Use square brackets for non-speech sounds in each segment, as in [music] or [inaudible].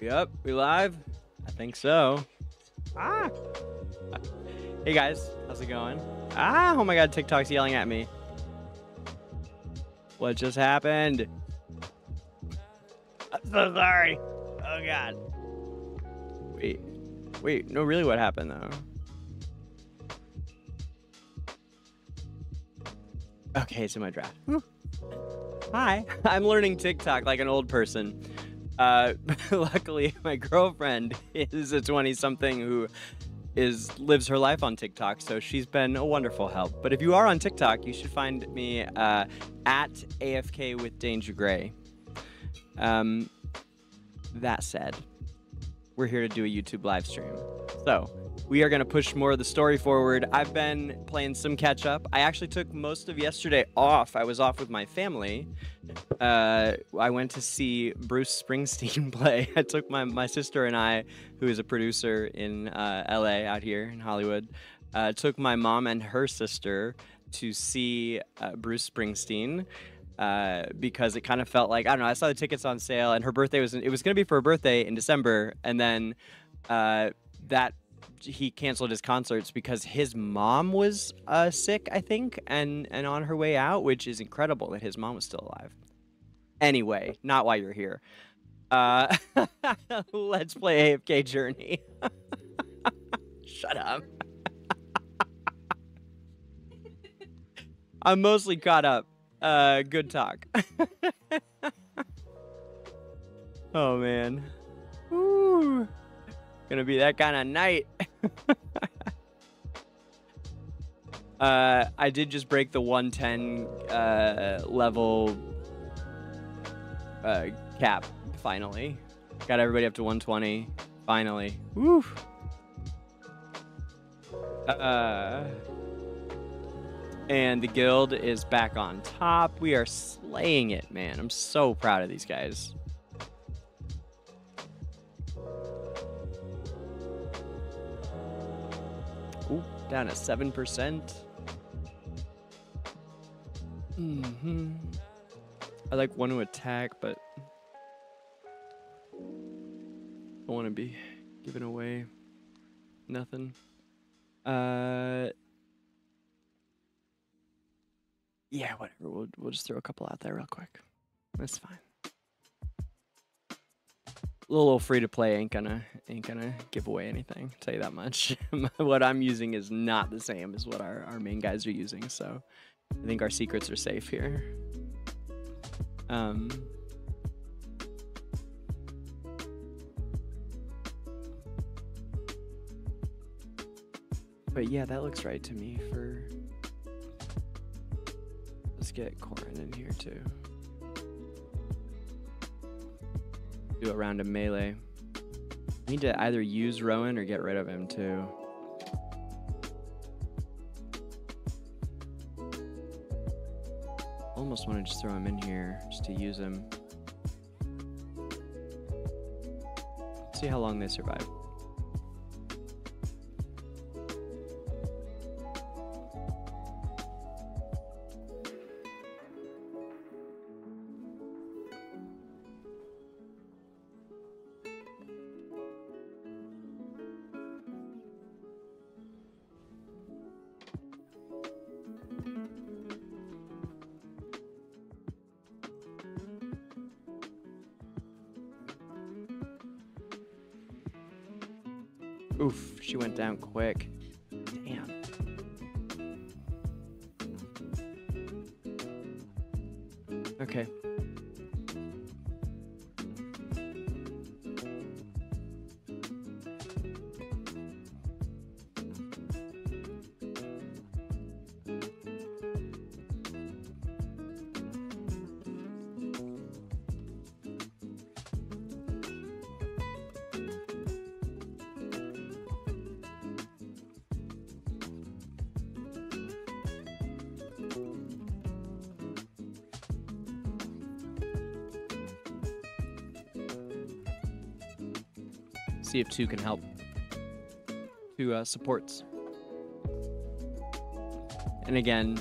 Yep, we live? I think so. Ah. Hey guys, how's it going? Ah, oh my god, TikTok's yelling at me. What just happened? I'm so sorry. Oh god. Wait. Wait, no, really what happened though? Okay, it's in my draft. Hi. [laughs] I'm learning TikTok like an old person. Uh, [laughs] luckily, my girlfriend is a 20 something who is lives her life on TikTok, so she's been a wonderful help. But if you are on TikTok, you should find me uh, at AFK with Danger Grey. Um, that said, we're here to do a YouTube live stream. So we are going to push more of the story forward. I've been playing some catch up. I actually took most of yesterday off. I was off with my family. Uh, I went to see Bruce Springsteen [laughs] play. I took my, my sister and I, who is a producer in uh, LA out here in Hollywood, uh, took my mom and her sister to see uh, Bruce Springsteen. Uh, because it kind of felt like I don't know. I saw the tickets on sale, and her birthday was it was going to be for her birthday in December, and then uh, that he canceled his concerts because his mom was uh, sick, I think, and and on her way out, which is incredible that his mom was still alive. Anyway, not why you're here. Uh, [laughs] let's play AFK Journey. [laughs] Shut up. I'm mostly caught up. Uh, good talk. [laughs] oh man. Woo. Gonna be that kind of night. [laughs] uh, I did just break the 110 uh, level uh, cap finally. Got everybody up to 120 finally. Woo. Uh, and the guild is back on top. We are slaying it, man. I'm so proud of these guys. Ooh, down at 7%. Mm-hmm. I like want to attack, but I want to be giving away nothing. Uh, yeah, whatever. We'll we'll just throw a couple out there real quick. That's fine. Little free to play ain't gonna ain't gonna give away anything. Tell you that much. [laughs] what I'm using is not the same as what our, our main guys are using, so I think our secrets are safe here. Um But yeah, that looks right to me for Let's get Korin in here too. Do a round of melee. need to either use Rowan or get rid of him too. Almost want to just throw him in here just to use him. See how long they survive. Two can help. Two uh, supports. And again,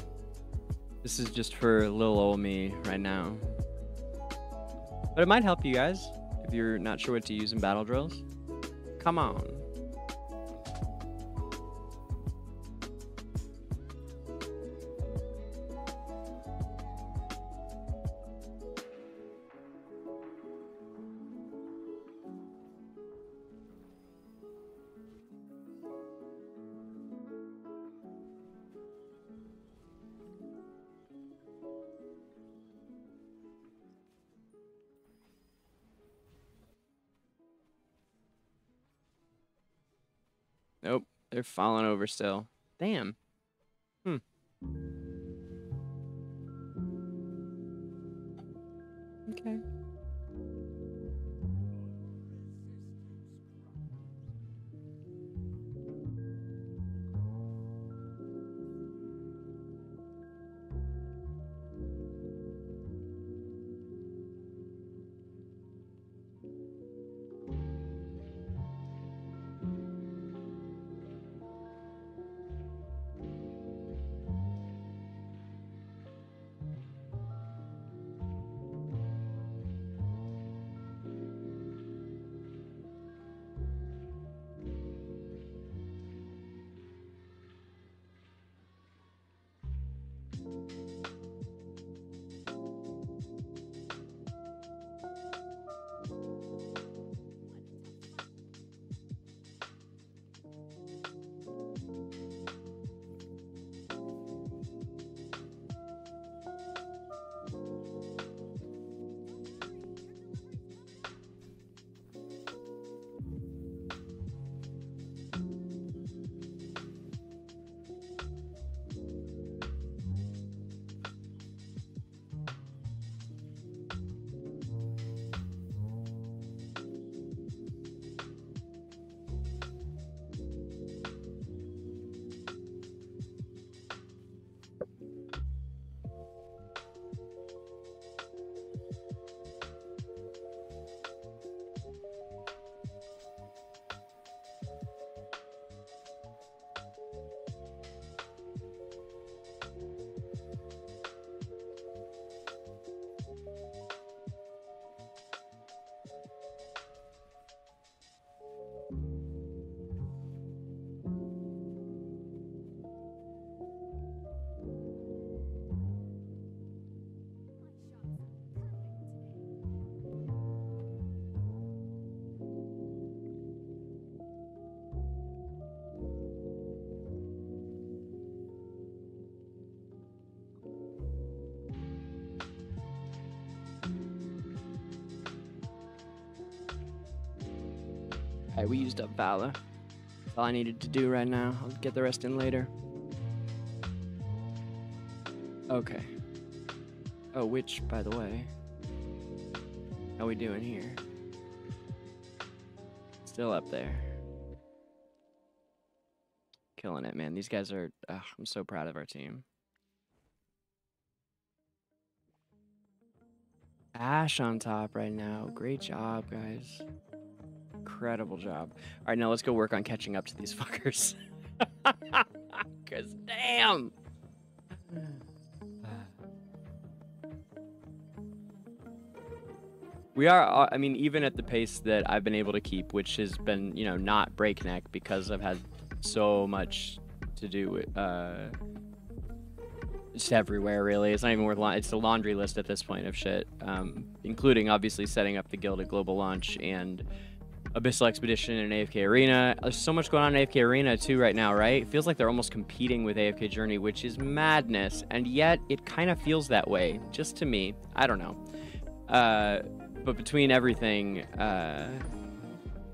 this is just for little old me right now. But it might help you guys if you're not sure what to use in battle drills. Come on. Falling over still. Damn. Hmm. Used up. That's all I needed to do right now. I'll get the rest in later. Okay. Oh, which, by the way, how we doing here? Still up there. Killing it, man. These guys are. I'm so proud of our team. Ash on top right now. Great job, guys. Incredible job. All right, now let's go work on catching up to these [laughs] fuckers. Cause damn. We are, uh, I mean, even at the pace that I've been able to keep, which has been, you know, not breakneck because I've had so much to do with, uh, everywhere, really. It's not even worth, it's a laundry list at this point of shit, um, including obviously setting up the guild at global launch and Abyssal Expedition and AFK Arena. There's so much going on in AFK Arena too right now, right? It feels like they're almost competing with AFK Journey, which is madness, and yet it kind of feels that way, just to me. I don't know. Uh, but between everything, uh,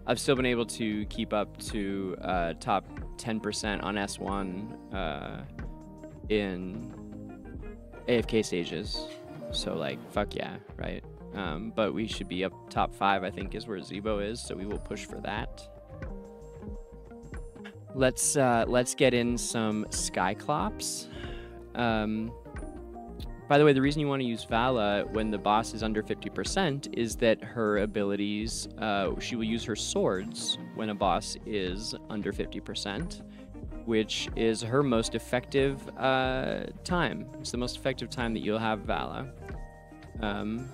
I've still been able to keep up to uh, top 10% on S1 uh, in AFK stages. So like, fuck yeah, right? Um, but we should be up top five, I think, is where Zebo is. So we will push for that. Let's uh, let's get in some Skyclops. Um, by the way, the reason you want to use Vala when the boss is under 50% is that her abilities, uh, she will use her swords when a boss is under 50%, which is her most effective uh, time. It's the most effective time that you'll have Vala. Um,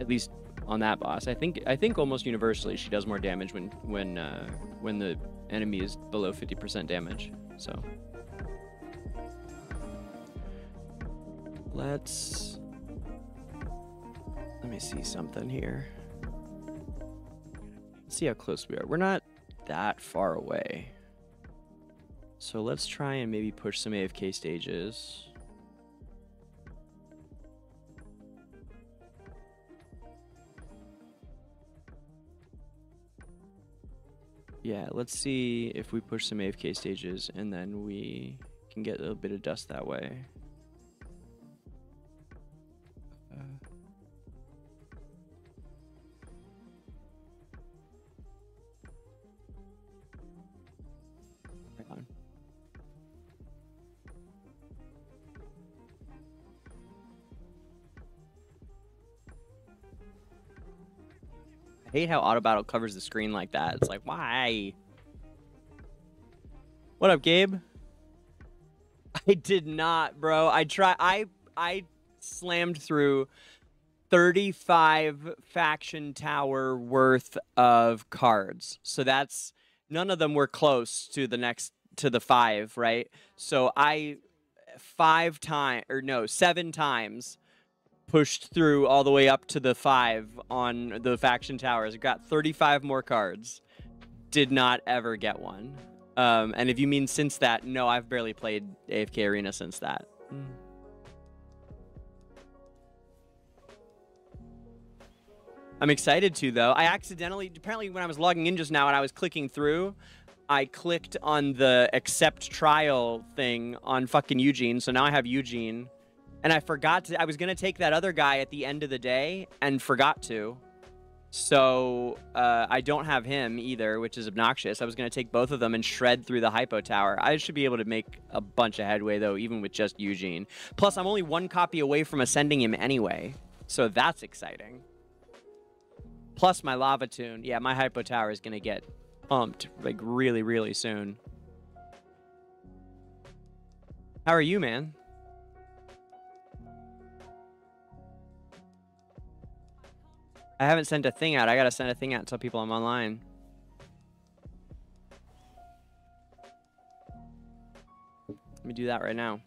at least on that boss. I think I think almost universally she does more damage when when uh, when the enemy is below 50% damage. So let's let me see something here. Let's see how close we are. We're not that far away. So let's try and maybe push some AFK stages. Yeah, let's see if we push some AFK stages and then we can get a bit of dust that way. Hate how auto battle covers the screen like that. It's like, why? What up, Gabe? [laughs] I did not, bro. I try. I I slammed through 35 faction tower worth of cards. So that's none of them were close to the next to the five, right? So I five time or no seven times pushed through all the way up to the five on the faction towers. Got 35 more cards. Did not ever get one. Um, and if you mean since that, no, I've barely played AFK Arena since that. I'm excited to though. I accidentally, apparently, when I was logging in just now and I was clicking through, I clicked on the accept trial thing on fucking Eugene. So now I have Eugene and I forgot to. I was gonna take that other guy at the end of the day and forgot to. So uh, I don't have him either, which is obnoxious. I was gonna take both of them and shred through the hypo tower. I should be able to make a bunch of headway though, even with just Eugene. Plus, I'm only one copy away from ascending him anyway, so that's exciting. Plus my lava tune. Yeah, my hypo tower is gonna get pumped like really, really soon. How are you, man? I haven't sent a thing out. I gotta send a thing out and tell people I'm online. Let me do that right now.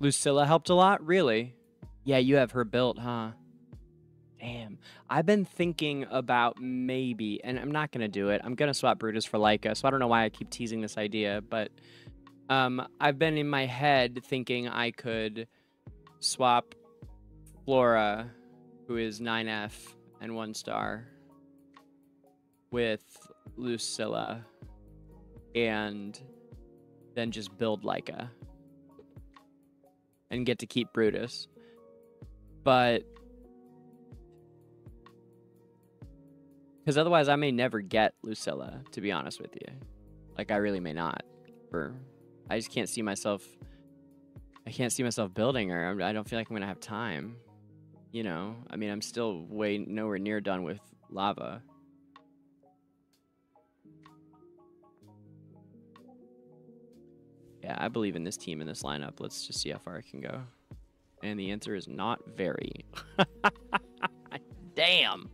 Lucilla helped a lot? Really? Yeah, you have her built, huh? Damn. I've been thinking about maybe, and I'm not going to do it. I'm going to swap Brutus for Lyca, so I don't know why I keep teasing this idea, but um, I've been in my head thinking I could swap Flora, who is 9F and 1 star, with Lucilla, and then just build Lyca and get to keep Brutus. But because otherwise I may never get Lucilla, to be honest with you. Like I really may not. Or I just can't see myself I can't see myself building her. I don't feel like I'm gonna have time. You know, I mean, I'm still way nowhere near done with lava. Yeah, I believe in this team in this lineup. Let's just see how far I can go. And the answer is not very. [laughs] Damn.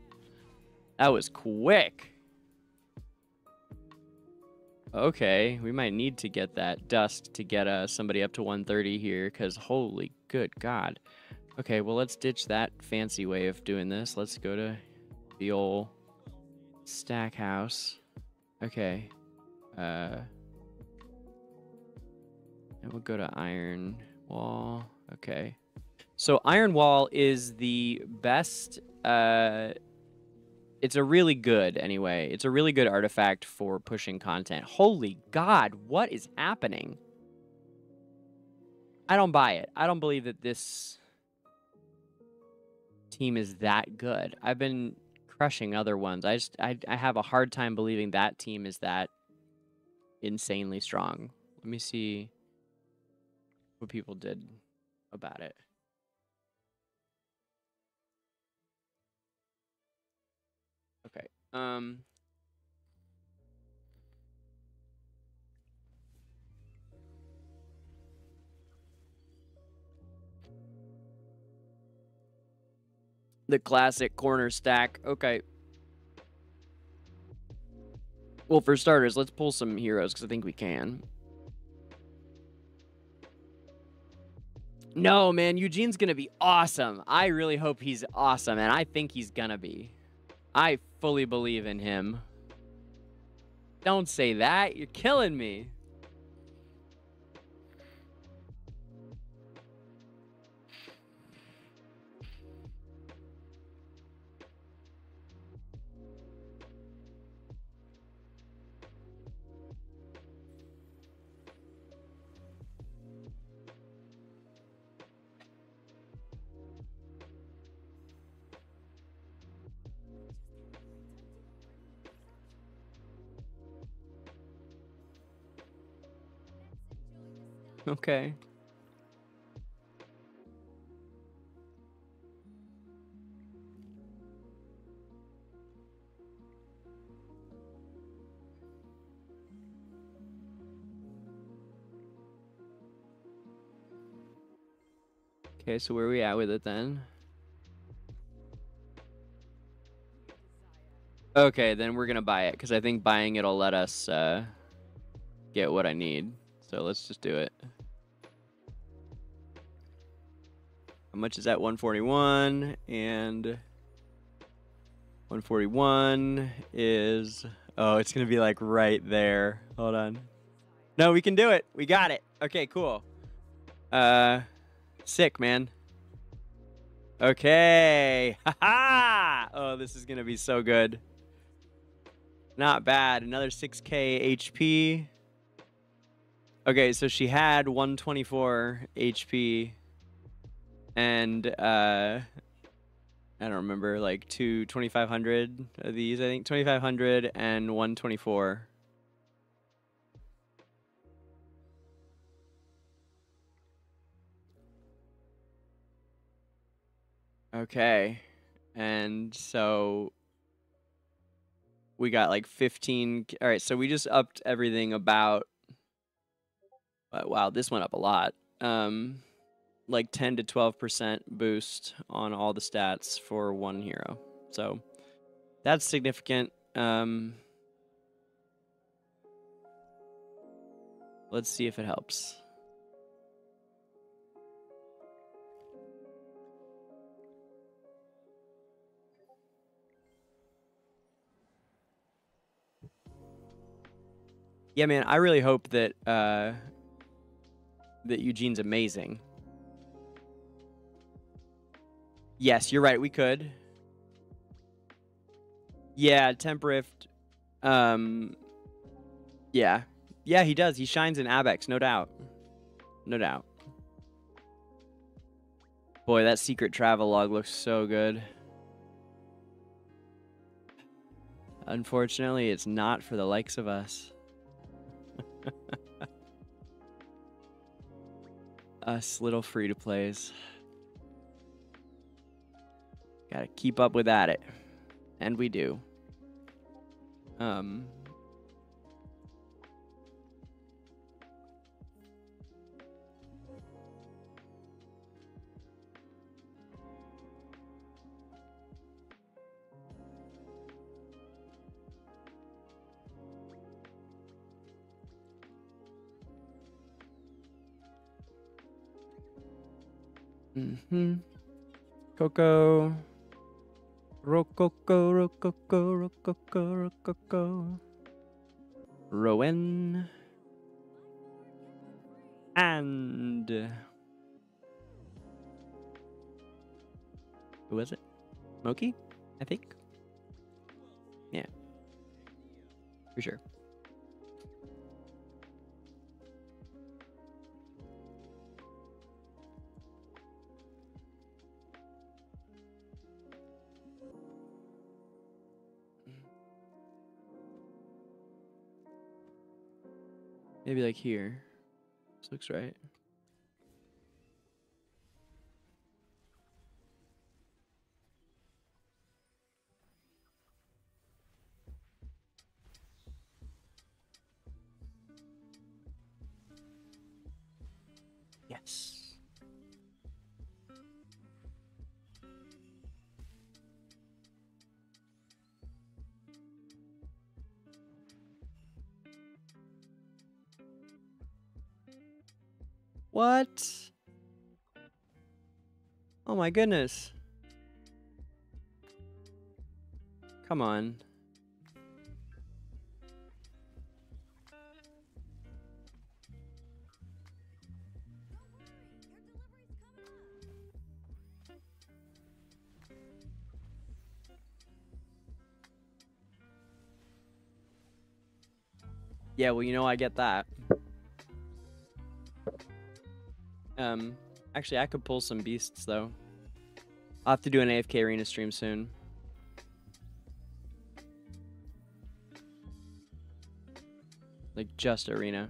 That was quick. Okay, we might need to get that dust to get uh, somebody up to 130 here, because holy good god. Okay, well, let's ditch that fancy way of doing this. Let's go to the old stack house. Okay. Uh, and we'll go to iron wall. Okay. So iron wall is the best uh, it's a really good anyway. It's a really good artifact for pushing content. Holy God, what is happening? I don't buy it. I don't believe that this team is that good. I've been crushing other ones. I just I, I have a hard time believing that team is that insanely strong. Let me see what people did about it. Um, the classic corner stack. Okay. Well, for starters, let's pull some heroes because I think we can. No, man, Eugene's to be awesome. I really hope he's awesome, and I think he's to be. I fully believe in him. Don't say that. You're killing me. Okay. Okay, so where are we at with it then? Okay, then we're gonna buy it because I think buying it'll let us uh, get what I need. So let's just do it. Much is that? 141 and 141 is oh, it's gonna be like right there. Hold on. No, we can do it. We got it. Okay, cool. Uh, sick, man. Okay. Ha! Oh, this is gonna be so good. Not bad. Another 6k HP. Okay, so she had 124 HP and uh I don't remember like two 2500 of these I think. 2500 and 124 Okay. And so we got like 15 all right so we just upped everything about uh, wow this went up a lot. Um like 10 to 12% boost on all the stats for one hero. So that's significant. Um, let's see if it helps. Yeah, man, I really hope that uh, that Eugene's amazing. Yes, you're right. We could. Yeah, Temp Rift. Um, yeah, Yeah, he does. He shines in Abex, no doubt. No doubt. Boy, that secret travel log looks so good. Unfortunately, it's not for the likes of us. [laughs] us little free to plays. Gotta keep up with that it. And we do. Um Mm-hmm. Coco. Rococo, rococo, rococo, rococo. Rowan. And. Who was it? Moki? I think? Yeah. For sure. Maybe like here. This looks right. What? Oh my goodness. Come on. Yeah, well, you know I get that. Um, actually, I could pull some beasts though. I'll have to do an AFK arena stream soon. Like just arena.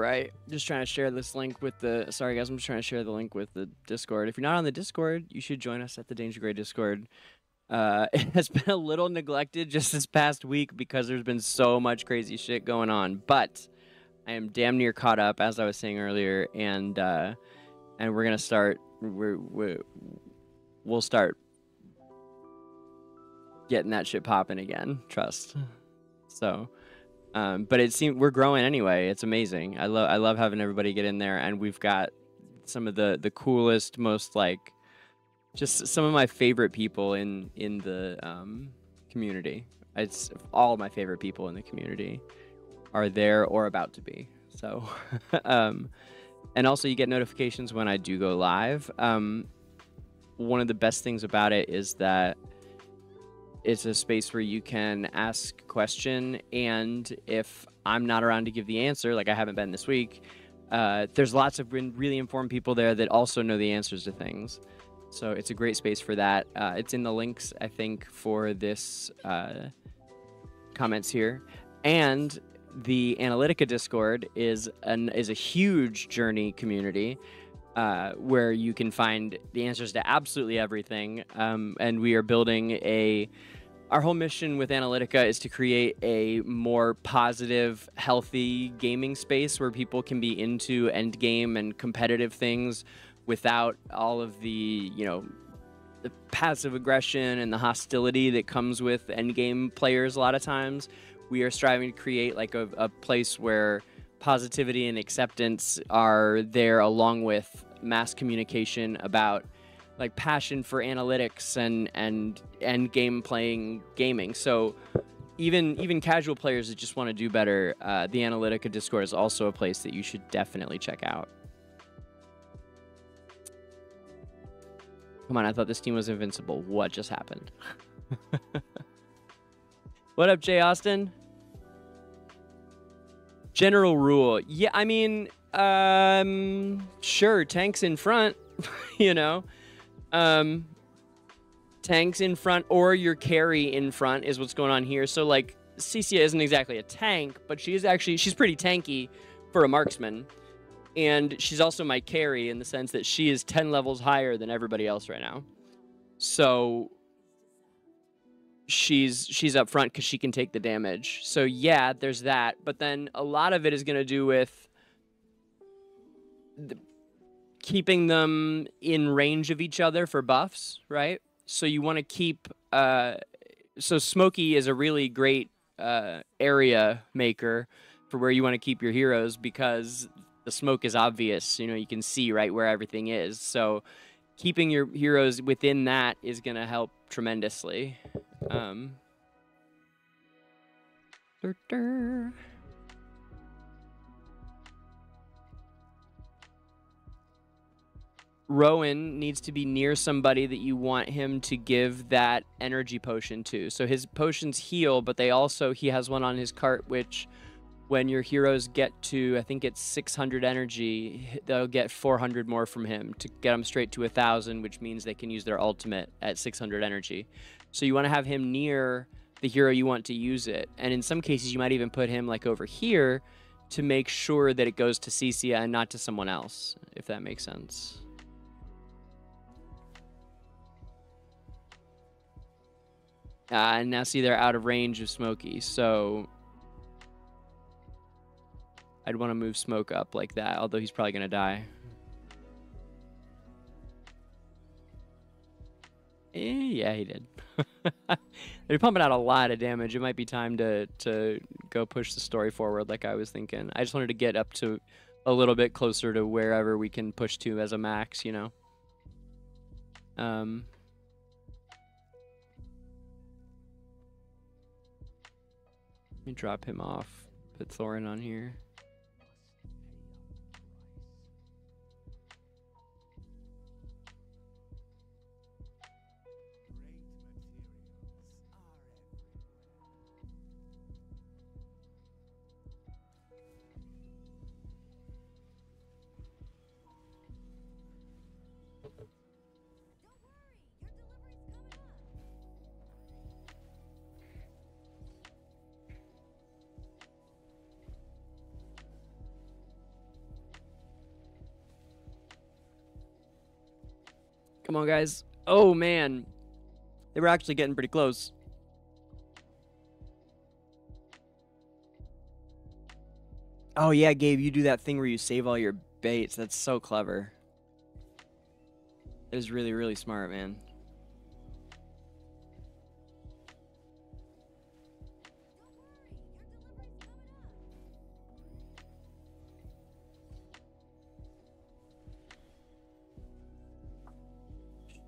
Right, just trying to share this link with the. Sorry guys, I'm just trying to share the link with the Discord. If you're not on the Discord, you should join us at the Danger Grey Discord. Uh, [laughs] it has been a little neglected just this past week because there's been so much crazy shit going on, but I am damn near caught up, as I was saying earlier, and uh, and we're gonna start. We're, we're we'll start getting that shit popping again. Trust. So. Um, but it seems we're growing anyway. It's amazing. I love I love having everybody get in there, and we've got some of the the coolest, most like just some of my favorite people in in the um, community. It's all my favorite people in the community are there or about to be. So [laughs] um, and also you get notifications when I do go live. Um, one of the best things about it is that it's a space where you can ask question, and if I'm not around to give the answer, like I haven't been this week, uh, there's lots of really informed people there that also know the answers to things. So it's a great space for that. Uh, it's in the links, I think, for this uh, comments here, and the Analytica Discord is an is a huge journey community. Uh, where you can find the answers to absolutely everything. Um, and we are building a. Our whole mission with Analytica is to create a more positive, healthy gaming space where people can be into end game and competitive things without all of the, you know, the passive aggression and the hostility that comes with end game players a lot of times. We are striving to create like a, a place where positivity and acceptance are there along with mass communication about like passion for analytics and and end game playing gaming. So even even casual players that just want to do better, uh, the Analytica Discord is also a place that you should definitely check out. Come on, I thought this team was invincible. What just happened? [laughs] what up, Jay Austin? General rule. Yeah, I mean, um, sure, tanks in front, [laughs] you know. Um, tanks in front or your carry in front is what's going on here. So, like, Cecia isn't exactly a tank, but she is actually, she's pretty tanky for a marksman. And she's also my carry in the sense that she is 10 levels higher than everybody else right now. So she's she's up front because she can take the damage. So yeah, there's that. But then a lot of it is going to do with keeping them in range of each other for buffs, right? So you want to keep. Uh, so Smokey is a really great uh, area maker for where you want to keep your heroes because the smoke is obvious. You know, you can see right where everything is. So keeping your heroes within that is going to help tremendously. Um, Rowan needs to be near somebody that you want him to give that energy potion to. So his potions heal, but they also he has one on his cart which when your heroes get to I think it's 600 energy, they'll get 400 more from him to get them straight to a 1000, which means they can use their ultimate at 600 energy. So you want to have him near the hero you want to use it. And in some cases you might even put him like over here to make sure that it goes to Cecia and not to someone else, if that makes sense. Uh, and now see they're out of range of Smokey, so I'd want to move Smoke up like that, although he's probably going to die. Eh, yeah, he did. [laughs] They're pumping out a lot of damage. It might be time to, to go push the story forward like I was thinking. I just wanted to get up to a little bit closer to wherever we can push to as a max, you know? Um... Let me drop him off. Put Thoran on here. Come on, guys. Oh, man. They were actually getting pretty close. Oh, yeah, Gabe, you do that thing where you save all your baits. That's so clever. It is really, really smart, man.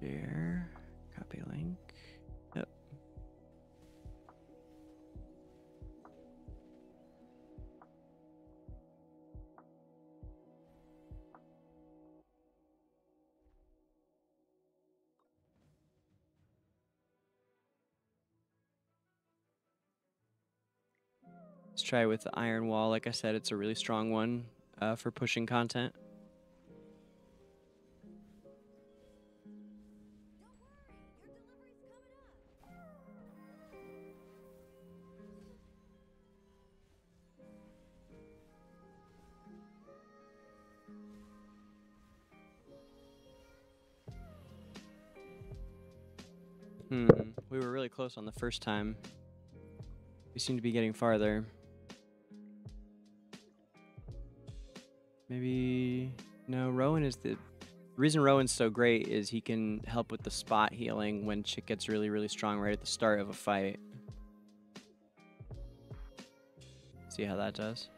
Share. Copy link. Yep. Let's try with the iron wall. Like I said, it's a really strong one uh, for pushing content. Close on the first time. We seem to be getting farther. Maybe no. Rowan is the, the reason Rowan's so great is he can help with the spot healing when Chick gets really really strong right at the start of a fight. See how that does.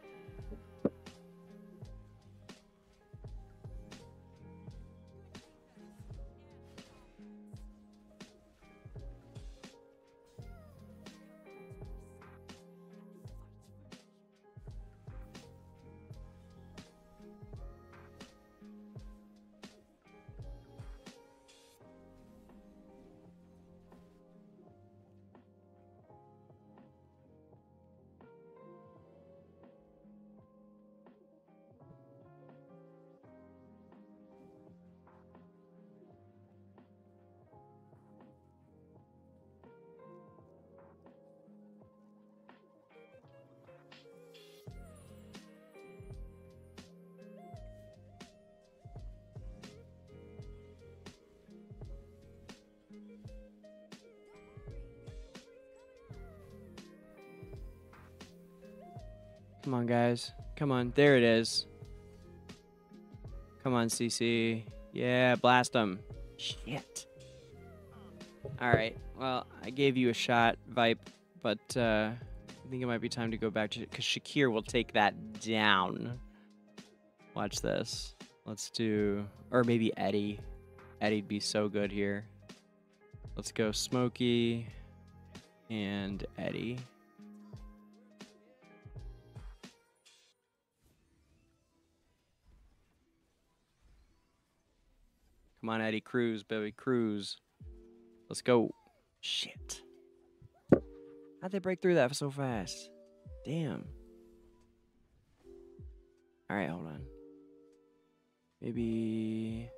Guys. Come on. There it is. Come on, CC. Yeah, blast them. Shit. All right. Well, I gave you a shot, Vipe, but uh, I think it might be time to go back to because Shakir will take that down. Watch this. Let's do, or maybe Eddie. Eddie'd be so good here. Let's go Smokey and Eddie. Come on, Eddie Cruz, baby, Cruz. Let's go. Shit. How'd they break through that so fast? Damn. All right, hold on. Maybe.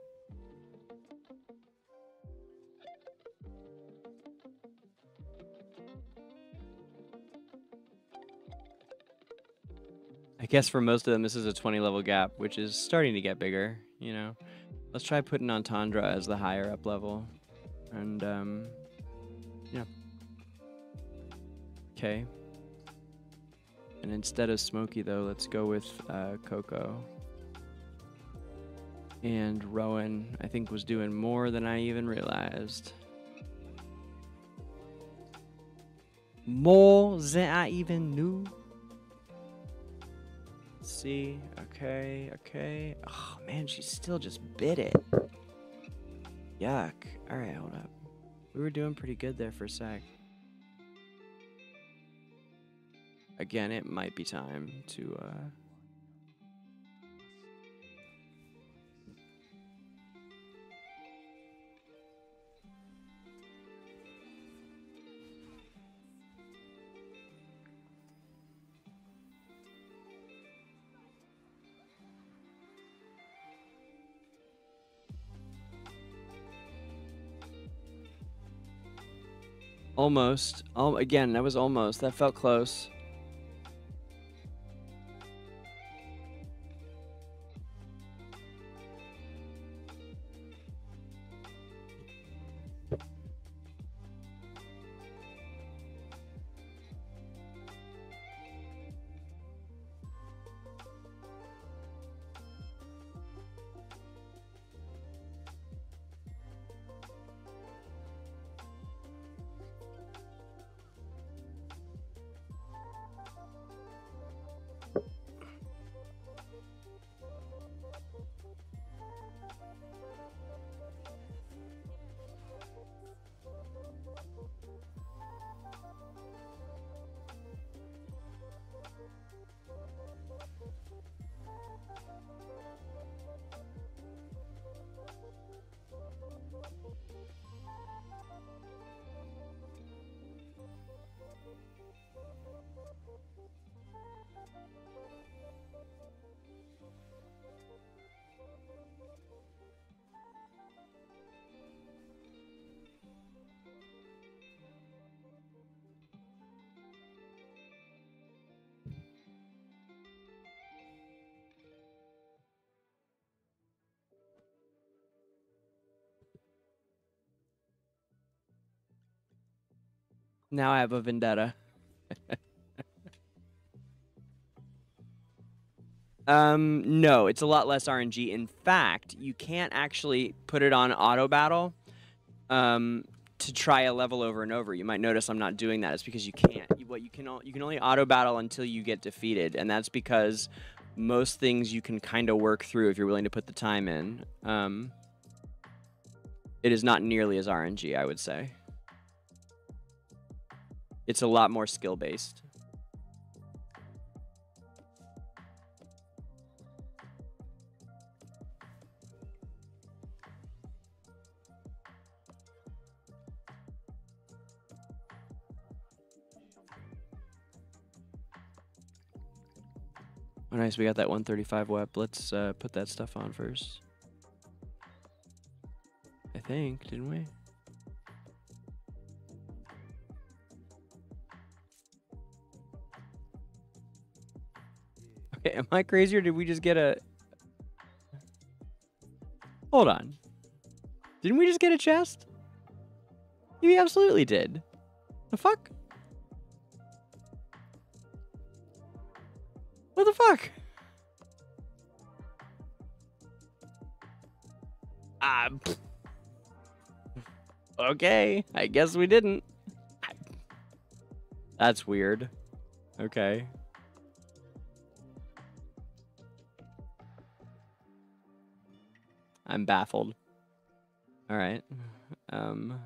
I guess for most of them, this is a 20 level gap, which is starting to get bigger, you know? Let's try putting on Tundra as the higher up level. And, um, yeah. Okay. And instead of Smokey, though, let's go with uh, Coco. And Rowan, I think, was doing more than I even realized. More than I even knew. See. Okay, okay. Oh man, she still just bit it. Yuck. Alright, hold up. We were doing pretty good there for a sec. Again, it might be time to uh Almost. Um, again, that was almost. That felt close. Now I have a vendetta. [laughs] um, no, it's a lot less RNG. In fact, you can't actually put it on auto battle um, to try a level over and over. You might notice I'm not doing that. It's because you can't. You, what you can you can only auto battle until you get defeated, and that's because most things you can kind of work through if you're willing to put the time in. Um, it is not nearly as RNG, I would say. It's a lot more skill based. Oh, nice. We got that 135 web. Let's uh, put that stuff on first. I think, didn't we? [laughs] am I crazy or did we just get a... Hold on. Didn't we just get a chest? You absolutely did. The fuck? What the fuck? Ah, okay. I guess we didn't. That's weird. Okay. I'm baffled. All right. Um.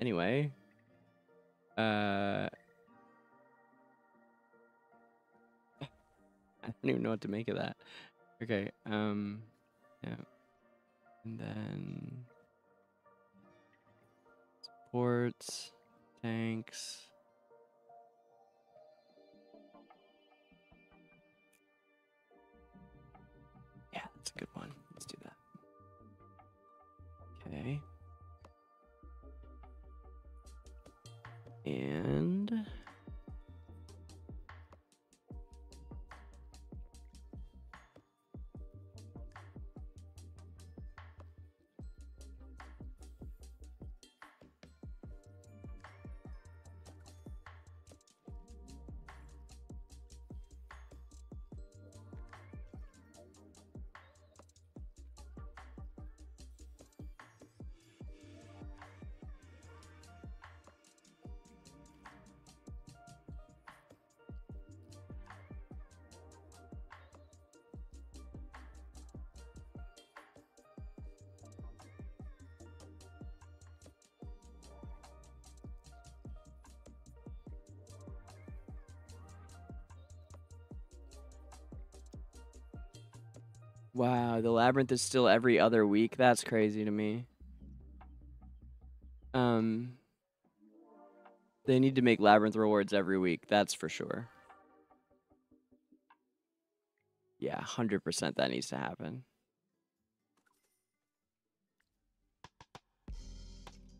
Anyway. Uh. [laughs] I don't even know what to make of that. Okay. Um. Yeah. And then supports, tanks. That's a good one. Let's do that. Okay. And The labyrinth is still every other week. That's crazy to me. Um, they need to make labyrinth rewards every week. That's for sure. Yeah, hundred percent. That needs to happen.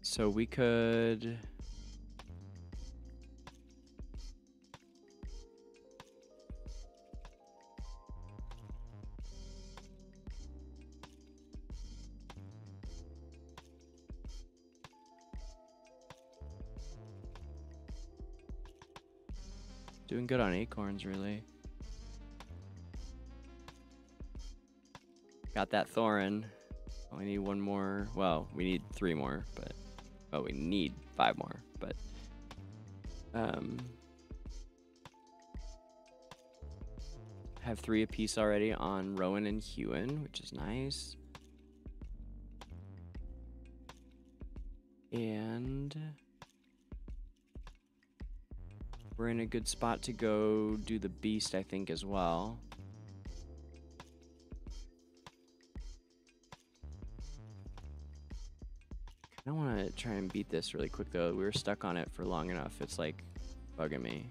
So we could. Doing good on acorns, really. Got that Thoran. Only need one more. Well, we need three more, but well, we need five more, but um, have three apiece already on Rowan and Hewynn, which is nice. And we're in a good spot to go do the beast, I think, as well. I don't want to try and beat this really quick, though. We were stuck on it for long enough. It's like bugging me.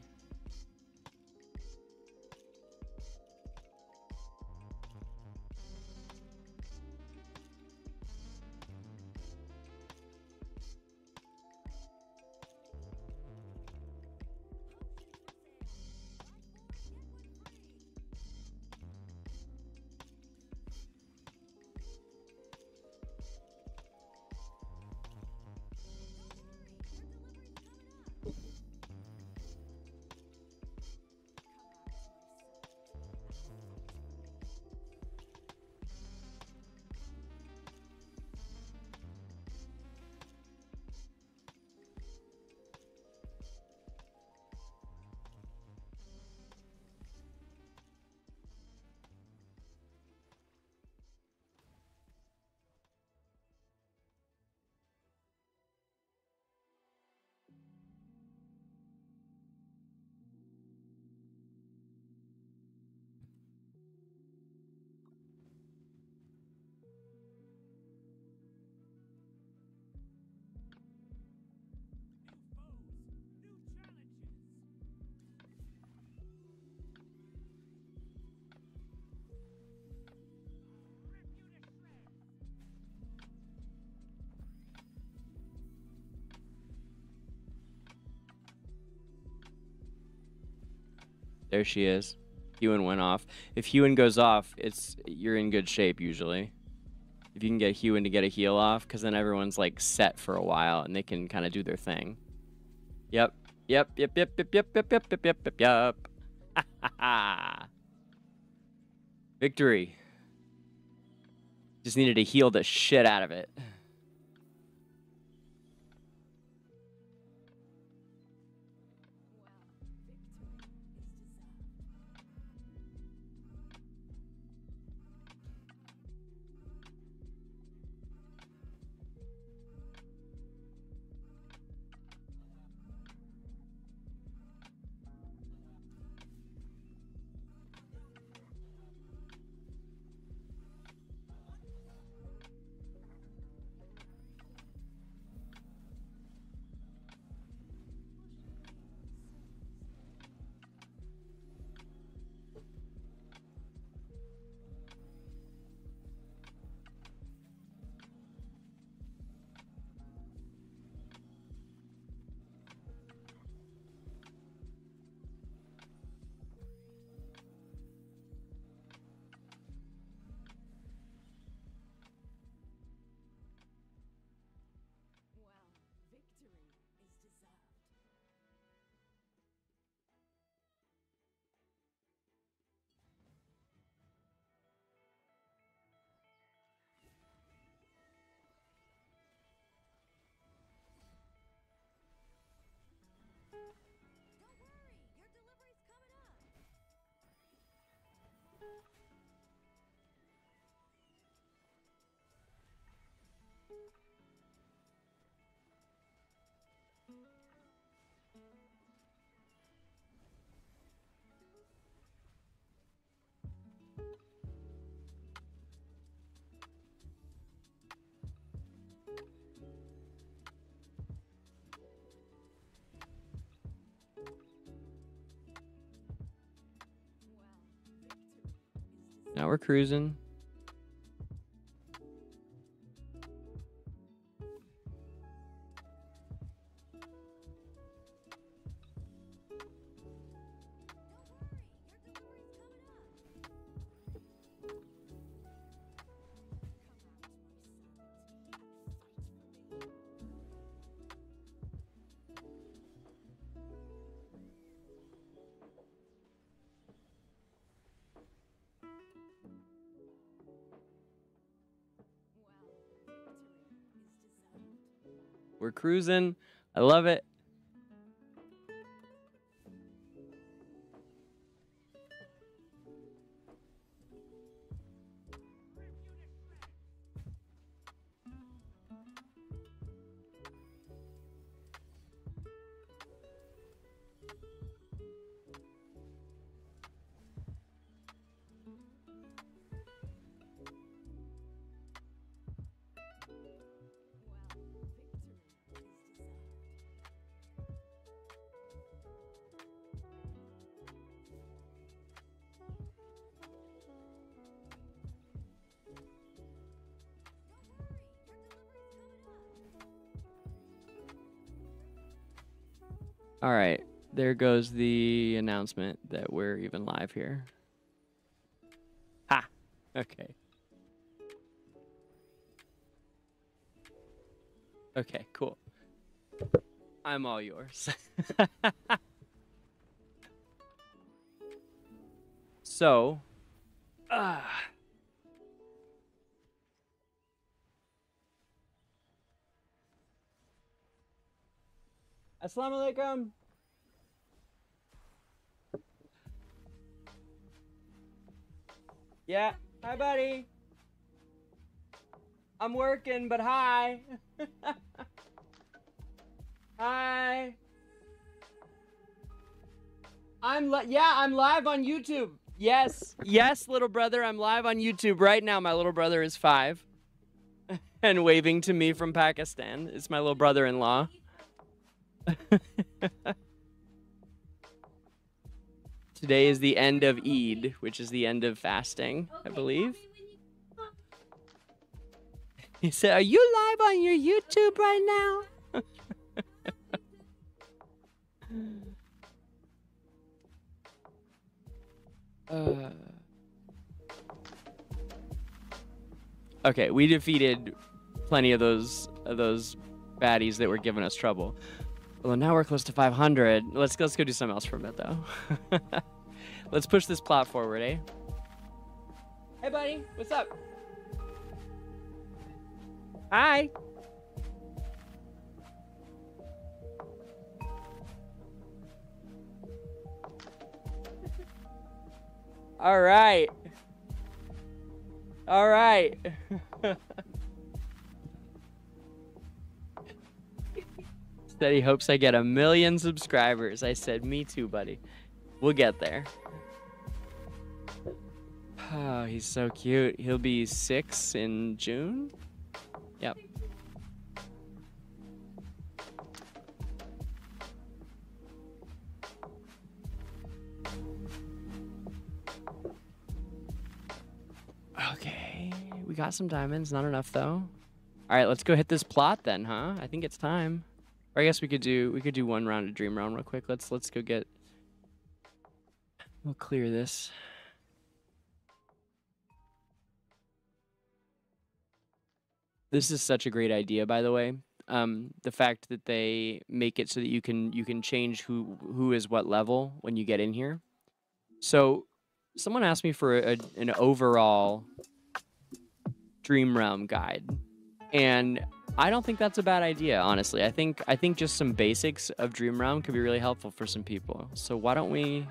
There she is. Hewynn went off. If Hewynn goes off, it's you're in good shape usually. If you can get Hewynn to get a heal off, because then everyone's like set for a while and they can kind of do their thing. Yep. Yep. Yep. Yep. Yep. Yep. Yep. Yep. Yep. Yep. Yep. Yep. [laughs] Victory. Just needed to heal the shit out of it. Now we're cruising. We're cruising. I love it. All right. There goes the announcement that we're even live here. Ha! Okay. Okay, cool. I'm all yours. [laughs] so, Assalamu alaikum. Yeah, hi buddy. I'm working, but hi. [laughs] hi. I'm li- yeah, I'm live on YouTube. Yes, yes, little brother, I'm live on YouTube right now. My little brother is five, [laughs] and waving to me from Pakistan. It's my little brother-in-law. Today is the end of Eid, which is the end of fasting, I believe. [laughs] He said, Are you live on your YouTube right now? [laughs] uh... Okay, we defeated plenty of those of those baddies that were giving us trouble. Well, now we're close to 500. Let's let's go do something else for a bit though. [laughs] let's push this plot forward, eh? Hey, buddy, what's up? Hi. [laughs] All right. All right. [laughs] Said he hopes I get a million subscribers. I said, me too, buddy. We'll get there. Oh, he's so cute. He'll be six in June. Yep. Okay, we got some diamonds. Not enough though. All right, let's go hit this plot then, huh? I think it's time. Or I guess we could do we could do one round of dream realm real quick. Let's let's go get. We'll clear this. This is such a great idea, by the way. Um, the fact that they make it so that you can you can change who who is what level when you get in here. So, someone asked me for a, an overall Dream Realm guide, and I don't think that's a bad idea. Honestly, I think I think just some basics of Dream Realm could be really helpful for some people. So why don't we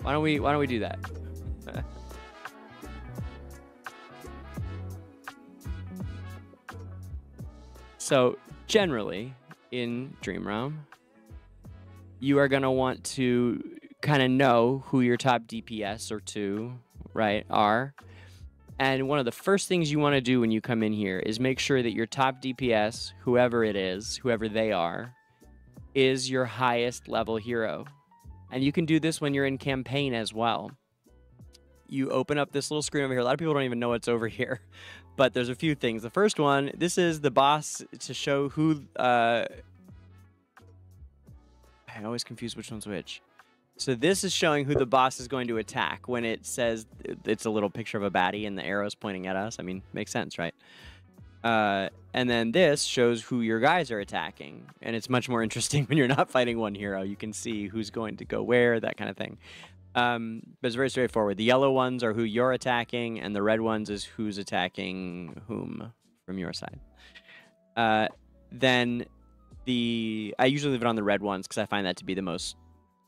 why don't we why don't we do that? [laughs] So generally in Dream Realm, you are going to want to kind of know who your top DPS or two, right, are. And one of the first things you want to do when you come in here is make sure that your top DPS, whoever it is, whoever they are, is your highest level hero. And you can do this when you're in campaign as well. You open up this little screen over here. A lot of people don't even know what's over [laughs] here but there's a few things. The first one, this is the boss to show who. Uh, I always confuse which one's which. So this is showing who the boss is going to attack when it says it's a little picture of a baddie and the arrow's pointing at us. I mean, makes sense, right? Uh, and then this shows who your guys are attacking. And it's much more interesting [laughs] when you're not fighting one hero. You can see who's going to go where, that kind of thing. Um, but it's very straightforward. The yellow ones are who you're attacking, and the red ones is who's attacking whom from your side. Uh, then the I usually leave it on the red ones because I find that to be the most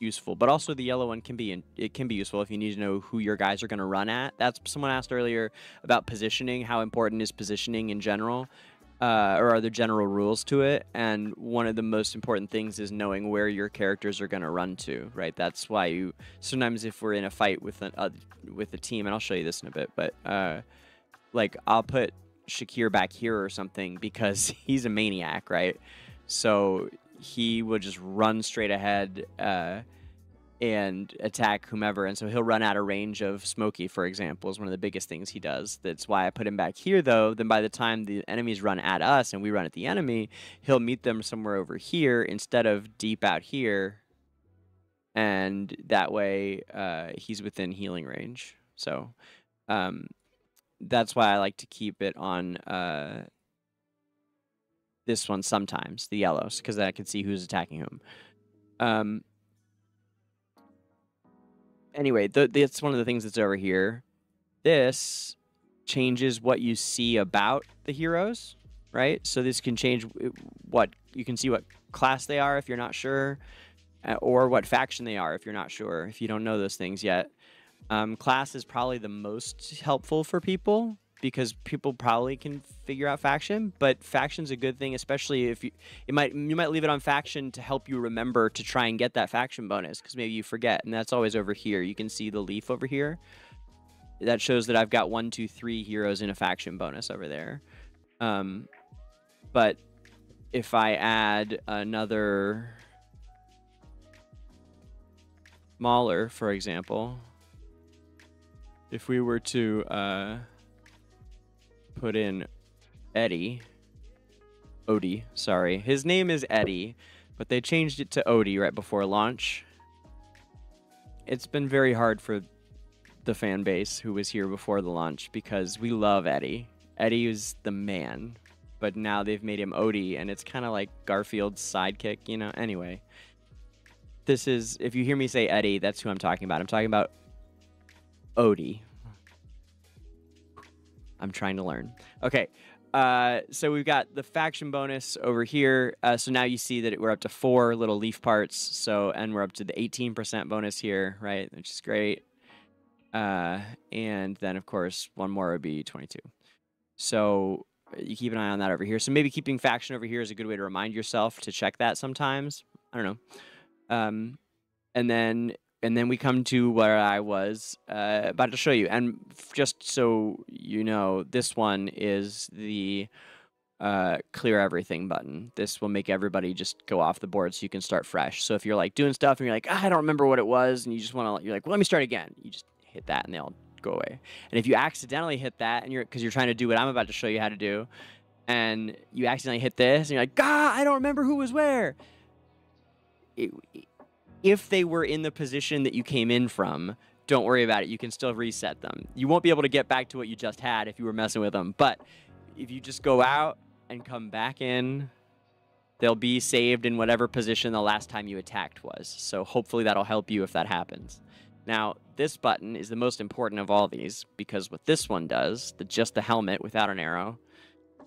useful. But also the yellow one can be it can be useful if you need to know who your guys are going to run at. That's someone asked earlier about positioning. How important is positioning in general? uh, or are there general rules to it? And one of the most important things is knowing where your characters are going to run to, right? That's why you sometimes if we're in a fight with an uh, with a team, and I'll show you this in a bit, but uh, like I'll put Shakir back here or something because [laughs] he's a maniac, right? So he will just run straight ahead. Uh, and attack whomever. And so he'll run out of range of Smokey, for example, is one of the biggest things he does. That's why I put him back here, though. Then by the time the enemies run at us and we run at the enemy, he'll meet them somewhere over here instead of deep out here. And that way uh, he's within healing range. So um, that's why I like to keep it on uh, this one sometimes, the yellows, because I can see who's attacking whom. Um, anyway, the, that's one of the things that's over here. This changes what you see about the heroes, right? So this can change what you can see what class they are if you're not sure, uh, or what faction they are if you're not sure, if you don't know those things yet. Um, class is probably the most helpful for people because people probably can figure out faction but faction's a good thing especially if you it might you might leave it on faction to help you remember to try and get that faction bonus because maybe you forget and that's always over here. You can see the leaf over here. That shows that I've got one two three heroes in a faction bonus over there. Um but if I add another Mauler for example if we were to uh put in Eddie. Odie, sorry. His name is Eddie, but they changed it to Odie right before launch. It's been very hard for the fan base who was here before the launch because we love Eddie. Eddie is the man, but now they've made him Odie, and it's kind of like Garfield's sidekick, you know. Anyway, this is if you hear me say Eddie, that's who I'm talking about. I'm talking about Odie. I'm trying to learn. Okay, uh, so we've got the faction bonus over here. Uh, so now you see that we're up to four little leaf parts. So and we're up to the 18% bonus here, right? Which is great. Uh, and then of course one more would be 22. So you keep an eye on that over here. So maybe keeping faction over here is a good way to remind yourself to check that sometimes. I don't know. Um, and then and then we come to where I was uh, about to show you. And just so you know, this one is the uh, clear everything button. This will make everybody just go off the board so you can start fresh. So if you're like doing stuff and you're like, ah, I don't remember what it was, and you just want to, you're like, well, let me start again. You just hit that and they'll go away. And if you accidentally hit that and you're, because you're trying to do what I'm about to show you how to do, and you accidentally hit this and you're like, God, I don't remember who was where. It, if they were in the position that you came in from, don't worry about it. You can still reset them. You won't be able to get back to what you just had if you were messing with them. But if you just go out and come back in, they'll be saved in whatever position the last time you attacked was. So hopefully that'll help you if that happens. Now, this button is the most important of all these because what this one does, the just the helmet without an arrow,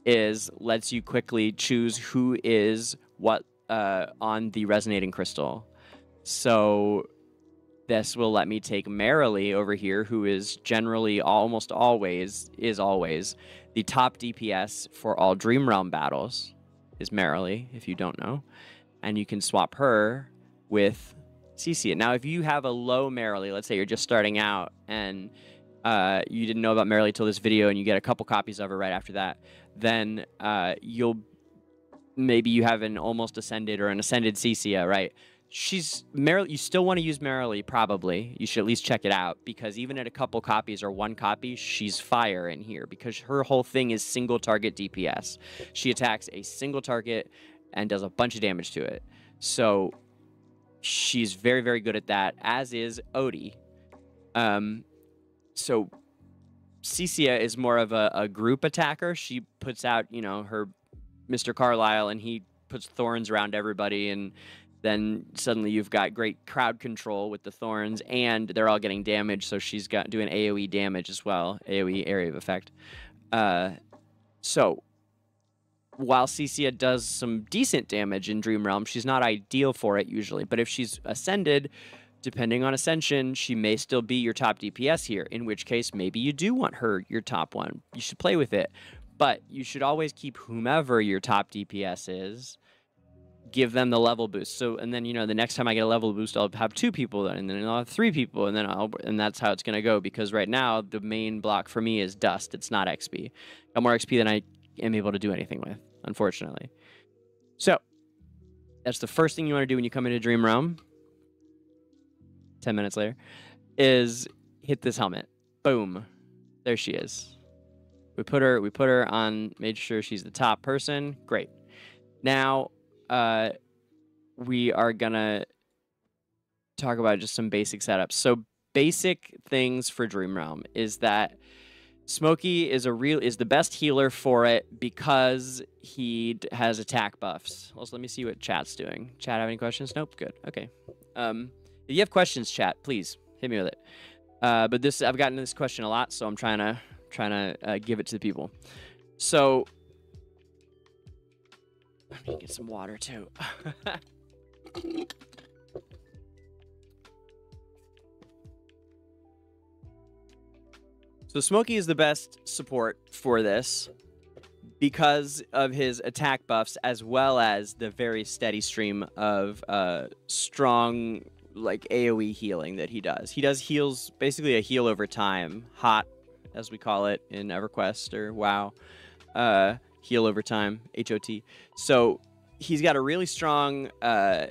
is lets you quickly choose who is what uh, on the resonating crystal. So this will let me take Marilee over here, who is generally almost always, is always, the top DPS for all Dream Realm battles, is Marilee, if you don't know. And you can swap her with CC. Now, if you have a low Marilee, let's say you're just starting out and uh, you didn't know about Marilee till this video and you get a couple copies of her right after that, then uh, you'll maybe you have an almost ascended or an ascended Cecia, right? She's Marilee. You still want to use Marilee, probably. You should at least check it out because even at a couple copies or one copy, she's fire in here because her whole thing is single target DPS. She attacks a single target and does a bunch of damage to it. So she's very, very good at that, as is Odie. Um, so Cecia is more of a, a group attacker. She puts out, you know, her Mr. Carlisle and he puts thorns around everybody and then suddenly you've got great crowd control with the thorns and they're all getting damage so she's got doing aoe damage as well aoe area of effect uh, so while Cecia does some decent damage in Dream Realm, she's not ideal for it usually. But if she's ascended, depending on ascension, she may still be your top DPS here, in which case maybe you do want her your top one. You should play with it. But you should always keep whomever your top DPS is give them the level boost. So, and then you know, the next time I get a level boost, I'll have two people, and then I'll have three people, and then I'll, and that's how it's gonna go. Because right now, the main block for me is dust. It's not XP. Got more XP than I am able to do anything with, unfortunately. So, that's the first thing you want to do when you come into Dream Realm. Ten minutes later, is hit this helmet. Boom, there she is. We put her. We put her on. Made sure she's the top person. Great. Now uh, we are gonna talk about just some basic setups. So basic things for Dream Realm is that Smokey is a real is the best healer for it because he has attack buffs. Also, let me see what chat's doing. Chat have any questions? Nope. Good. Okay. Um, if you have questions, chat, please hit me with it. Uh, but this I've gotten this question a lot, so I'm trying to trying to uh, give it to the people. So I need to get some water too. so Smokey is the best support for this because of his attack buffs as well as the very steady stream of uh, strong like AoE healing that he does. He does heals basically a heal over time, hot as we call it in EverQuest or WoW. Uh, heal over time, HOT. So he's got a really strong uh,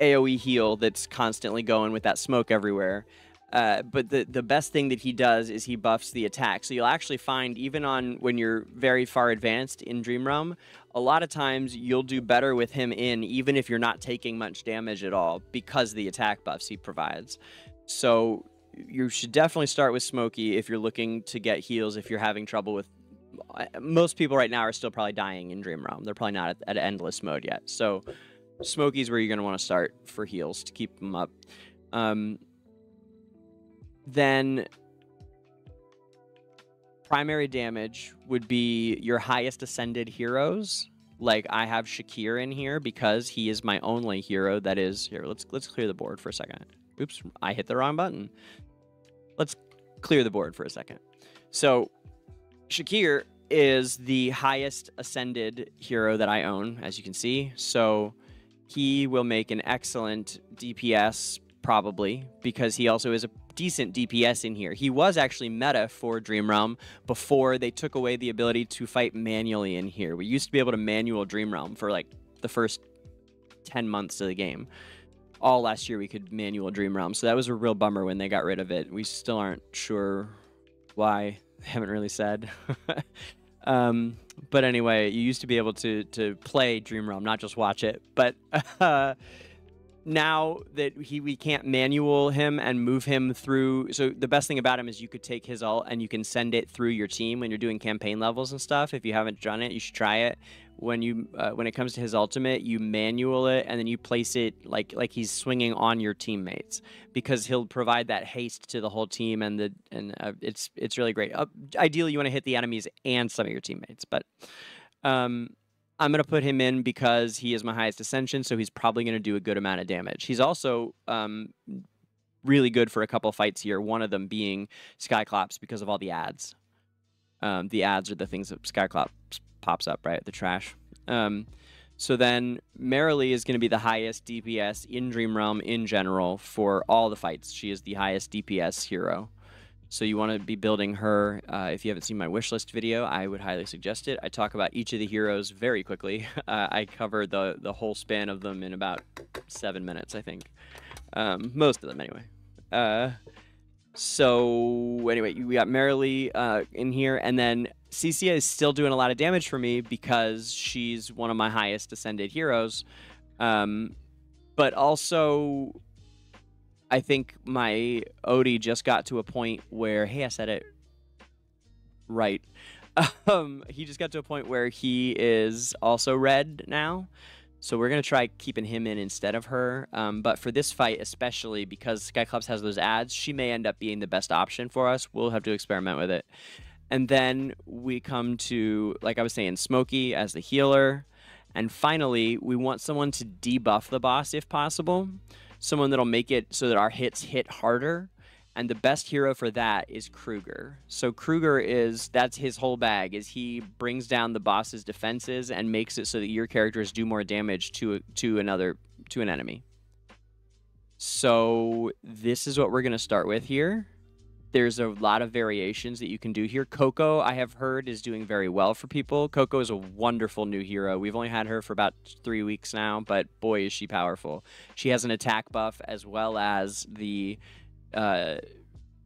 AoE heal that's constantly going with that smoke everywhere. Uh, but the the best thing that he does is he buffs the attack. So you'll actually find even on when you're very far advanced in Dream Realm, a lot of times you'll do better with him in even if you're not taking much damage at all because the attack buffs he provides. So you should definitely start with Smokey if you're looking to get heals. If you're having trouble with most people right now are still probably dying in Dream Realm. They're probably not at, at endless mode yet. So Smokey's where you're going to want to start for heals to keep them up. Um, then primary damage would be your highest ascended heroes. Like I have Shakir in here because he is my only hero that is here. Let's let's clear the board for a second. Oops, I hit the wrong button. Let's clear the board for a second. So Shakir is the highest ascended hero that I own, as you can see. So he will make an excellent DPS, probably, because he also is a decent DPS in here. He was actually meta for Dream Realm before they took away the ability to fight manually in here. We used to be able to manual Dream Realm for like the first 10 months of the game. All last year we could manual Dream Realm, so that was a real bummer when they got rid of it. We still aren't sure why. Haven't really said. [laughs] Um, but anyway, you used to be able to to play Dream Realm, not just watch it. But [laughs] uh, now that he we can't manual him and move him through. So the best thing about him is you could take his ult and you can send it through your team when you're doing campaign levels and stuff. If you haven't done it, you should try it. When you uh, when it comes to his ultimate, you manual it and then you place it like like he's swinging on your teammates because he'll provide that haste to the whole team and the and uh, it's it's really great. Uh, ideally, you want to hit the enemies and some of your teammates, but. Um, I'm going to put him in because he is my highest ascension, so he's probably going to do a good amount of damage. He's also um, really good for a couple fights here, one of them being Skyclops because of all the ads. Um, the ads are the things that Skyclops pops up, right? The trash. Um, so then Marilee is going to be the highest DPS in Dream Realm in general for all the fights. She is the highest DPS hero. So you want to be building her. Uh, if you haven't seen my wishlist video, I would highly suggest it. I talk about each of the heroes very quickly. [laughs] Uh, I cover the the whole span of them in about seven minutes, I think. Um, most of them, anyway. Uh, so anyway, we got Marilee uh, in here, and then Cecia is still doing a lot of damage for me because she's one of my highest ascended heroes. Um, but also I think my Odie just got to a point where, hey, I said it right. [laughs] Um, he just got to a point where he is also red now. So we're going to try keeping him in instead of her. Um, but for this fight, especially because Skyclops has those ads, she may end up being the best option for us. We'll have to experiment with it. And then we come to, like I was saying, Smokey as the healer. And finally, we want someone to debuff the boss if possible someone that'll make it so that our hits hit harder. And the best hero for that is Kruger. So Kruger is that's his whole bag is he brings down the boss's defenses and makes it so that your characters do more damage to to another to an enemy. So this is what we're going to start with here. There's a lot of variations that you can do here. Coco, I have heard, is doing very well for people. Coco is a wonderful new hero. We've only had her for about three weeks now, but boy, is she powerful. She has an attack buff as well as the uh,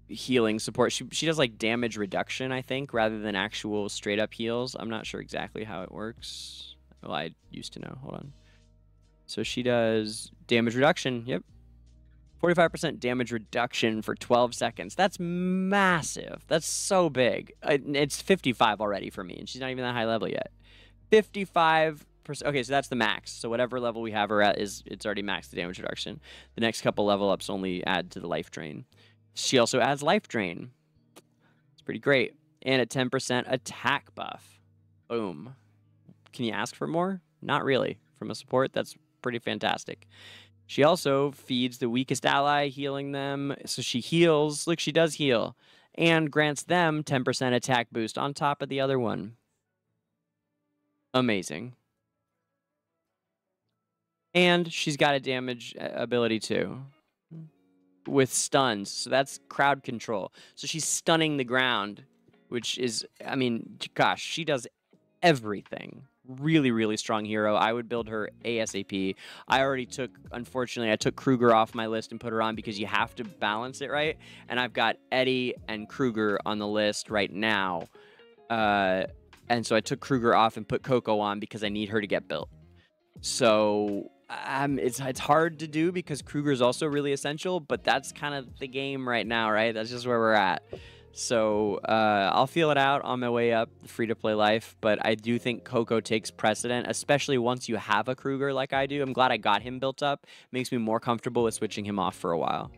healing support. She, she does like damage reduction, I think, rather than actual straight up heals. I'm not sure exactly how it works. Well, I used to know. Hold on. So she does damage reduction. Yep. 45% damage reduction for 12 seconds. That's massive. That's so big. Uh, it's 55 already for me, and she's not even that high level yet. 55%. Okay, so that's the max. So whatever level we have her at is it's already maxed the damage reduction. The next couple level ups only add to the life drain. She also adds life drain. It's pretty great. And a 10% attack buff. Boom. Can you ask for more? Not really. From a support, that's pretty fantastic. She also feeds the weakest ally, healing them. So she heals. Look, she does heal. And grants them 10% attack boost on top of the other one. Amazing. And she's got a damage uh, ability too. With stuns. So that's crowd control. So she's stunning the ground, which is, I mean, gosh, she does everything really, really strong hero. I would build her ASAP. I already took, unfortunately, I took Kruger off my list and put her on because you have to balance it right. And I've got Eddie and Kruger on the list right now. Uh, and so I took Kruger off and put Koko on because I need her to get built. So um, it's it's hard to do because Kruger's also really essential, but that's kind of the game right now, right? That's just where we're at. So uh, I'll feel it out on my way up free to play life, but I do think Koko takes precedent, especially once you have a Kruger like I do. I'm glad I got him built up. Makes me more comfortable with switching him off for a while.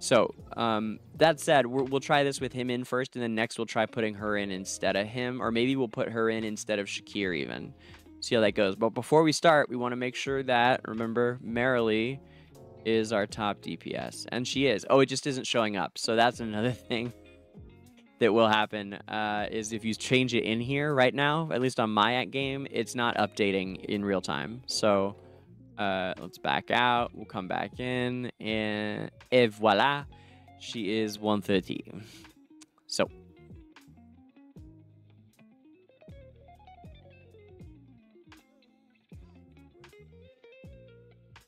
So um, that said, we will try this with him in first, and then next we'll try putting her in instead of him, or maybe we'll put her in instead of Shakir even. See how that goes. But before we start, we want to make sure that remember Marilee is our top DPS, and she is. Oh, it just isn't showing up. So that's another [laughs] thing that will happen uh, is if you change it in here right now, at least on my at game, it's not updating in real time. So uh, let's back out. We'll come back in. And et voila, she is 130. So.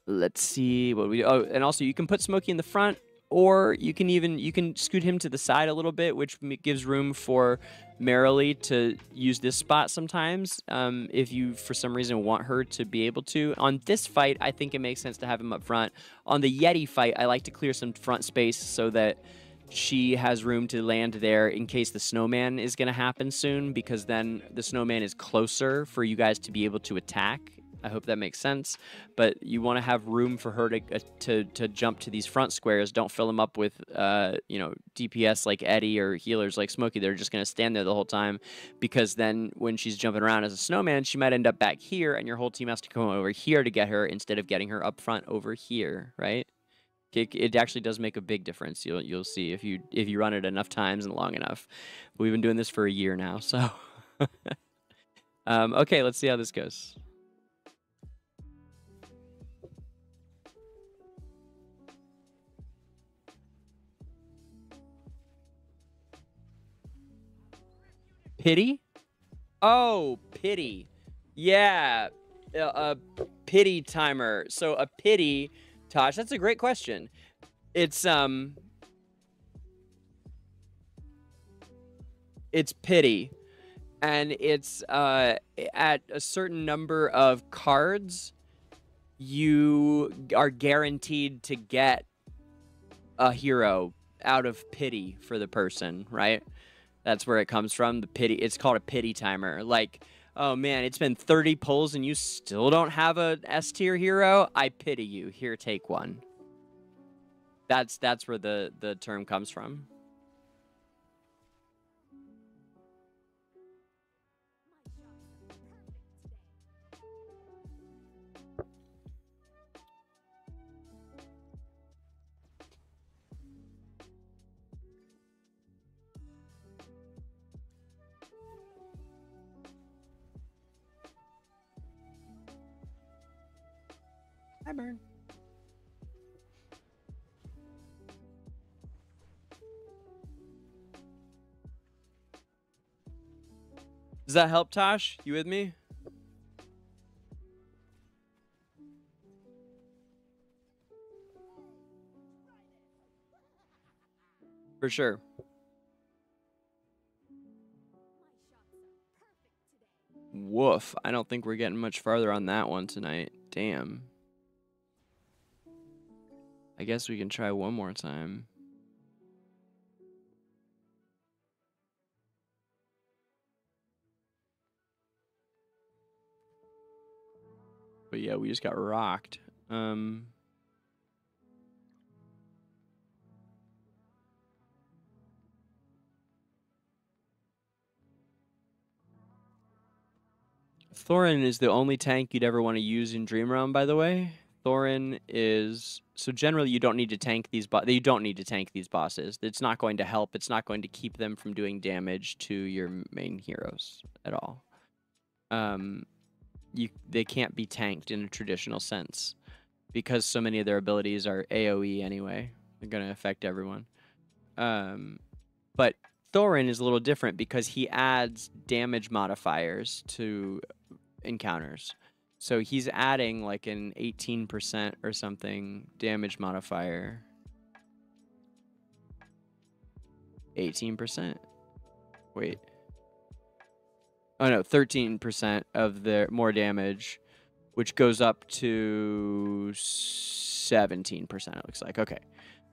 Let's see what we. Oh, and also you can put Smokey in the front or you can even you can scoot him to the side a little bit, which gives room for Marilee to use this spot sometimes um, if you for some reason want her to be able to. On this fight, I think it makes sense to have him up front. On the Yeti fight, I like to clear some front space so that she has room to land there in case the snowman is going to happen soon because then the snowman is closer for you guys to be able to attack I hope that makes sense. But you want to have room for her to, uh, to to jump to these front squares. Don't fill them up with uh, you know DPS like Eddie or healers like Smokey. They're just going to stand there the whole time because then when she's jumping around as a snowman, she might end up back here, and your whole team has to come over here to get her instead of getting her up front over here, right? It, it actually does make a big difference. You'll you'll see if you if you run it enough times and long enough. We've been doing this for a year now, so. [laughs] um, okay, let's see how this goes. Pity? Oh, pity. Yeah, a, pity timer. So a pity, Tosh. That's a great question. It's um, it's pity, and it's uh at a certain number of cards, you are guaranteed to get a hero out of pity for the person, right? That's where it comes from. The pity. It's called a pity timer. Like, oh man, it's been 30 pulls and you still don't have a S tier hero. I pity you. Here, take one. That's that's where the the term comes from. Hi, Burn. Does that help, Tosh? You with me? For sure. Woof. I don't think we're getting much farther on that one tonight. Damn. I guess we can try one more time. But yeah, we just got rocked. Um... Thoran is the only tank you'd ever want to use in Dream Realm, by the way. Thoran is so generally you don't need to tank these bo- you don't need to tank these bosses. It's not going to help. It's not going to keep them from doing damage to your main heroes at all. Um, you they can't be tanked in a traditional sense because so many of their abilities are AOE anyway. They're going to affect everyone. Um, but Thoran is a little different because he adds damage modifiers to encounters. So he's adding like an 18% or something damage modifier. 18%. Wait. Oh no, 13% of the more damage which goes up to 17%, it looks like. Okay.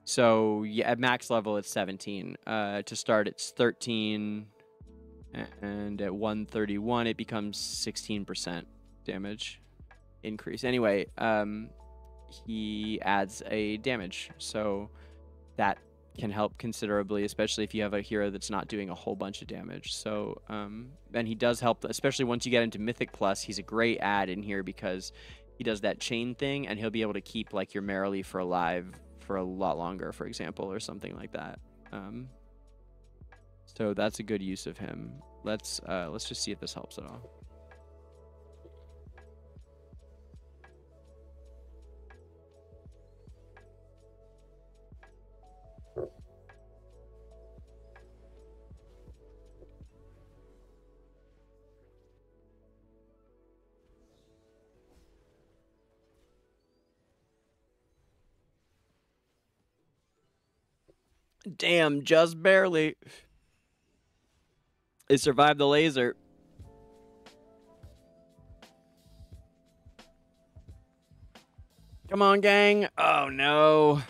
So yeah, at max level, it's 17. Uh, to start, it's 13. And at 131, it becomes 16% damage increase. Anyway, um, he adds a damage. So that can help considerably, especially if you have a hero that's not doing a whole bunch of damage. So, um, and he does help, especially once you get into Mythic Plus. He's a great add in here because he does that chain thing, and he'll be able to keep like your Marilee for alive for a lot longer, for example, or something like that. Um, so that's a good use of him. Let's uh, let's just see if this helps at all. Damn, just barely. It survived the laser. Come on, gang. Oh, no.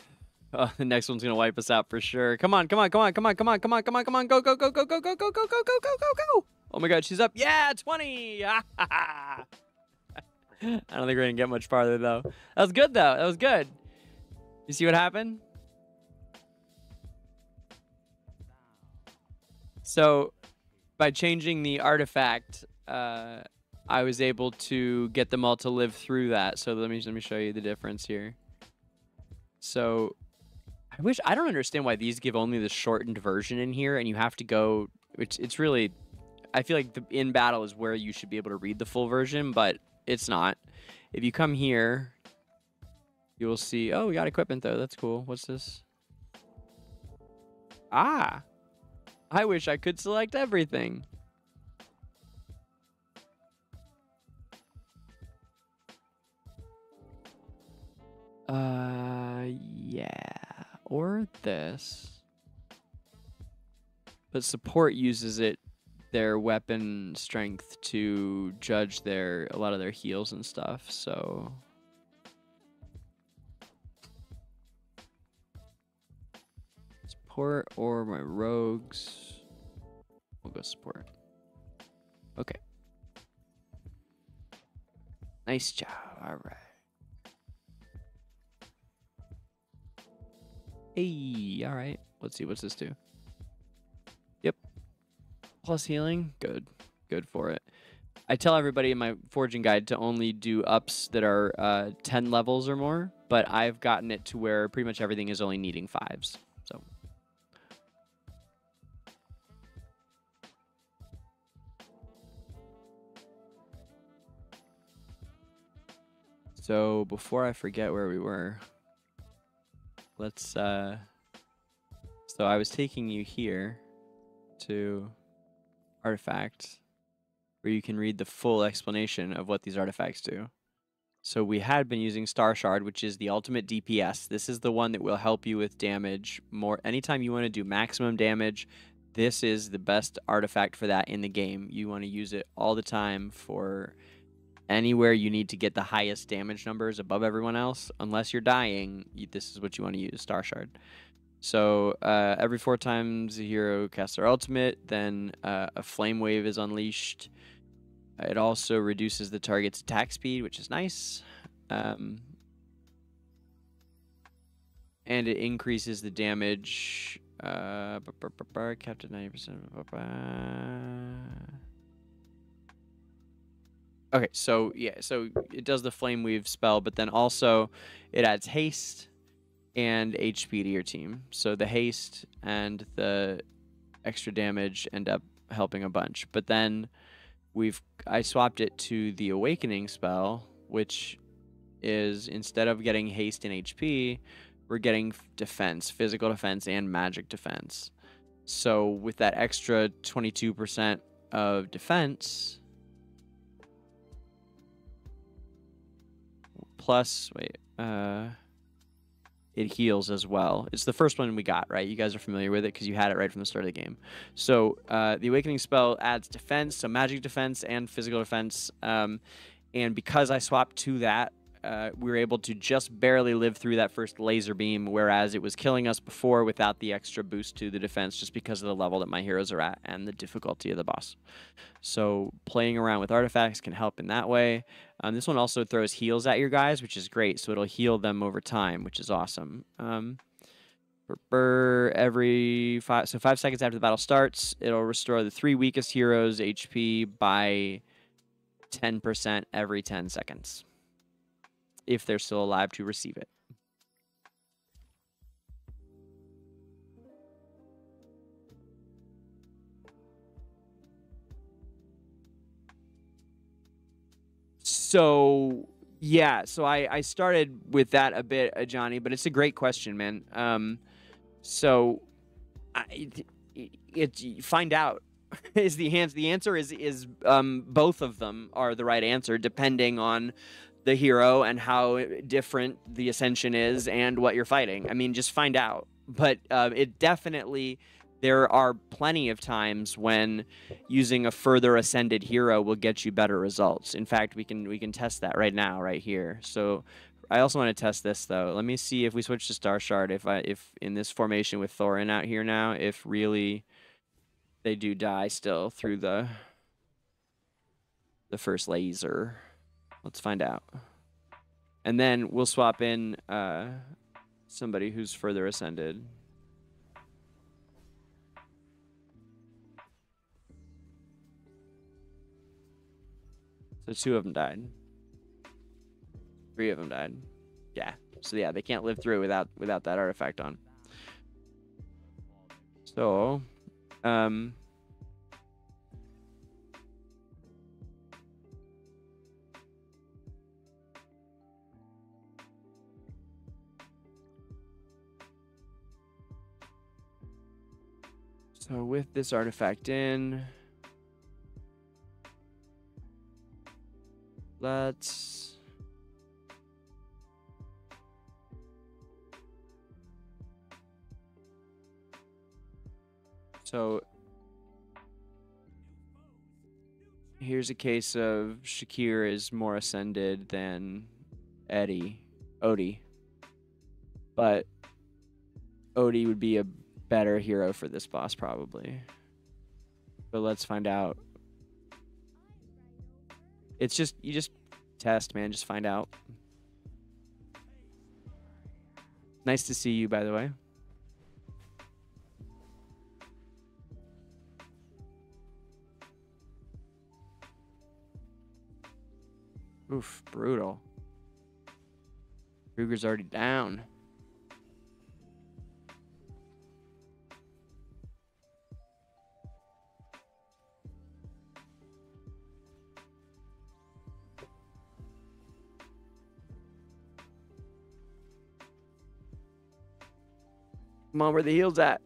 Oh, the next one's going to wipe us out for sure. Come on, come on, come on, come on, come on, come on, come on, come on. Go, go, go, go, go, go, go, go, go, go, go, go, go. Oh my god, she's up. Yeah, 20. I don't think we're going to get much farther, though. That was good, though. That was good. You see what happened? So, by changing the artifact, uh, I was able to get them all to live through that. So let me let me show you the difference here. So, I wish I don't understand why these give only the shortened version in here, and you have to go. It's it's really, I feel like the in battle is where you should be able to read the full version, but it's not. If you come here, you will see. Oh, we got equipment though. That's cool. What's this? Ah, I wish I could select everything. Uh, yeah. Or this. But support uses it, their weapon strength, to judge their a lot of their heals and stuff, so... support or my rogues. We'll go support. Okay. Nice job. All right. Hey, all right. Let's see. What's this do? Yep. Plus healing. Good. Good for it. I tell everybody in my forging guide to only do ups that are uh, 10 levels or more, but I've gotten it to where pretty much everything is only needing fives. So before I forget where we were, let's, uh, so I was taking you here to artifacts where you can read the full explanation of what these artifacts do. So we had been using Star Shard, which is the ultimate DPS. This is the one that will help you with damage more. Anytime you want to do maximum damage, this is the best artifact for that in the game. You want to use it all the time for anywhere you need to get the highest damage numbers above everyone else, unless you're dying, this is what you want to use, Star Shard. So uh, every four times a hero casts their ultimate, then uh, a flame wave is unleashed. It also reduces the target's attack speed, which is nice. Um, and it increases the damage. Uh, Captain 90%. Okay, so yeah, so it does the flame weave spell, but then also it adds haste and HP to your team. So the haste and the extra damage end up helping a bunch. But then we've I swapped it to the awakening spell, which is instead of getting haste and HP, we're getting defense, physical defense and magic defense. So with that extra 22% of defense, plus, wait, uh, it heals as well. It's the first one we got, right? You guys are familiar with it because you had it right from the start of the game. So uh, the Awakening spell adds defense, so magic defense and physical defense. Um, and because I swapped to that, uh, we were able to just barely live through that first laser beam, whereas it was killing us before without the extra boost to the defense, just because of the level that my heroes are at and the difficulty of the boss. So playing around with artifacts can help in that way. Um, this one also throws heals at your guys, which is great. So it'll heal them over time, which is awesome. Um, every five so five seconds after the battle starts, it'll restore the three weakest heroes' HP by 10% every 10 seconds if they're still alive to receive it. So yeah, so I, I started with that a bit, uh, Johnny, but it's a great question, man. Um, so I, it, it, find out [laughs] is the answer. The answer is is um, both of them are the right answer, depending on the hero and how different the ascension is and what you're fighting. I mean, just find out. But uh, it definitely there are plenty of times when using a further ascended hero will get you better results. In fact, we can we can test that right now, right here. So I also want to test this though. Let me see if we switch to Star Shard, if I if in this formation with Thoran out here now, if really they do die still through the the first laser. Let's find out. And then we'll swap in uh, somebody who's further ascended. So two of them died. Three of them died. Yeah. So yeah, they can't live through without without that artifact on. So, um, So with this artifact in, let's So here's a case of Shakir is more ascended than Eddie, Odie. But Odie would be a better hero for this boss, probably. But let's find out. It's just, you just test, man. Just find out. Nice to see you, by the way. Oof, brutal. Kruger's already down. Come on, where the heel's at.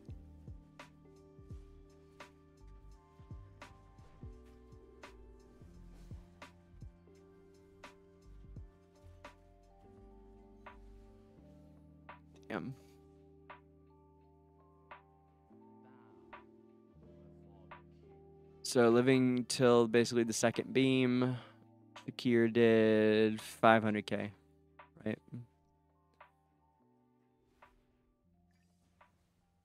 Damn. So living till basically the second beam. Shakir did 500k, right?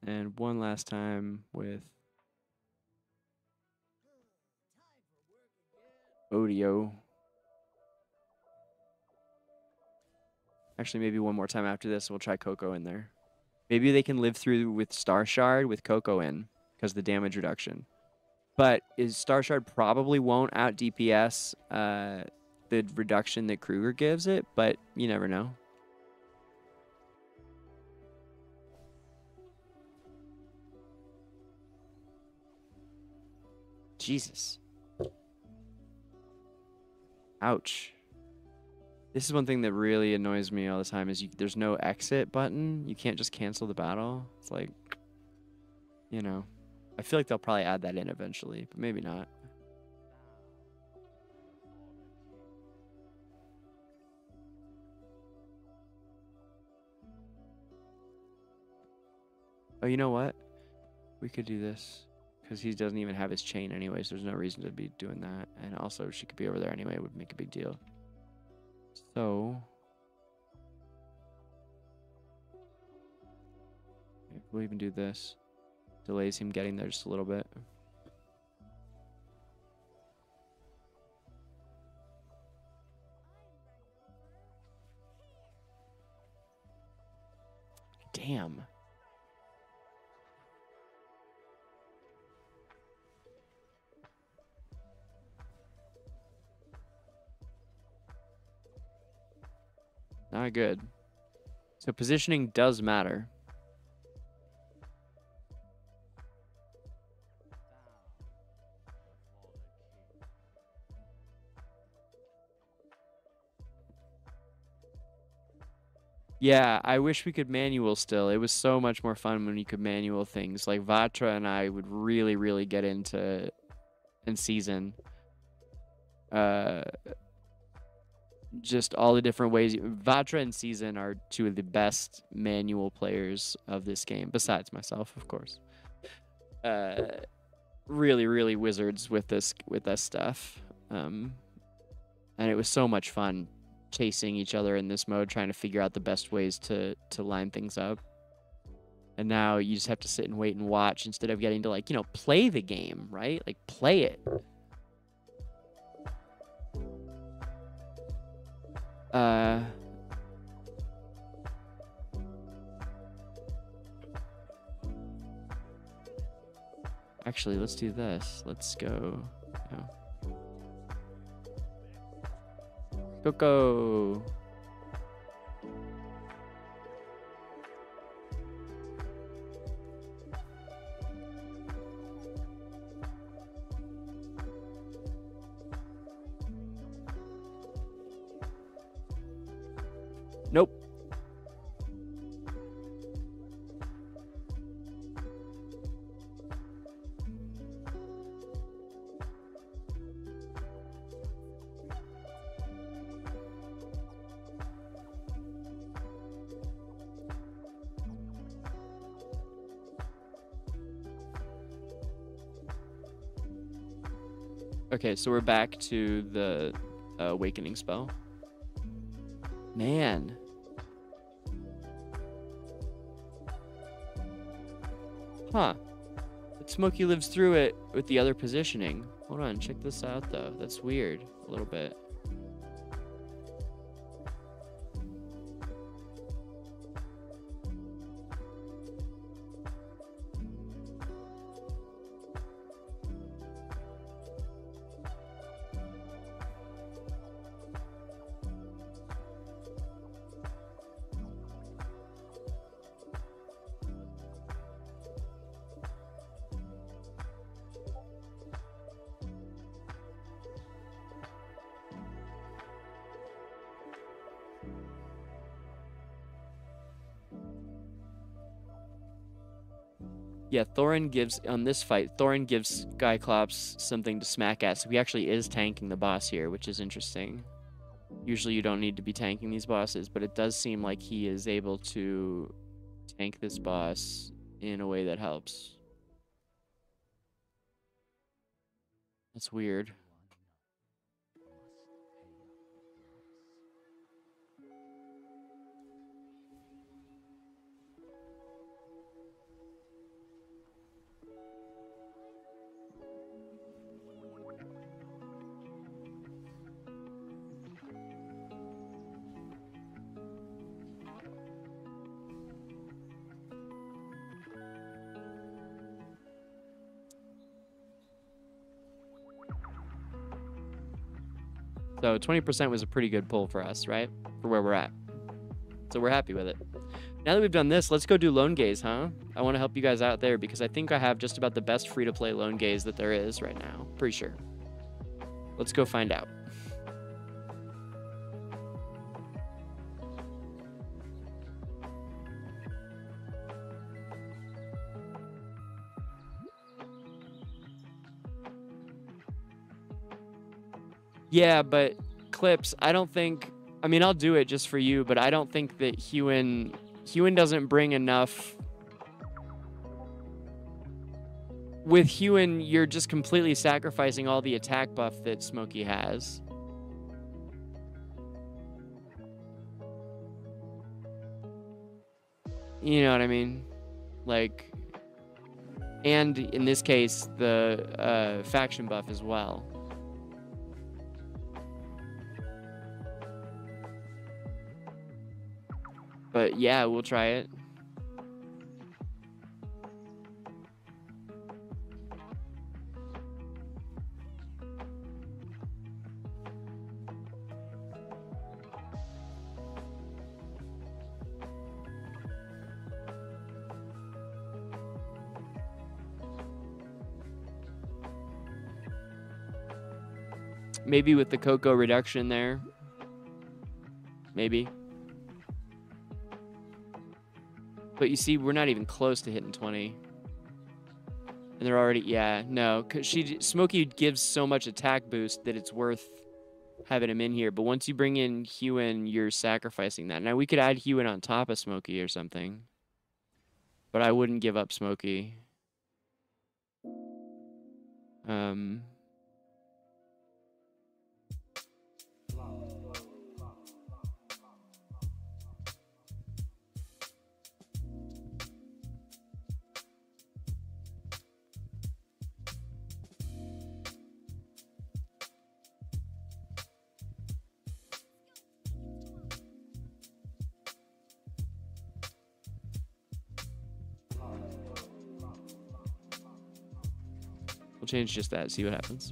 And one last time with Odie. Actually, maybe one more time after this, we'll try Koko in there. Maybe they can live through with Star Shard with Koko in because the damage reduction. But is Star Shard probably won't out DPS uh, the reduction that Kruger gives it, but you never know. Jesus. Ouch. This is one thing that really annoys me all the time is you, there's no exit button. You can't just cancel the battle. It's like, you know, I feel like they'll probably add that in eventually, but maybe not. Oh, you know what? We could do this. Because he doesn't even have his chain anyway, so there's no reason to be doing that. And also, she could be over there anyway. It would make a big deal. So, we'll even do this. Delays him getting there just a little bit. Damn. Not good. So positioning does matter. Yeah, I wish we could manual still. It was so much more fun when you could manual things. Like Vatra and I would really, really get into in season. Uh just all the different ways. Vatra and Season are two of the best manual players of this game, besides myself, of course. Uh, really, really wizards with this with this stuff, um, and it was so much fun chasing each other in this mode, trying to figure out the best ways to to line things up. And now you just have to sit and wait and watch instead of getting to like you know play the game, right? Like play it. Uh, actually, let's do this. Let's go. Oh. Koko. Okay, so we're back to the uh, awakening spell. Man. Huh. But Smokey lives through it with the other positioning. Hold on, check this out though. That's weird a little bit. Yeah, Thoran gives on this fight. Thoran gives Skyclops something to smack at, so he actually is tanking the boss here, which is interesting. Usually, you don't need to be tanking these bosses, but it does seem like he is able to tank this boss in a way that helps. That's weird. So 20% was a pretty good pull for us, right? For where we're at. So we're happy with it. Now that we've done this, let's go do Lone Gaze, huh? I want to help you guys out there because I think I have just about the best free-to-play Lone Gaze that there is right now. Pretty sure. Let's go find out. Yeah, but clips, I don't think. I mean, I'll do it just for you, but I don't think that Hewynn Hewynn doesn't bring enough. with Hewynn, you're just completely sacrificing all the attack buff that Smokey has. You know what I mean? Like, and in this case, the uh, faction buff as well. But yeah, we'll try it. Maybe with the Koko reduction there. Maybe. But you see, we're not even close to hitting 20. And they're already, yeah, no. Cause she, Smokey gives so much attack boost that it's worth having him in here. But once you bring in Hewynn, you're sacrificing that. Now, we could add Hewynn on top of Smokey or something. But I wouldn't give up Smokey. Um... change just that, see what happens.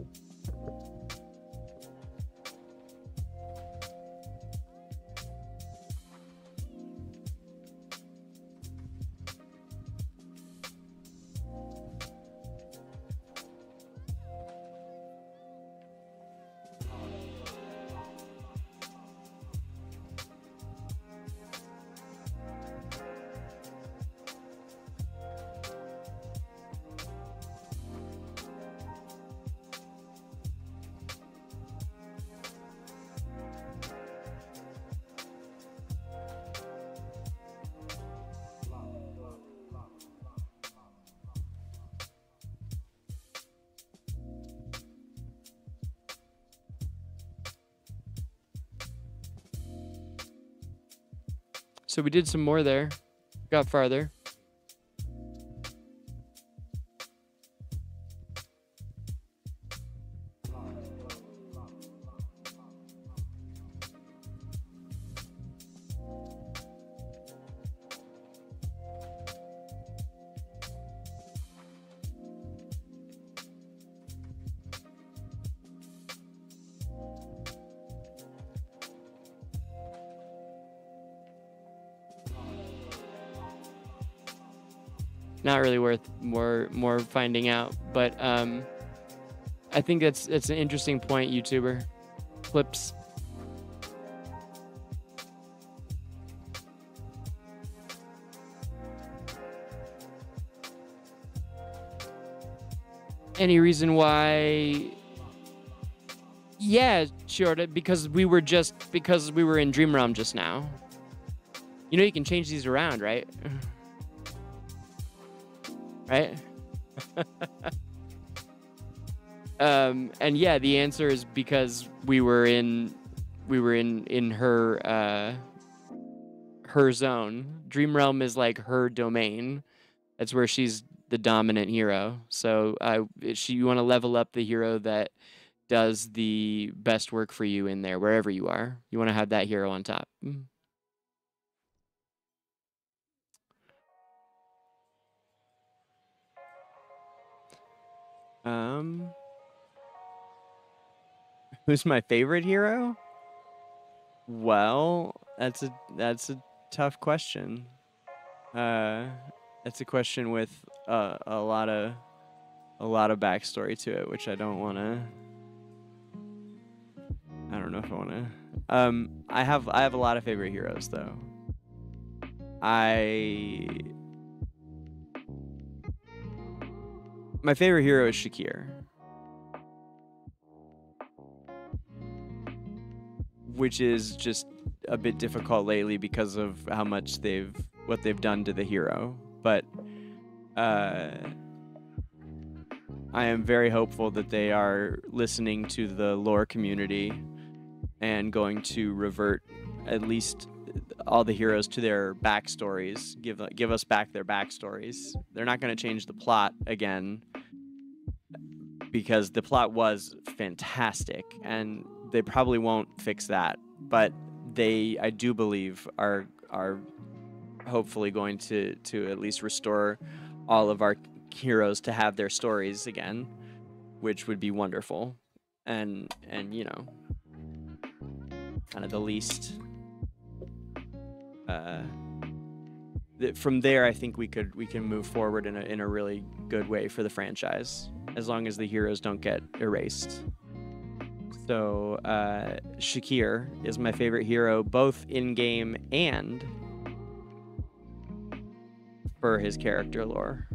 So we did some more there. Got farther. Finding out. But um, I think that's that's an interesting point, YouTuber. Clips. Any reason why? Yeah, sure. Because we were just because we were in Dream Realm just now. You know, you can change these around, right? And yeah, the answer is because we were in we were in in her uh, her zone. Dream Realm is like her domain. That's where she's the dominant hero. So uh, she you want to level up the hero that does the best work for you in there, wherever you are. You want to have that hero on top. Mm. Um, who's my favorite hero? Well, that's a that's a tough question. Uh, that's a question with uh, a lot of a lot of backstory to it, which I don't want to. I don't know if I want to. Um, I have I have a lot of favorite heroes though. I My favorite hero is Shakir. Which is just a bit difficult lately because of how much they've what they've done to the hero. But uh I am very hopeful that they are listening to the lore community and going to revert at least all the heroes to their backstories. Give give us back their backstories. They're not going to change the plot again because the plot was fantastic, and they probably won't fix that. But they, I do believe, are are hopefully going to to at least restore all of our heroes to have their stories again, which would be wonderful. And and you know, kind of the least. Uh, from there, I think we could we can move forward in a in a really good way for the franchise, as long as the heroes don't get erased. So uh, Shakir is my favorite hero, both in game and for his character lore.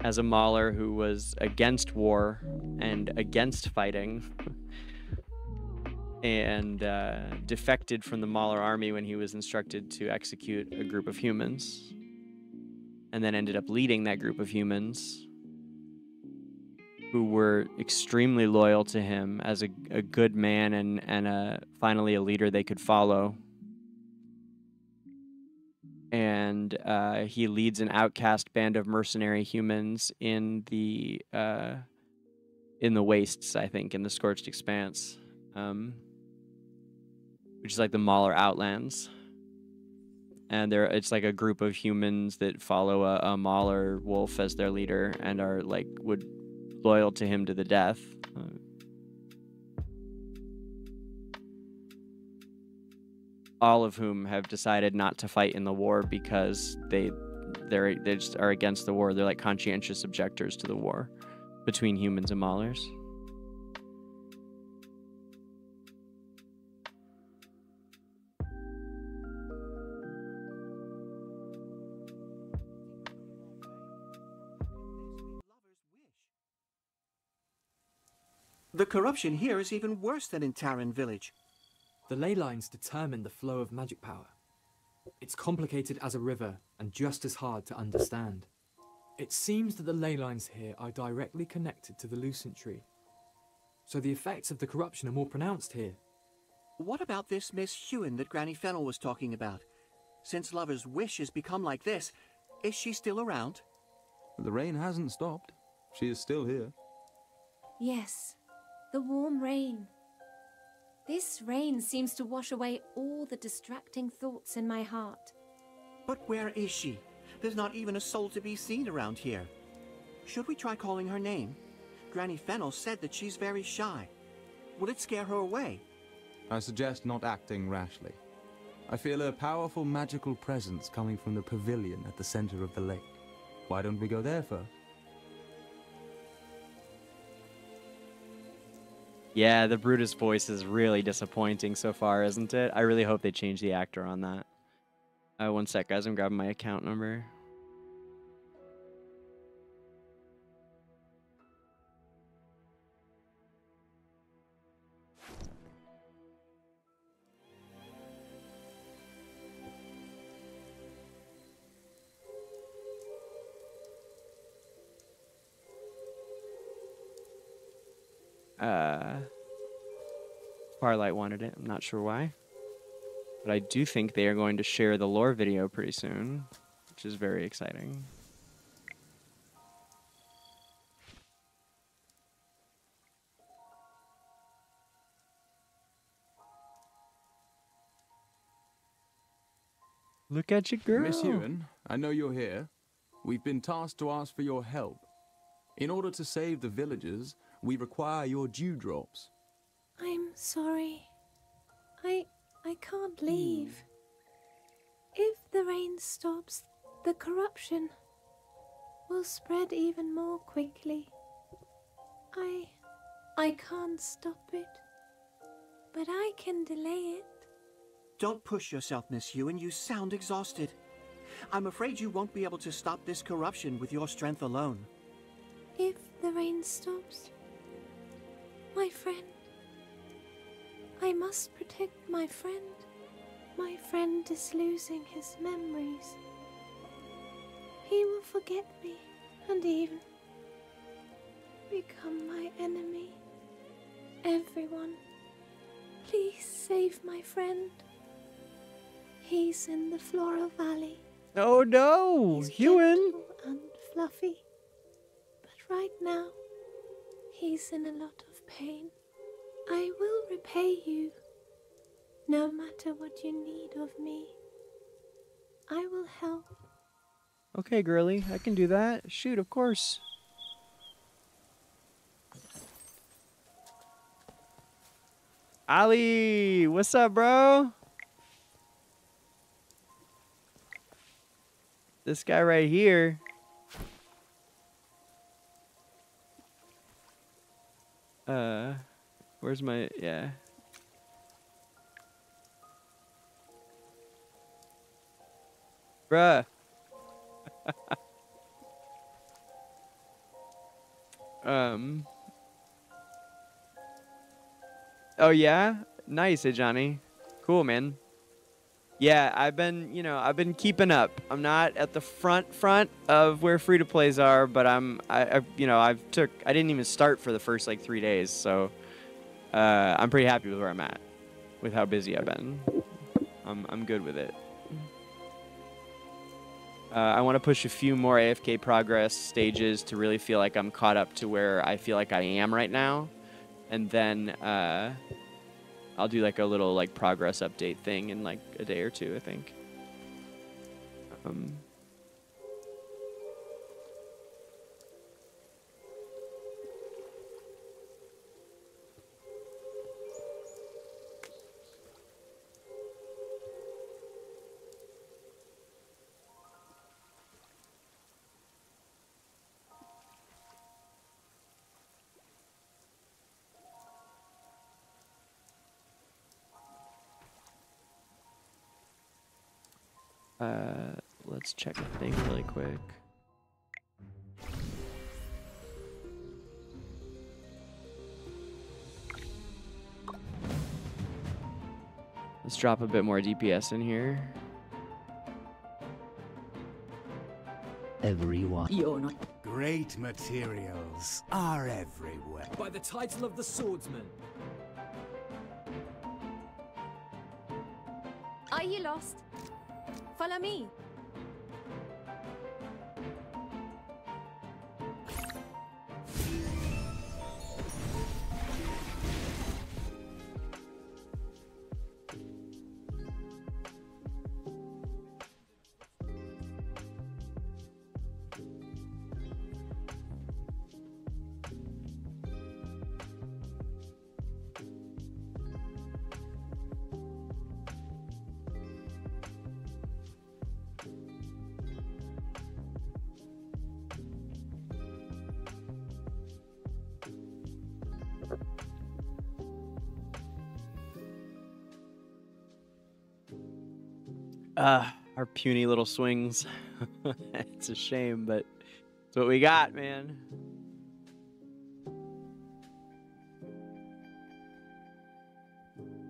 As a Mauler who was against war and against fighting, [laughs] and uh, defected from the Mauler army when he was instructed to execute a group of humans, and then ended up leading that group of humans who were extremely loyal to him as a, a good man and, and a, finally a leader they could follow and uh, he leads an outcast band of mercenary humans in the uh, in the wastes, I think, in the scorched expanse, um, which is like the Mauler Outlands. And there, it's like a group of humans that follow a, a wolf as their leader and are like would loyal to him to the death. Uh, all of whom have decided not to fight in the war because they they're they just are against the war. They're like conscientious objectors to the war between humans and Maulers. The corruption here is even worse than in Taran village. The ley lines determine the flow of magic power. It's complicated as a river and just as hard to understand. It seems that the ley lines here are directly connected to the Lucent Tree. So the effects of the corruption are more pronounced here. What about this Miss Hewynn that Granny Fennel was talking about? Since Lover's wish has become like this, is she still around? The rain hasn't stopped. She is still here. Yes, the warm rain. This rain seems to wash away all the distracting thoughts in my heart. But where is she? There's not even a soul to be seen around here. Should we try calling her name? Granny Fennel said that she's very shy. Will it scare her away? I suggest not acting rashly. I feel a powerful magical presence coming from the pavilion at the center of the lake. Why don't we go there first? Yeah, the Brutus voice is really disappointing so far, isn't it? I really hope they change the actor on that. Uh, one sec, guys. I'm grabbing my account number. Uh, Farlight wanted it. I'm not sure why. But I do think they are going to share the lore video pretty soon, which is very exciting. Look at you, girl. Miss Hewynn, I know you're here. We've been tasked to ask for your help. In order to save the villagers, we require your dewdrops. I'm sorry. I I can't hmm. leave. If the rain stops, the corruption will spread even more quickly. I I can't stop it. But I can delay it. Don't push yourself, Miss Hewynn. You sound exhausted. I'm afraid you won't be able to stop this corruption with your strength alone. If the rain stops, my friend. I must protect my friend. My friend is losing his memories. He will forget me and even become my enemy. Everyone, please save my friend. He's in the Floral Valley. Oh no, He's Ewan. and fluffy. But right now, he's in a lot of pain. I will repay you, no matter what you need of me. I will help. Okay, girly, I can do that. Shoot, of course. Ali, what's up, bro? This guy right here. Uh, where's my yeah? Bruh. [laughs] um. Oh yeah, nice, eh, Johnny. Cool, man. Yeah, I've been, you know, I've been keeping up. I'm not at the front front of where free to plays are, but I'm, I, I, you know, I've took, I didn't even start for the first like three days, so uh, I'm pretty happy with where I'm at, with how busy I've been. I'm, I'm good with it. Uh, I want to push a few more AFK progress stages to really feel like I'm caught up to where I feel like I am right now, and then uh, I'll do like a little like progress update thing in like a day or two. I think. Um, uh, let's check a thing really quick. Let's drop a bit more DPS in here. Everyone. You're not. Great materials are everywhere. By the title of the swordsman. Follow Uh, our puny little swings. [laughs] it's a shame, but it's what we got, man.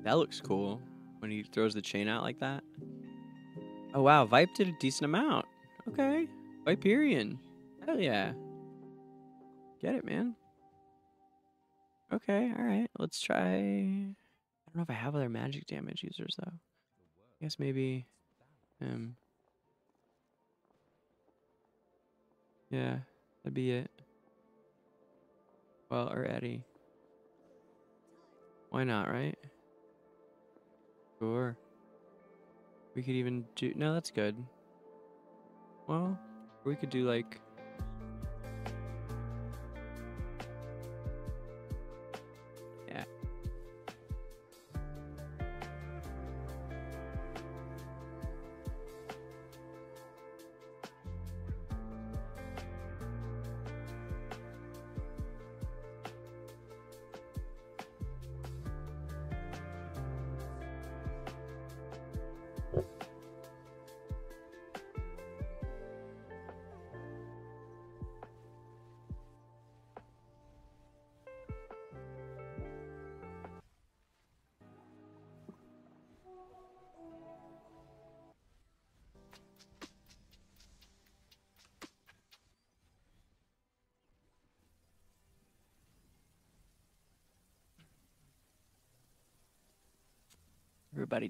That looks cool when he throws the chain out like that. Oh wow, Vipe did a decent amount. Okay. Viperian. Hell yeah. Get it, man. Okay, alright. Let's try I don't know if I have other magic damage users though. I guess maybe um Yeah, that'd be it. Well, or Eddie. Why not, right? Sure. We could even do no, that's good. Well, we could do like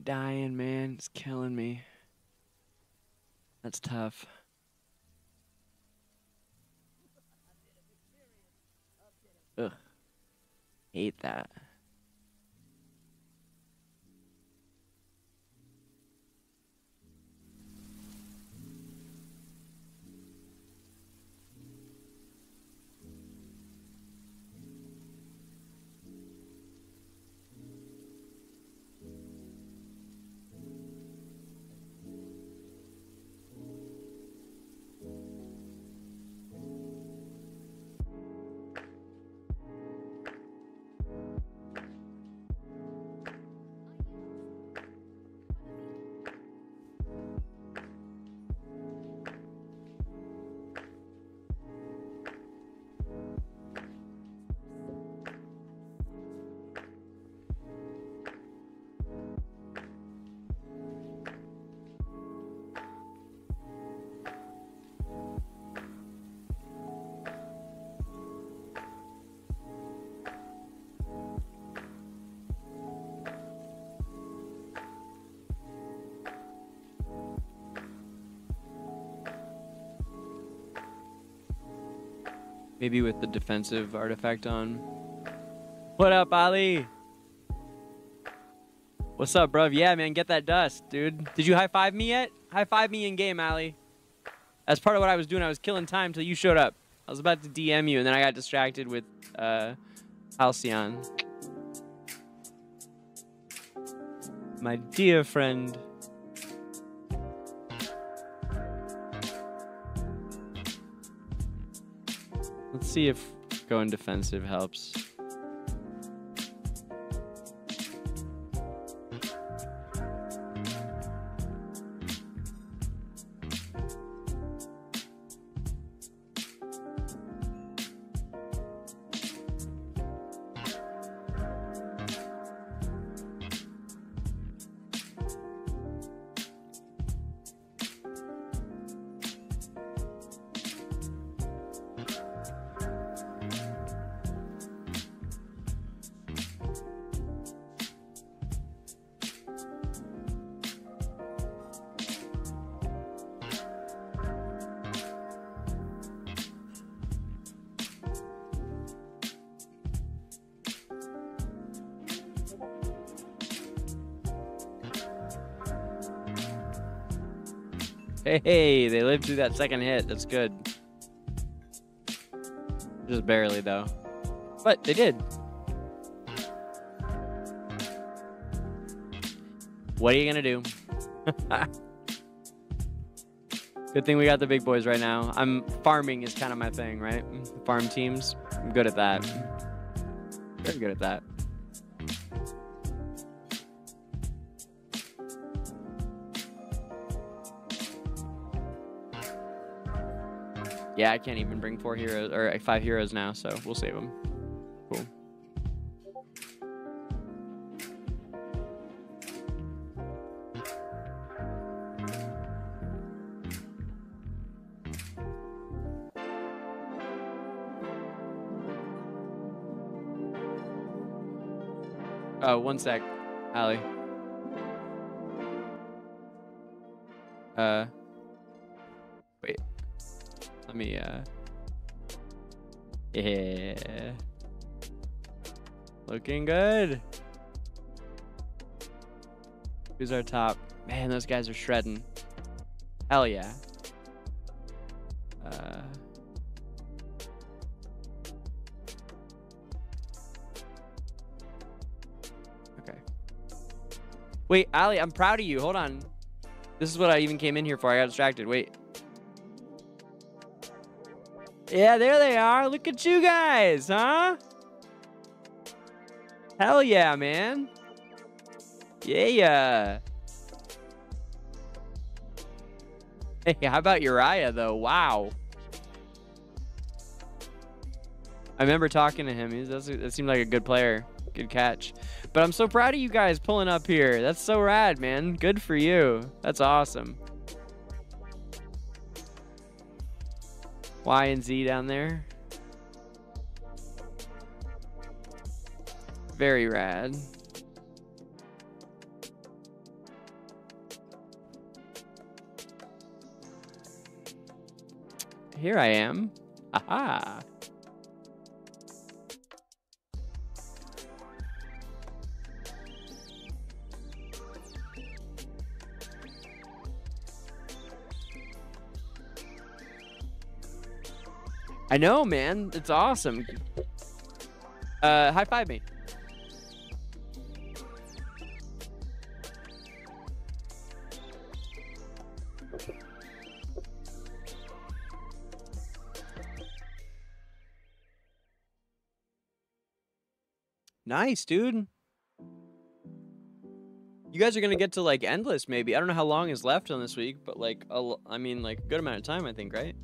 Dying, man. It's killing me. That's tough. Ugh. Hate that. Maybe with the defensive artifact on. What up, Ali? What's up, bruv? Yeah, man, get that dust, dude. Did you high five me yet? High five me in game, Ali. As part of what I was doing, I was killing time till you showed up. I was about to DM you, and then I got distracted with uh, Halcyon. My dear friend. See if going defensive helps. Through that second hit. That's good. Just barely, though. But they did. What are you going to do? [laughs] good thing we got the big boys right now. I'm farming is kind of my thing, right? Farm teams. I'm good at that. Mm-hmm. Very good at that. Yeah, I can't even bring four heroes or five heroes now, so we'll save them. Cool. Oh, one sec, Allie. Uh, Looking good. Who's our top? Man, those guys are shredding. Hell yeah. Uh, okay. Wait, Ali, I'm proud of you. Hold on. This is what I even came in here for. I got distracted. Wait. Yeah, there they are. Look at you guys, huh? Hell yeah, man. Yeah. Hey, how about Uriah, though? Wow. I remember talking to him. He was, that seemed like a good player. Good catch. But I'm so proud of you guys pulling up here. That's so rad, man. Good for you. That's awesome. Y and Z down there. Very rad. Here I am. Aha! I know, man. It's awesome. Uh, high five me. Nice, dude. You guys are gonna get to like endless, maybe. I don't know how long is left on this week, but like, I mean, like a good amount of time, I think, right?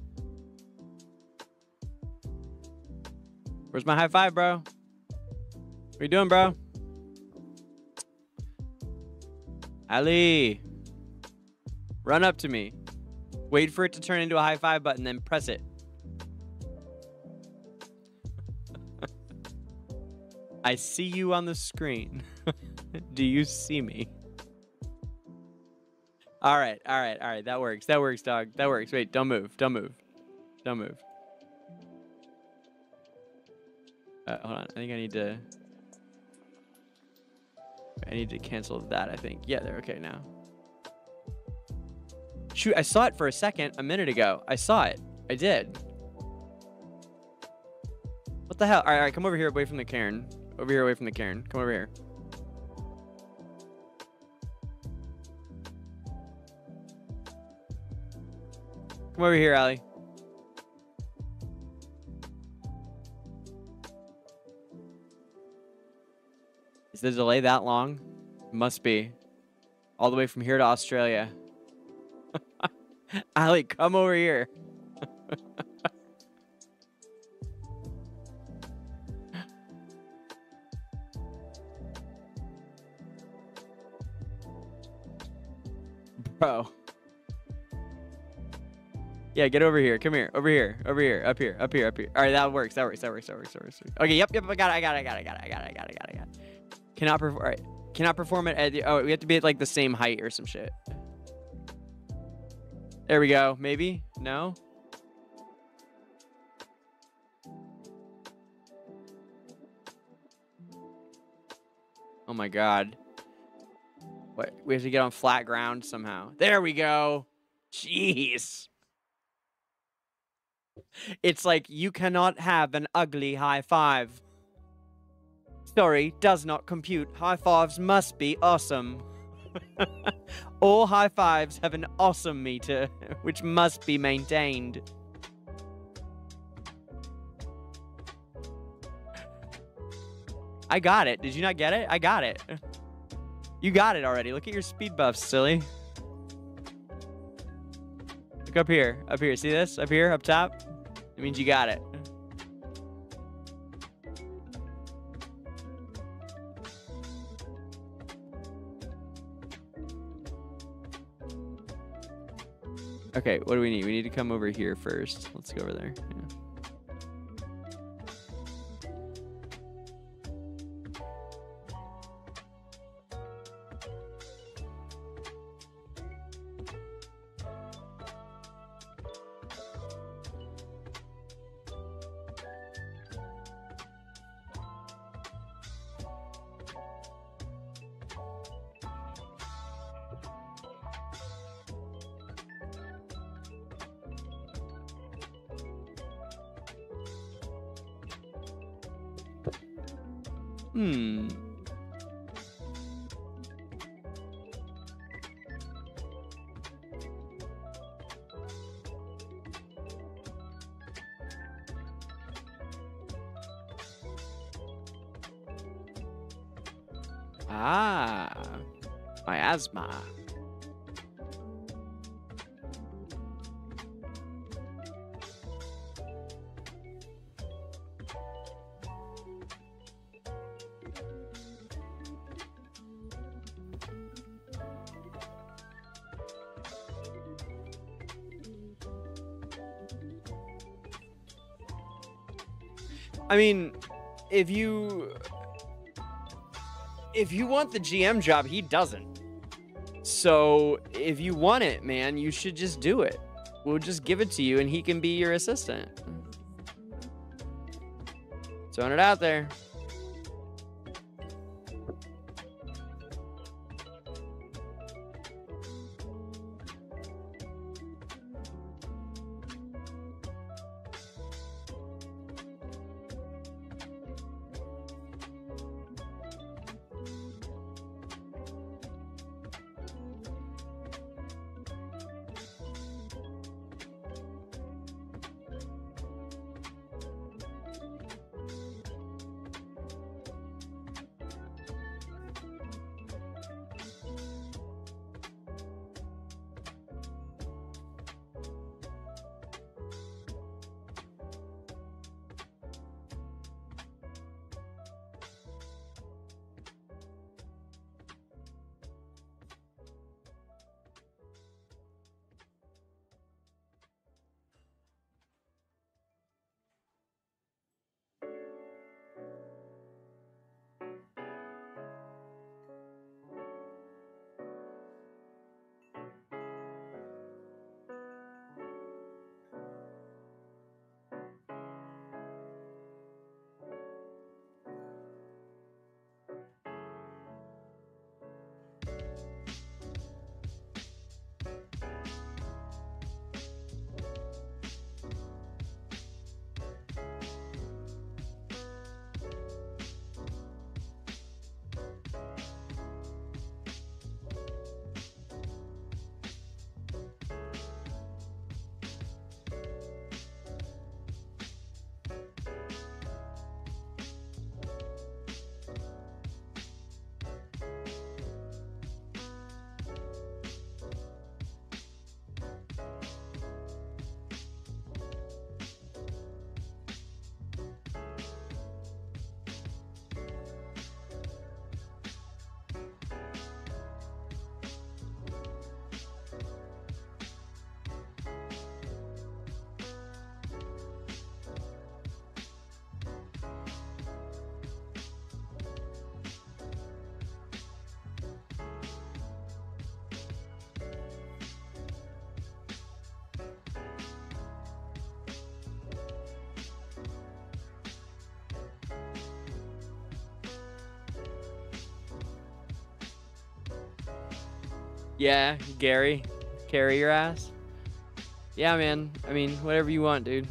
Where's my high five, bro? What you doing, bro? Ali, run up to me. Wait for it to turn into a high five button, then press it. I see you on the screen. [laughs] Do you see me? All right, all right, all right. That works. That works, dog. That works. Wait, don't move. Don't move. Don't move. Uh, hold on. I think I need to. I need to cancel that. I think. Yeah, they're okay now. Shoot, I saw it for a second a minute ago. I saw it. I did. What the hell? All right, all right. Come over here, away from the cairn. Over here, away from the cairn. Come over here. Come over here, Allie. Is the delay that long? Must be. All the way from here to Australia. [laughs] Allie, come over here. [laughs] bro. Yeah, get over here. Come here. Over here. Over here. Up here. Up here. Up here. All right, that works. That works. That works. That works. That works. Okay. Yep. Yep. I got it. I got it. I got it. I got it. I got it. I got it. I got it. Cannot perform. Right. Cannot perform it at the. Oh, we have to be at like the same height or some shit. There we go. Maybe. No. Oh my god. What? We have to get on flat ground somehow. There we go. Jeez. It's like you cannot have an ugly high five. Sorry, does not compute. High fives must be awesome. [laughs] All high fives have an awesome meter, [laughs] which must be maintained. I got it. Did you not get it? I got it. [laughs] You got it already. Look at your speed buffs, silly. Look up here. Up here. See this? Up here, up top? It means you got it. Okay, what do we need? We need to come over here first. Let's go over there. Yeah. I mean, if you if you want the GM job, he doesn't. So if you want it, man, you should just do it. we'll just give it to you and he can be your assistant. Throwing it out there. Yeah, Gary, carry your ass. Yeah, man. I mean, whatever you want, dude.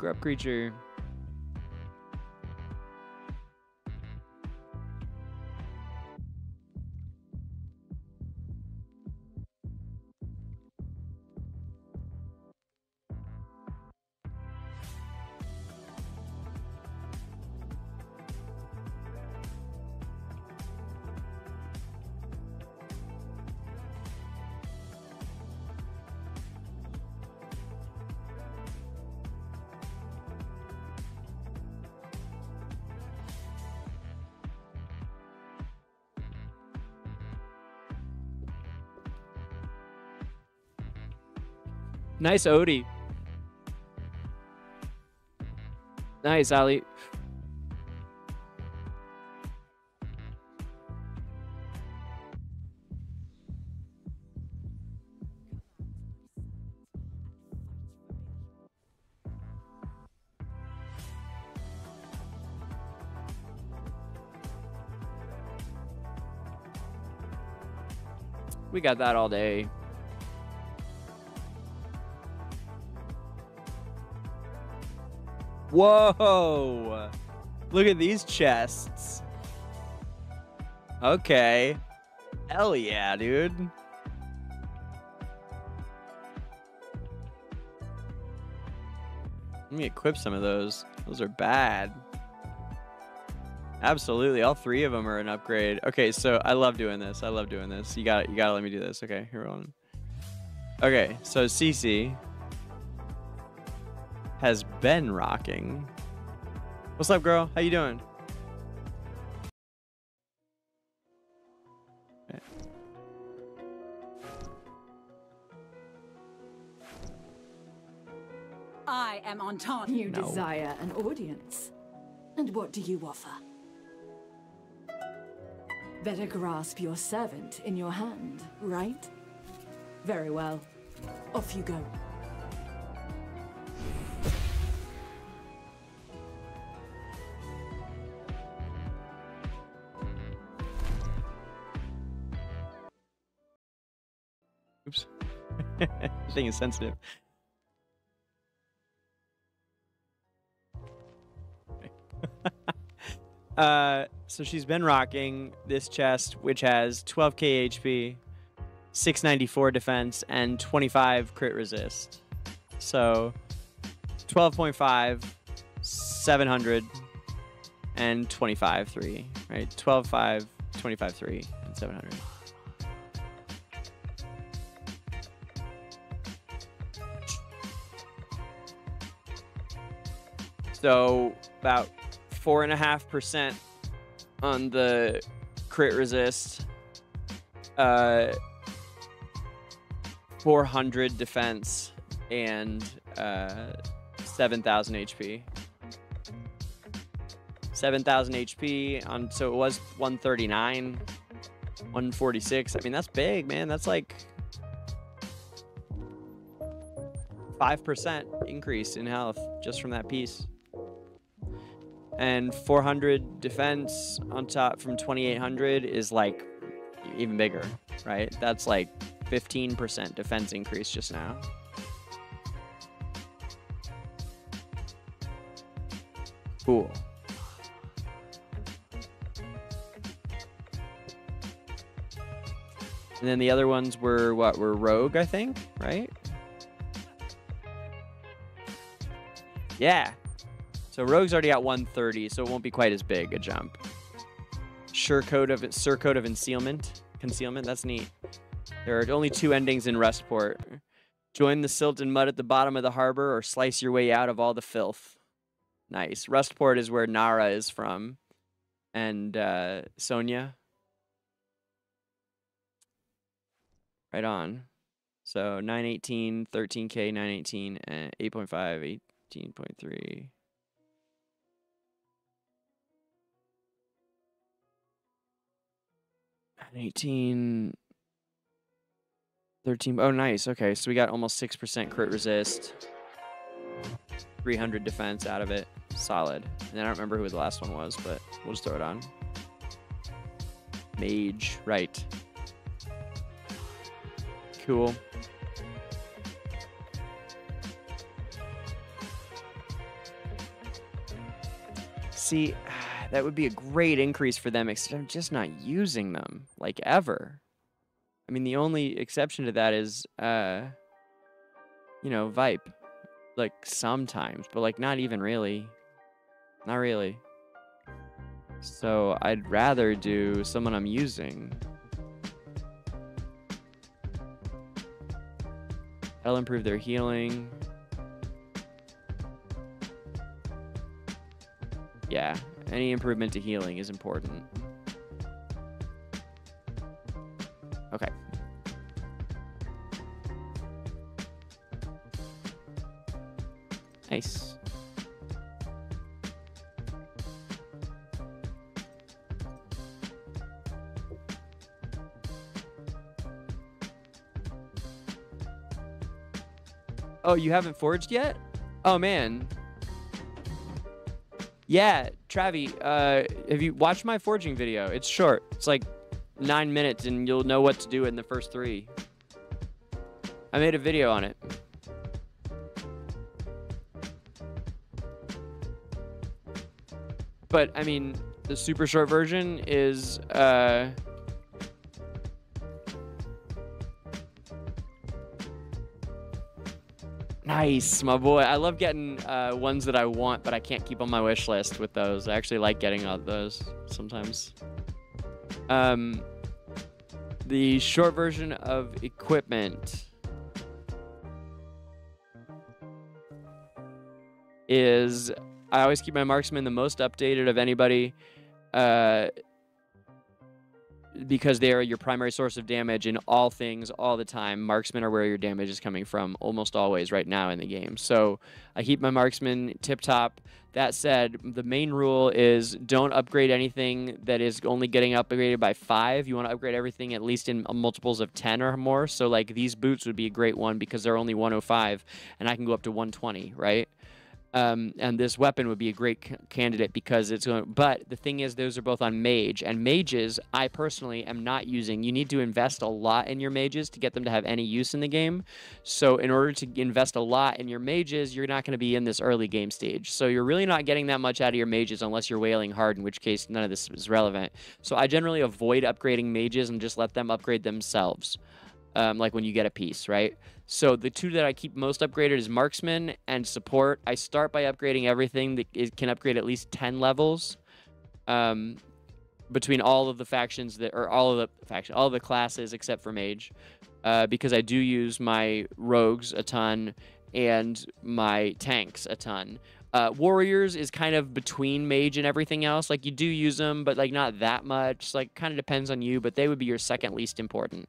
Grub creature. Nice Odie. Nice, Ali. We got that all day. Whoa! Look at these chests. Okay. Hell yeah, dude. Let me equip some of those. Those are bad. Absolutely, all three of them are an upgrade. Okay, so I love doing this. I love doing this. You got you got to let me do this. Okay, here we go. Okay, so has been rocking. What's up, girl? How you doing? I am Entente. You No. desire an audience. And what do you offer? Better grasp your servant in your hand, right? Very well. Off you go. Thing is sensitive. [laughs] uh, so she's been rocking this chest, which has 12k HP, 694 defense, and 25 crit resist. So 12.5, 700, and 25 3. Right? 12 5, 25 3, and 700. So about four and a half percent on the crit resist. Uh, 400 defense and uh, 7,000 HP. 7,000 HP on so it was 139, 146. I mean that's big, man. That's like five percent increase in health just from that piece and 400 defense on top from 2800 is like even bigger, right? That's like 15% defense increase just now. Cool. And then the other ones were what? Were rogue, I think, right? Yeah. So Rogue's already at 130, so it won't be quite as big a jump. Sure code of code of concealment. Concealment, that's neat. There are only two endings in Rustport. Join the silt and mud at the bottom of the harbor or slice your way out of all the filth. Nice. Rustport is where Nara is from. And uh, Sonia. Right on. So 918, 13k, 918, and 8.5, 18.3. 18 13 oh nice okay so we got almost 6% crit resist. 300 defense out of it solid and i don't remember who the last one was but we'll just throw it on. Mage right. Cool. See that would be a great increase for them, except I'm just not using them like ever. I mean, the only exception to that is, uh, you know, Vipe, like sometimes, but like not even really, not really. So I'd rather do someone I'm using. That'll improve their healing. Yeah, any improvement to healing is important. Okay. Nice. Oh, you haven't forged yet? Oh man. Yeah, Travi, uh, have you watched my forging video? It's short. It's like nine minutes, and you'll know what to do in the first three. I made a video on it. But I mean, the super short version is uh, Nice, my boy. I love getting uh, ones that I want, but I can't keep on my wish list with those. I actually like getting all those sometimes. Um, the short version of equipment is I always keep my marksman the most updated of anybody. Uh, because they are your primary source of damage in all things all the time. Marksmen are where your damage is coming from almost always right now in the game. So I keep my marksman tip top. That said, the main rule is don't upgrade anything that is only getting upgraded by five. You want to upgrade everything at least in uh, multiples of 10 or more. So, like, these boots would be a great one because they're only 105 and I can go up to 120, right? Um, and this weapon would be a great c- candidate because it's going. But the thing is, those are both on mage, and mages I personally am not using. You need to invest a lot in your mages to get them to have any use in the game. So in order to invest a lot in your mages, you're not going to be in this early game stage. So you're really not getting that much out of your mages unless you're wailing hard, in which case none of this is relevant. So I generally avoid upgrading mages and just let them upgrade themselves. Um, like when you get a piece, right? So the two that I keep most upgraded is marksman and support. I start by upgrading everything that is, can upgrade at least 10 levels um, between all of the factions that or all of the faction, all the classes except for mage, uh, because I do use my rogues a ton and my tanks a ton. Uh, warriors is kind of between mage and everything else. Like you do use them, but like not that much. Like kind of depends on you, but they would be your second least important.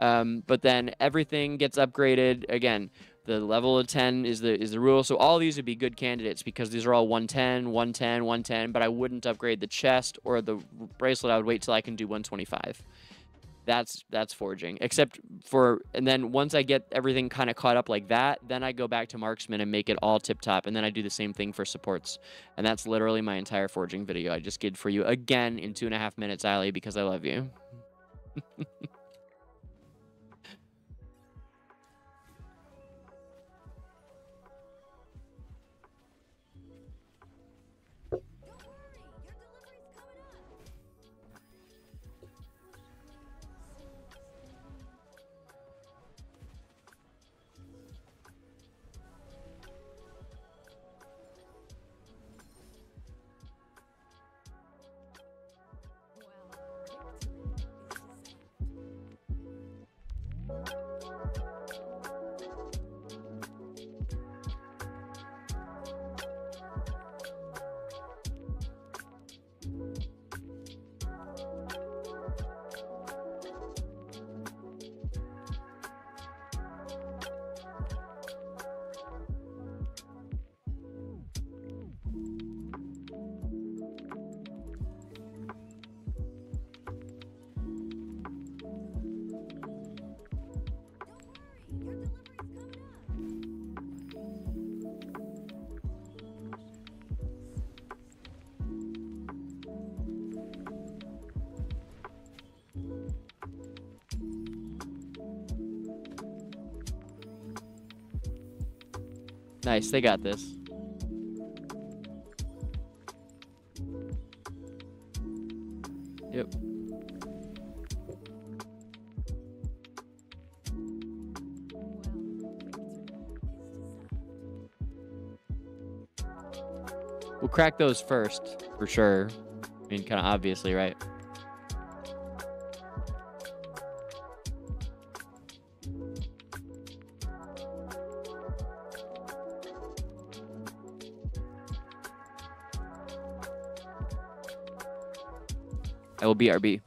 Um, but then everything gets upgraded again. The level of 10 is the is the rule. So all these would be good candidates because these are all 110, 110, 110. But I wouldn't upgrade the chest or the bracelet. I would wait till I can do 125. That's that's forging. Except for and then once I get everything kind of caught up like that, then I go back to marksman and make it all tip top. And then I do the same thing for supports. And that's literally my entire forging video I just did for you again in two and a half minutes, Ali, because I love you. [laughs] Nice, they got this. Yep. We'll crack those first, for sure. I mean, kind of obviously, right? BRB.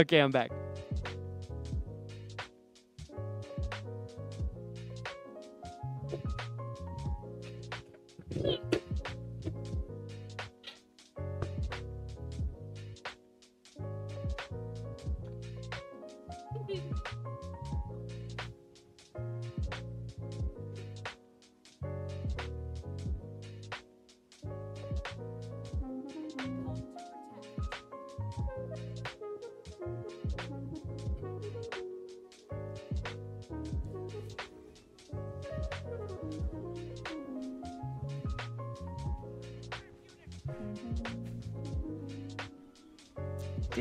Okay, I'm back.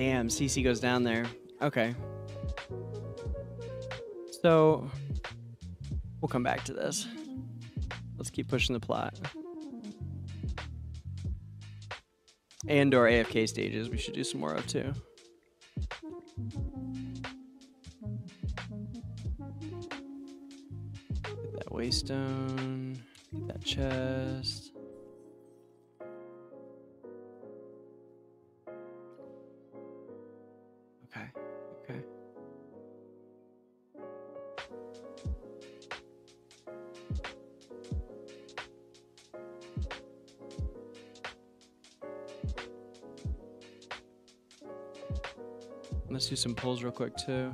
Damn, CC goes down there. Okay. So we'll come back to this. Let's keep pushing the plot. And or AFK stages we should do some more of too. Get that waystone. Get that chest. Pulls real quick too.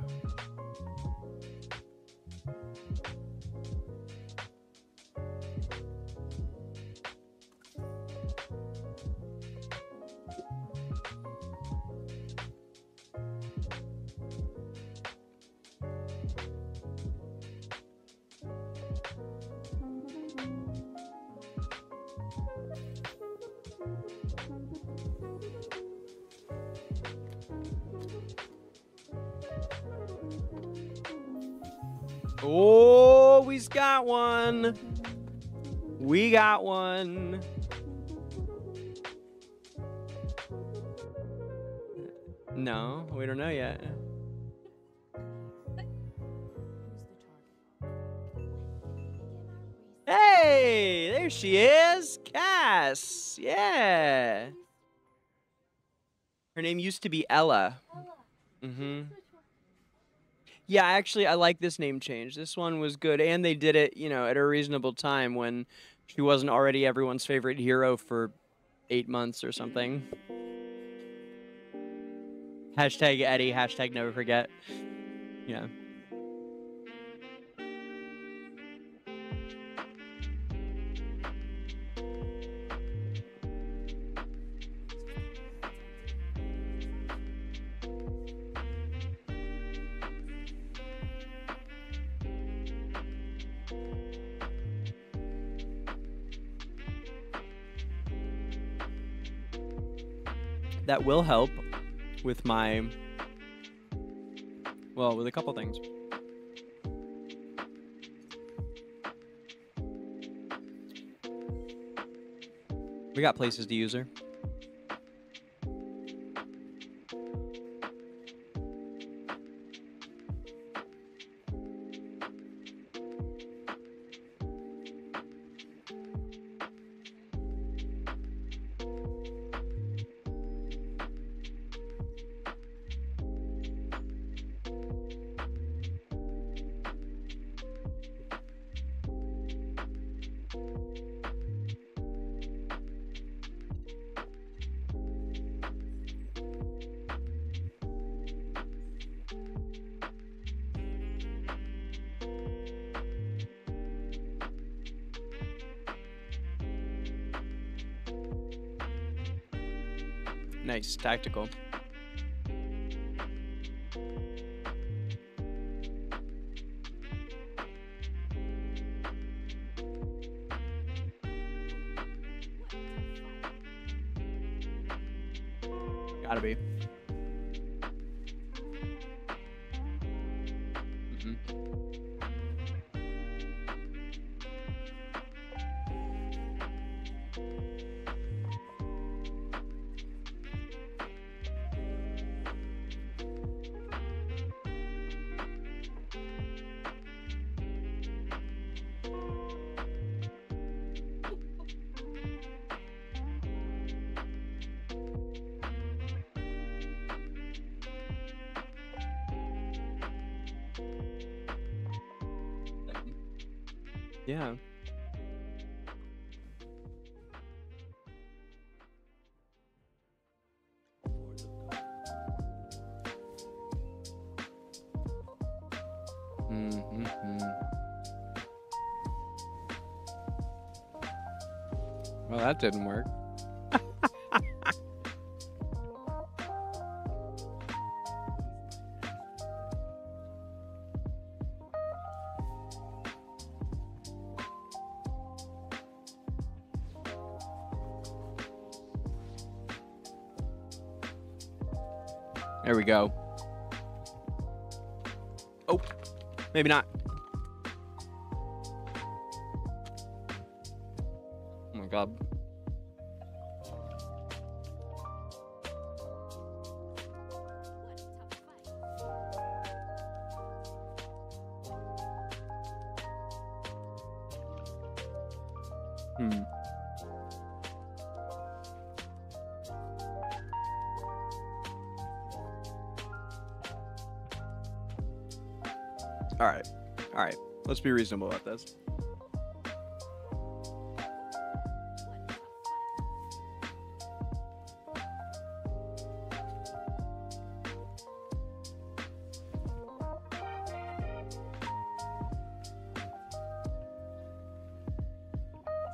To be Ella. Mm-hmm. Yeah, actually, I like this name change. This one was good, and they did it, you know, at a reasonable time when she wasn't already everyone's favorite hero for eight months or something. Hashtag Eddie. Hashtag never forget. Yeah. Will help with my well with a couple things. We got places to use her Nice, didn't work. There we go. Oh, maybe not. Be reasonable about this.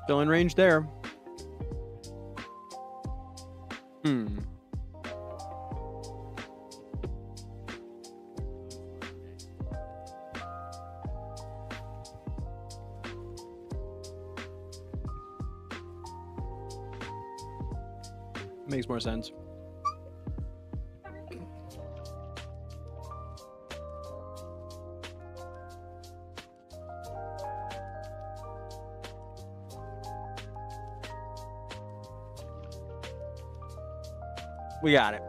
Still in range there. We got it.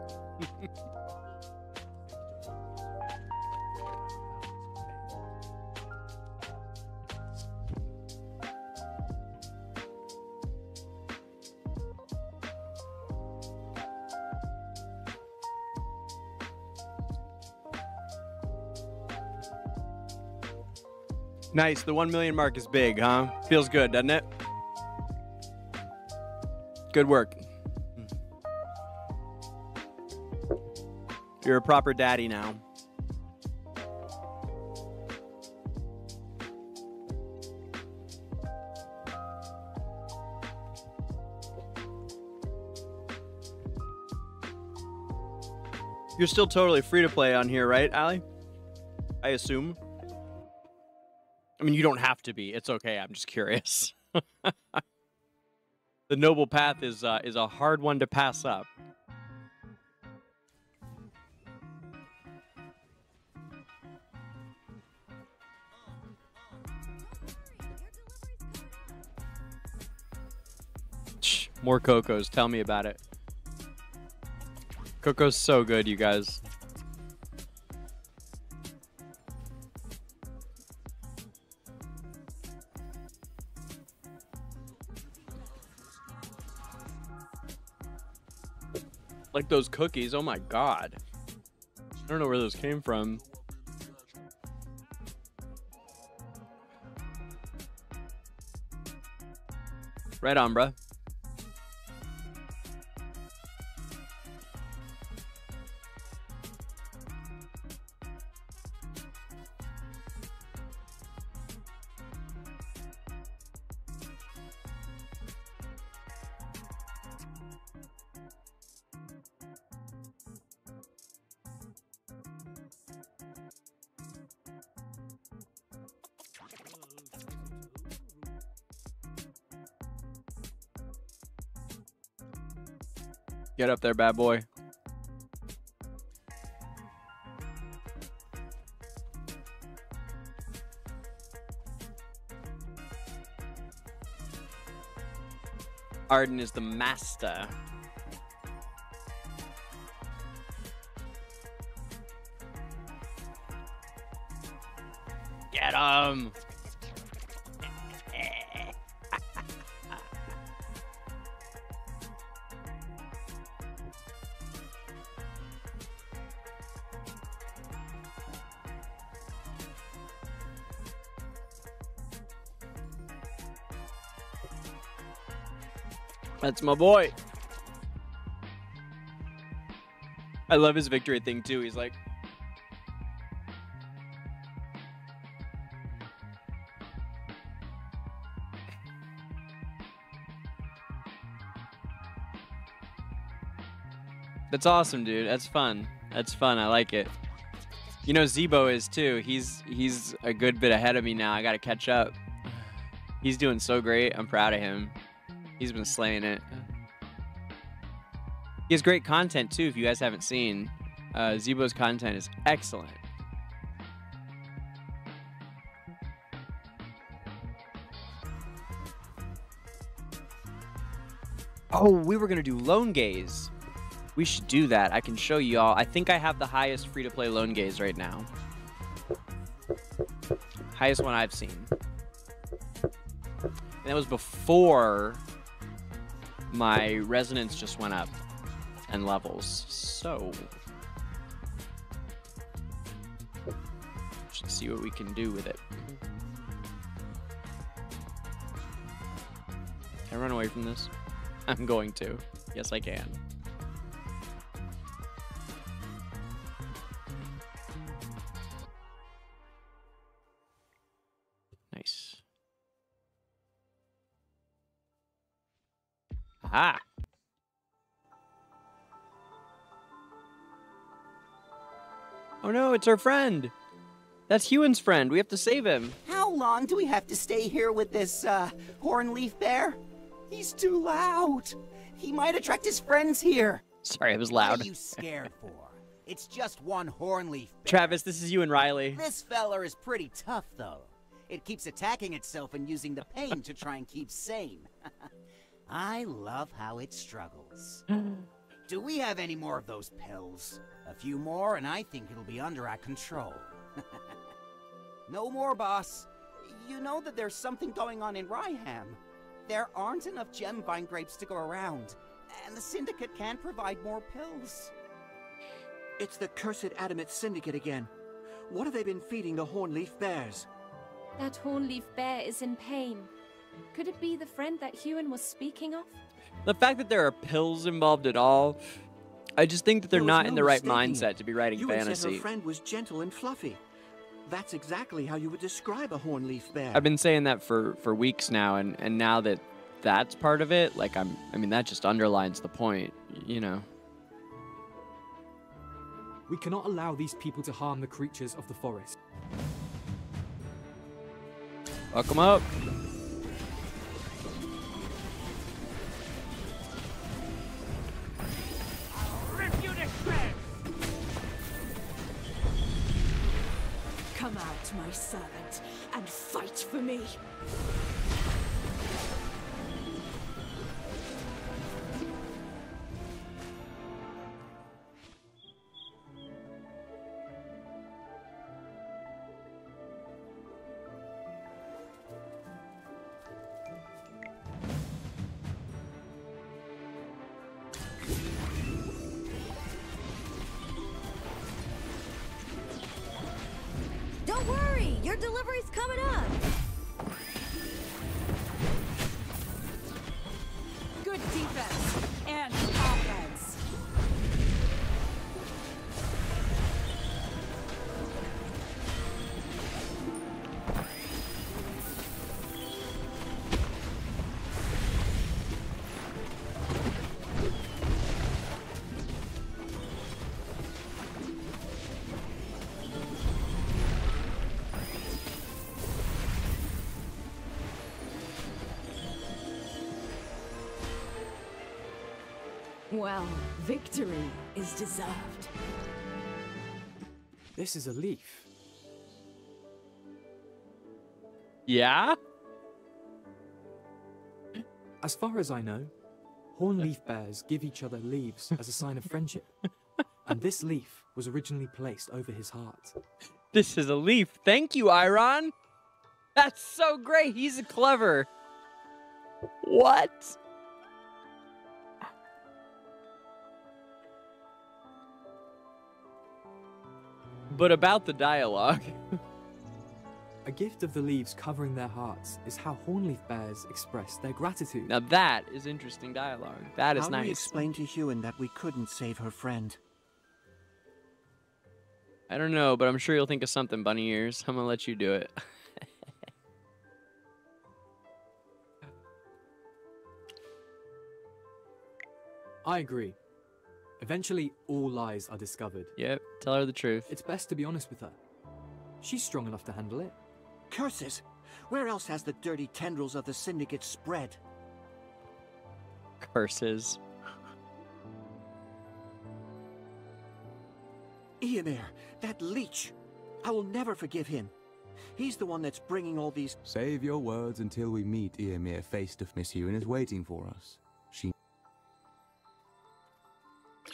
Nice. The 1 million mark is big, huh? Feels good, doesn't it? Good work. You're a proper daddy now. You're still totally free to play on here, right, Ali? I assume. I mean, you don't have to be. It's okay. I'm just curious. [laughs] the noble path is uh, is a hard one to pass up. More Kokos. Tell me about it. Koko's so good, you guys. Like those cookies. Oh my god. I don't know where those came from. Right on, bruh. Get up there, bad boy. Arden is the master. Get him! That's my boy. I love his victory thing too. He's like, That's awesome, dude. That's fun. That's fun. I like it. You know, Zebo is too. He's he's a good bit ahead of me now. I got to catch up. He's doing so great. I'm proud of him. He's been slaying it. He has great content too. If you guys haven't seen, uh, Zebo's content is excellent. Oh, we were gonna do Lone Gaze. We should do that. I can show you all. I think I have the highest free-to-play Lone Gaze right now. Highest one I've seen. And that was before my resonance just went up and levels. So should see what we can do with it. Can I run away from this? [laughs] I'm going to. Yes, I can. No, it's our friend! That's Hewynn's friend. We have to save him. How long do we have to stay here with this, uh, hornleaf bear? He's too loud. He might attract his friends here. Sorry, I was loud. What loud. are you scared for? It's just one hornleaf bear. Travis, this is you and Riley. This feller is pretty tough, though. It keeps attacking itself and using the pain to try and keep sane. [laughs] I love how it struggles. [laughs] Do we have any more of those pills? A few more, and I think it'll be under our control. [laughs] no more, boss. You know that there's something going on in Ryham. There aren't enough gem vine grapes to go around, and the Syndicate can't provide more pills. It's the cursed Adamant Syndicate again. What have they been feeding the Hornleaf Bears? That hornleaf bear is in pain. Could it be the friend that Hewynn was speaking of? The fact that there are pills involved at all, I just think that they're not no in the right mindset to be writing you said her fantasy. friend was gentle and fluffy. That's exactly how you would describe a Hornleaf Bear. I've been saying that for for weeks now, and and now that that's part of it, like I'm, I mean, that just underlines the point, you know. We cannot allow these people to harm the creatures of the forest. Fuck 'em up. My servant, and fight for me. Well, victory is deserved. This is a leaf. Yeah? As far as I know, hornleaf bears give each other leaves as a sign of friendship. [laughs] and this leaf was originally placed over his heart. This is a leaf. Thank you, Iron. That's so great. He's clever. What? But about the dialogue. [laughs] A gift of the leaves covering their hearts is how hornleaf bears express their gratitude. Now that is interesting dialogue. That is How nice. do we explain to Hewynn that we couldn't save her friend? I don't know, but I'm sure you'll think of something, bunny ears. I'm gonna let you do it. [laughs] I agree. Eventually, all lies are discovered. yep, tell her the truth. It's best to be honest with her. She's strong enough to handle it. Curses! Where else has the dirty tendrils of the Syndicate spread? Curses. Eomer, that leech! I will never forgive him. He's the one that's bringing all these. Save your words until we meet Eomir face to face. Miss Hewynn is waiting for us.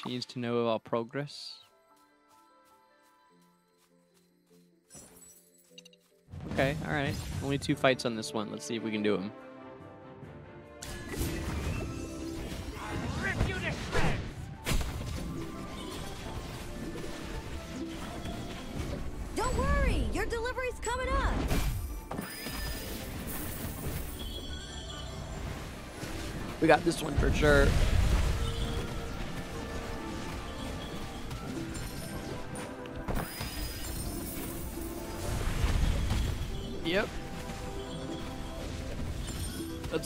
She needs to know of our progress. Okay, alright. Only two fights on this one. Let's see if we can do them. Don't worry, your delivery's coming up. We got this one for sure.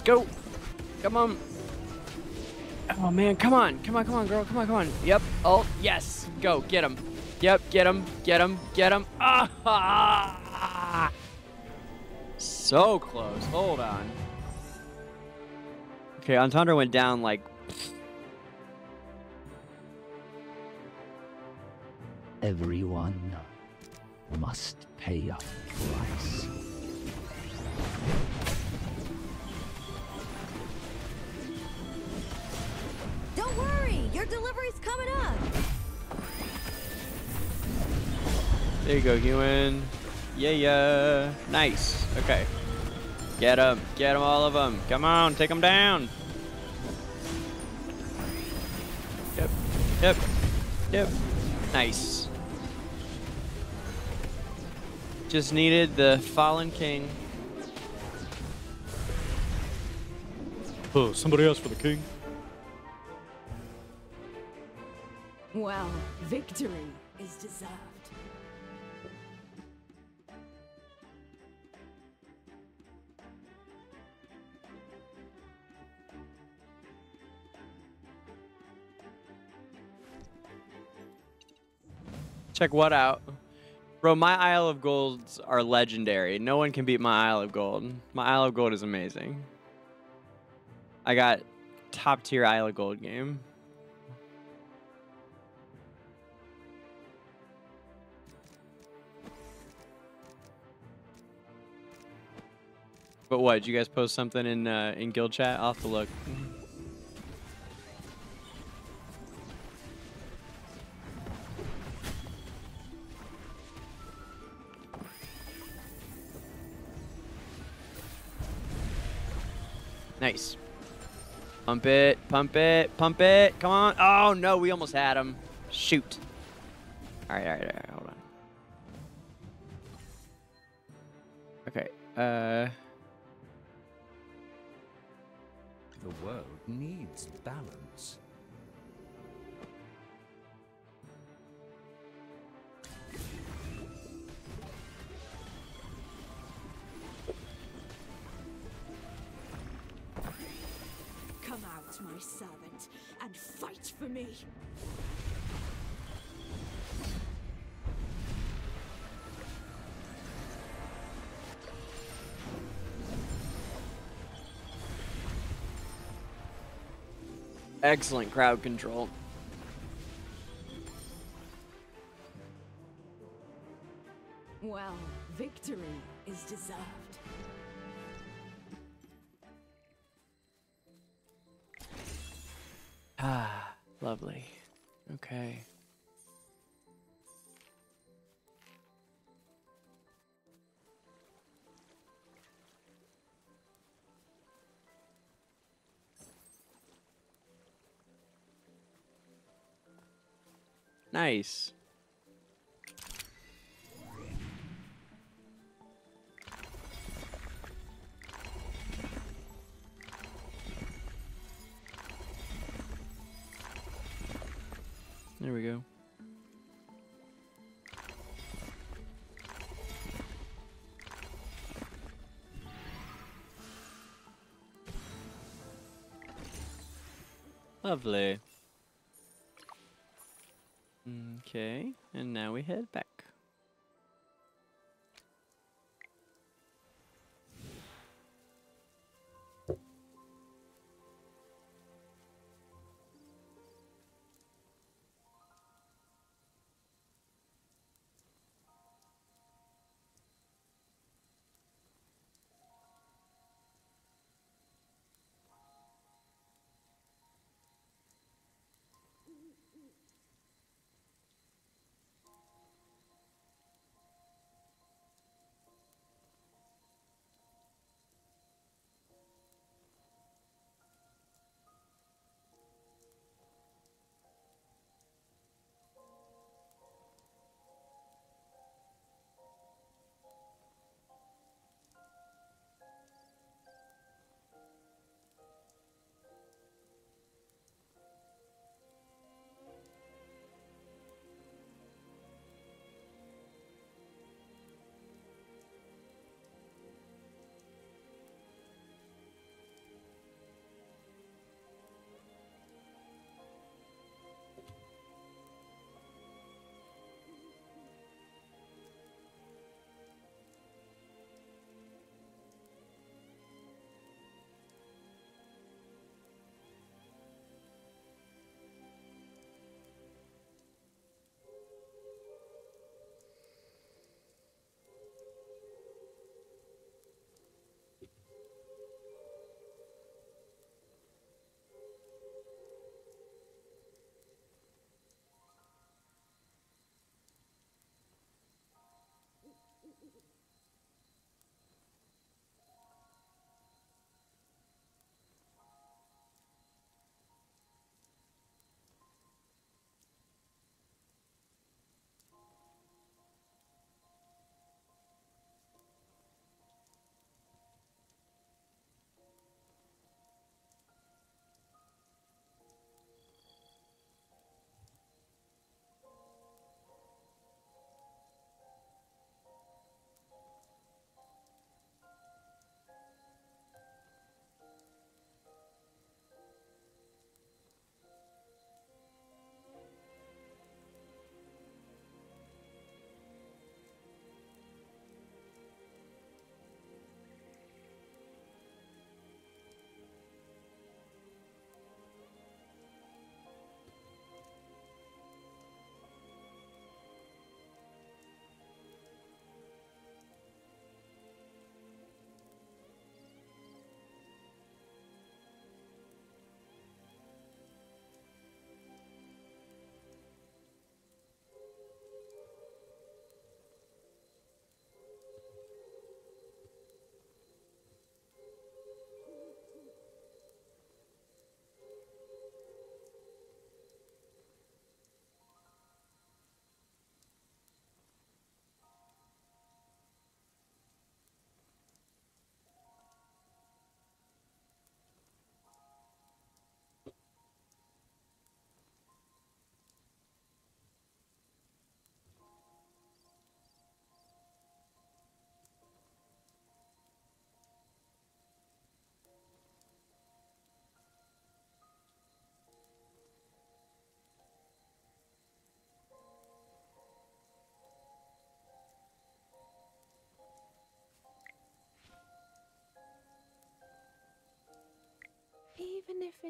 Let's go. Come on. Oh man, come on. Come on, come on, girl. Come on, come on. Yep. Oh, yes. Go. Get him. Yep. Get him. Get him. Get him. Ah! So close. Hold on. Okay, Entendre went down like Everyone must pay a price. Delivery's coming up. There you go, Hewynn. Yeah, yeah. Nice. Okay. Get them. Get them, all of them. Come on, take them down. Yep. Yep. Yep. Nice. Just needed the Fallen King. Oh, somebody else for the king. Well, victory is deserved. Check what out. Bro, my Isle of Golds are legendary. No one can beat my Isle of Gold. My Isle of Gold is amazing. I got top tier Isle of Gold game. But what? Did you guys post something in uh, in guild chat? I'll have to look. Nice. Pump it, pump it, pump it. Come on. Oh, no, we almost had him. Shoot. All right, all right, all right. Excellent crowd control. Well, victory is deserved. Nice. There we go. Lovely. Okay, and now we head back.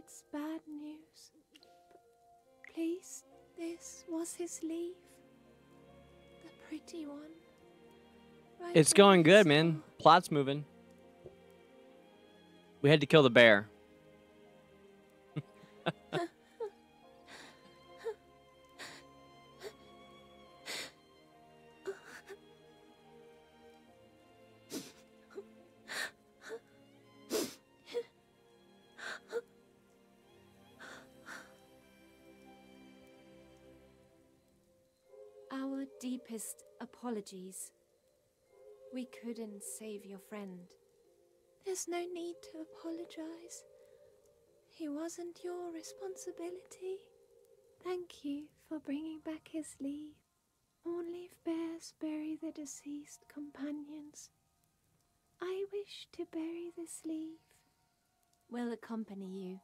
It's bad news. Please, this was his leave. The pretty one. Right It's going good, man. Plot's moving. We had to kill the bear. Apologies. We couldn't save your friend. There's no need to apologize. He wasn't your responsibility. Thank you for bringing back his leave. Only bears bury their deceased companions. I wish to bury this leaf. We'll accompany you.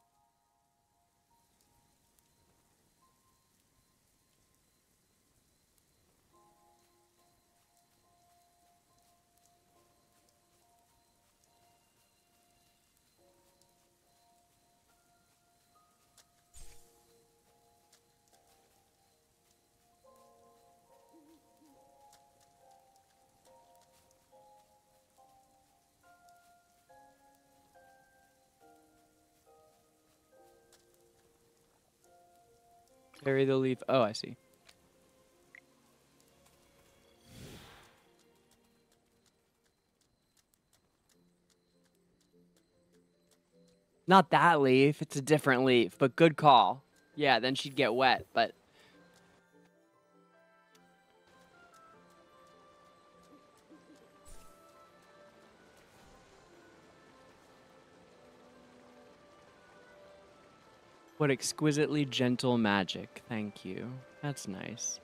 The leaf. Oh, I see. Not that leaf. It's a different leaf, but good call. Yeah, then she'd get wet, but What exquisitely gentle magic. Thank you. That's nice.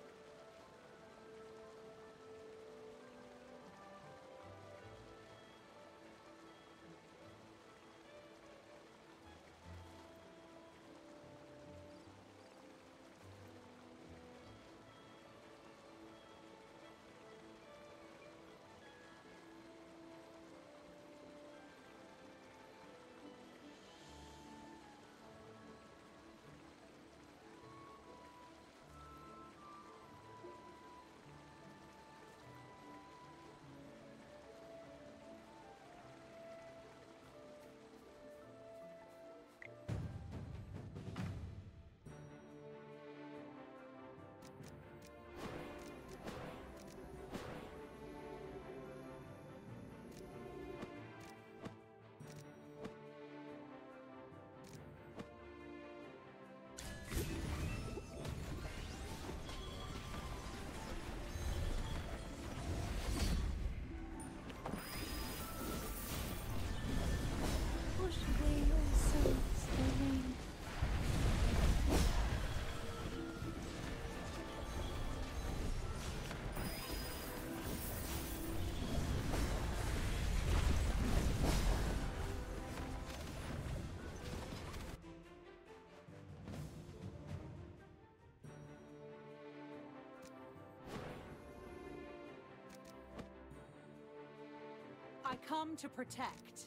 Come to protect.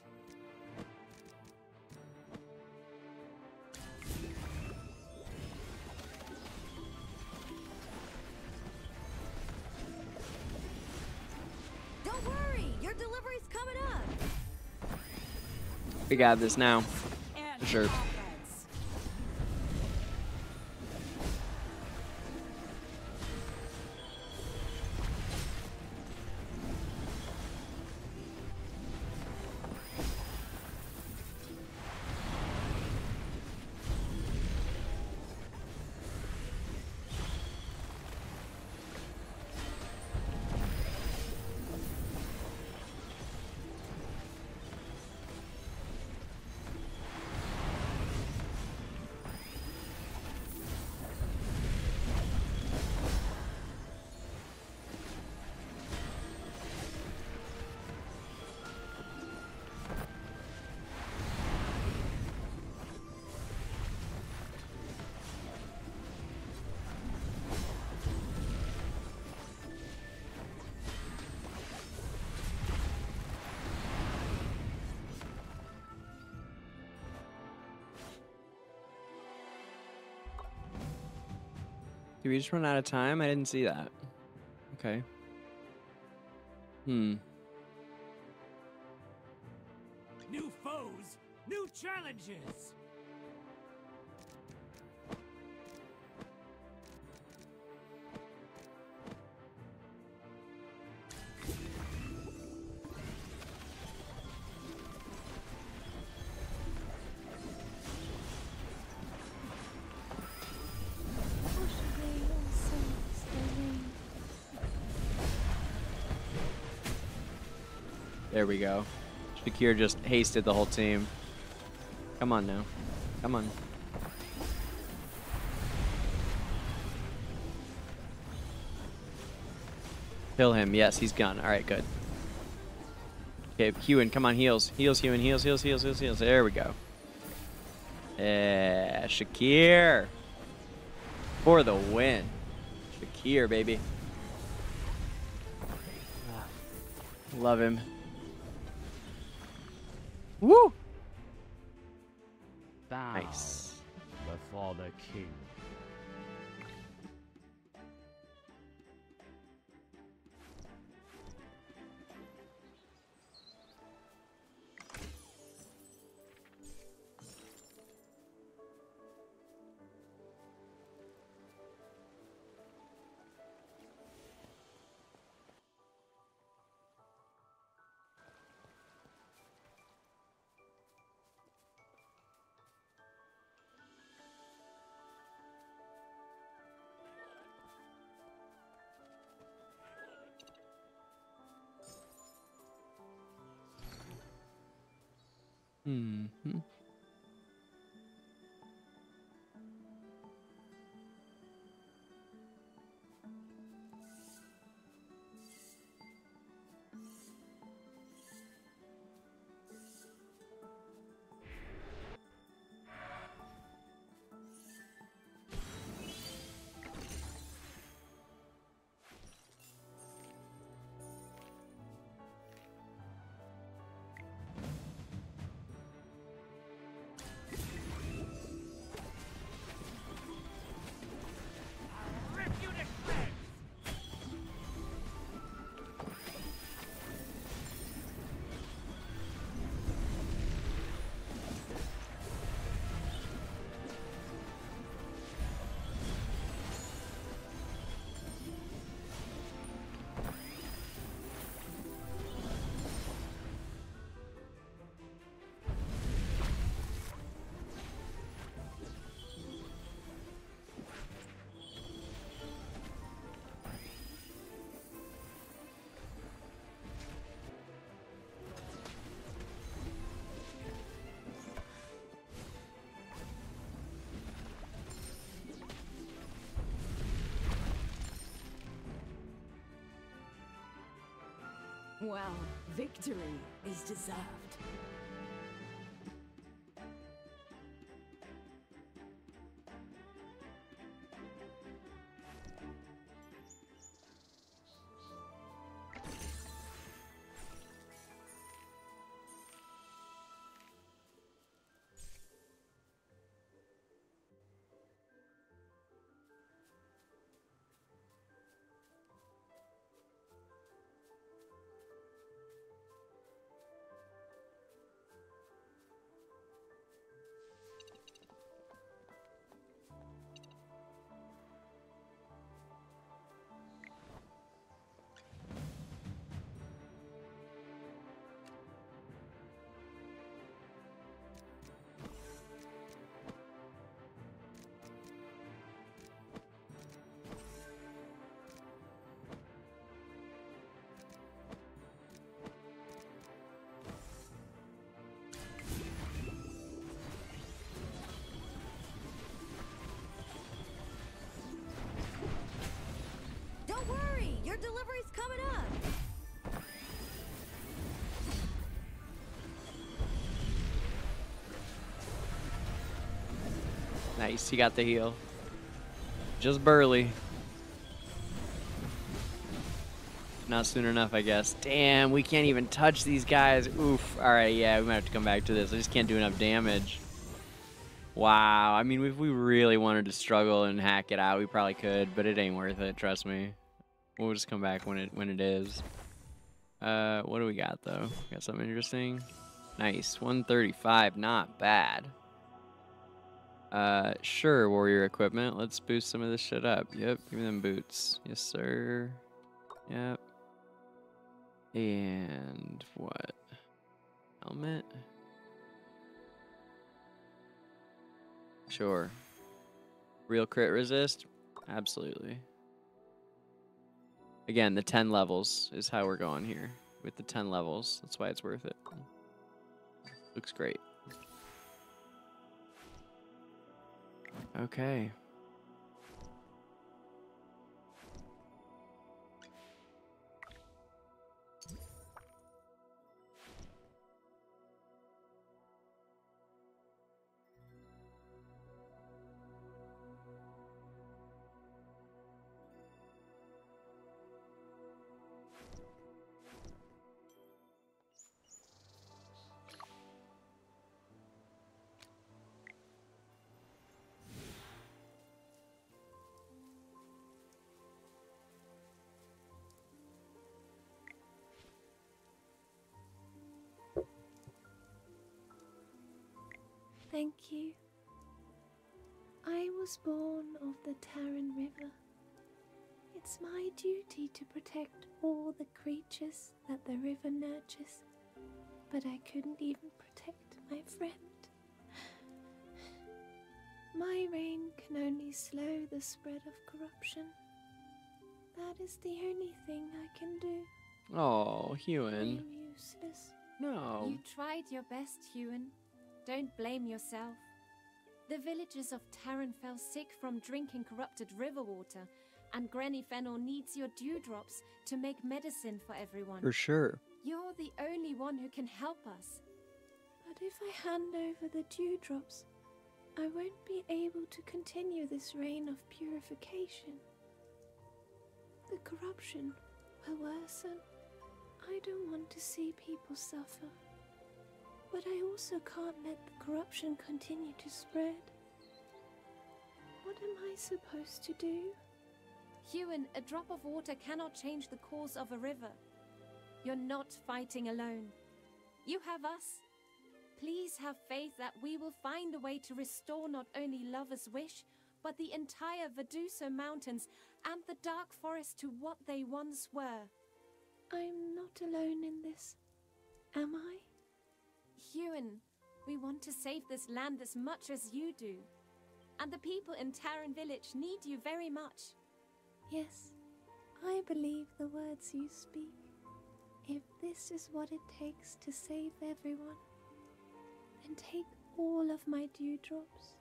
Don't worry, your delivery's coming up. We got this now. For sure. We just run out of time? I didn't see that. Okay. Hmm. New foes, new challenges. There we go. Shakir just hasted the whole team. Come on now. Come on. Kill him. Yes, he's gone. All right, good. Okay, Hewynn, come on, heals. Heals, Hewynn, heals, heals, heals, heals, heals. There we go. Yeah, Shakir. For the win. Shakir, baby. Ah, love him. Hmm. Well, victory is deserved. Delivery's coming up. Nice, he got the heal. Just burly. Not soon enough, I guess. Damn, we can't even touch these guys. Oof. All right, yeah, we might have to come back to this. I just can't do enough damage. Wow. I mean, if we really wanted to struggle and hack it out, we probably could, but it ain't worth it. Trust me. We'll just come back when it when it is. Uh, what do we got though? Got something interesting. Nice, 135. Not bad. Uh, sure, warrior equipment. Let's boost some of this shit up. Yep, give me them boots. Yes, sir. Yep. And what? Helmet? Sure. Real crit resist? Absolutely. Again, the 10 levels is how we're going here. With the 10 levels. That's why it's worth it. Looks great. Okay. You. I was born of the Taran River. It's my duty to protect all the creatures that the river nurtures, but I couldn't even protect my friend. My reign can only slow the spread of corruption. That is the only thing I can do. Oh, Hewynn. I'm useless. No. You tried your best, Hewynn. Don't blame yourself. The villagers of Taryn fell sick from drinking corrupted river water, and Granny Fennel needs your dewdrops to make medicine for everyone. For sure. You're the only one who can help us. But if I hand over the dewdrops, I won't be able to continue this reign of purification. The corruption will worsen. I don't want to see people suffer. But I also can't let the corruption continue to spread. What am I supposed to do? Hewynn, a drop of water cannot change the course of a river. You're not fighting alone. You have us. Please have faith that we will find a way to restore not only Lover's Wish, but the entire Veduso Mountains and the Dark Forest to what they once were. I'm not alone in this. Am I? Hewynn, we want to save this land as much as you do. And the people in Taryn Village need you very much. Yes, I believe the words you speak. If this is what it takes to save everyone, then take all of my dewdrops.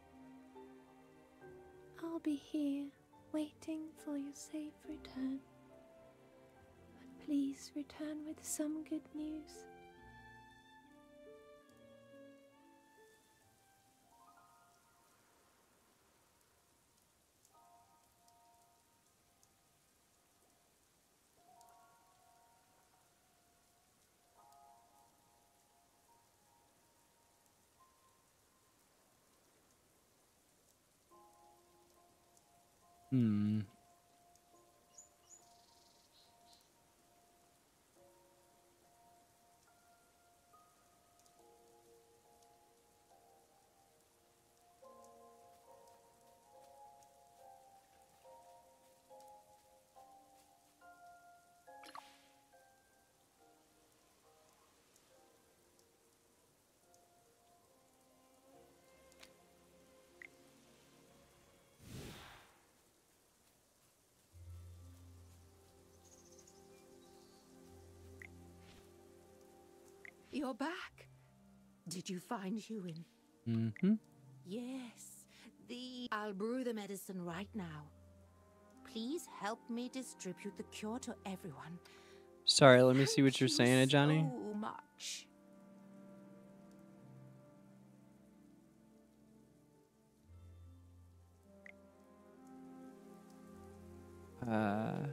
I'll be here waiting for your safe return. But please return with some good news. Hmm. You're back. Did you find Hewynn? Mm-hmm. Yes. The I'll brew the medicine right now. Please help me distribute the cure to everyone. Sorry, let me see what you're Thank saying, you Johnny. So much. Uh,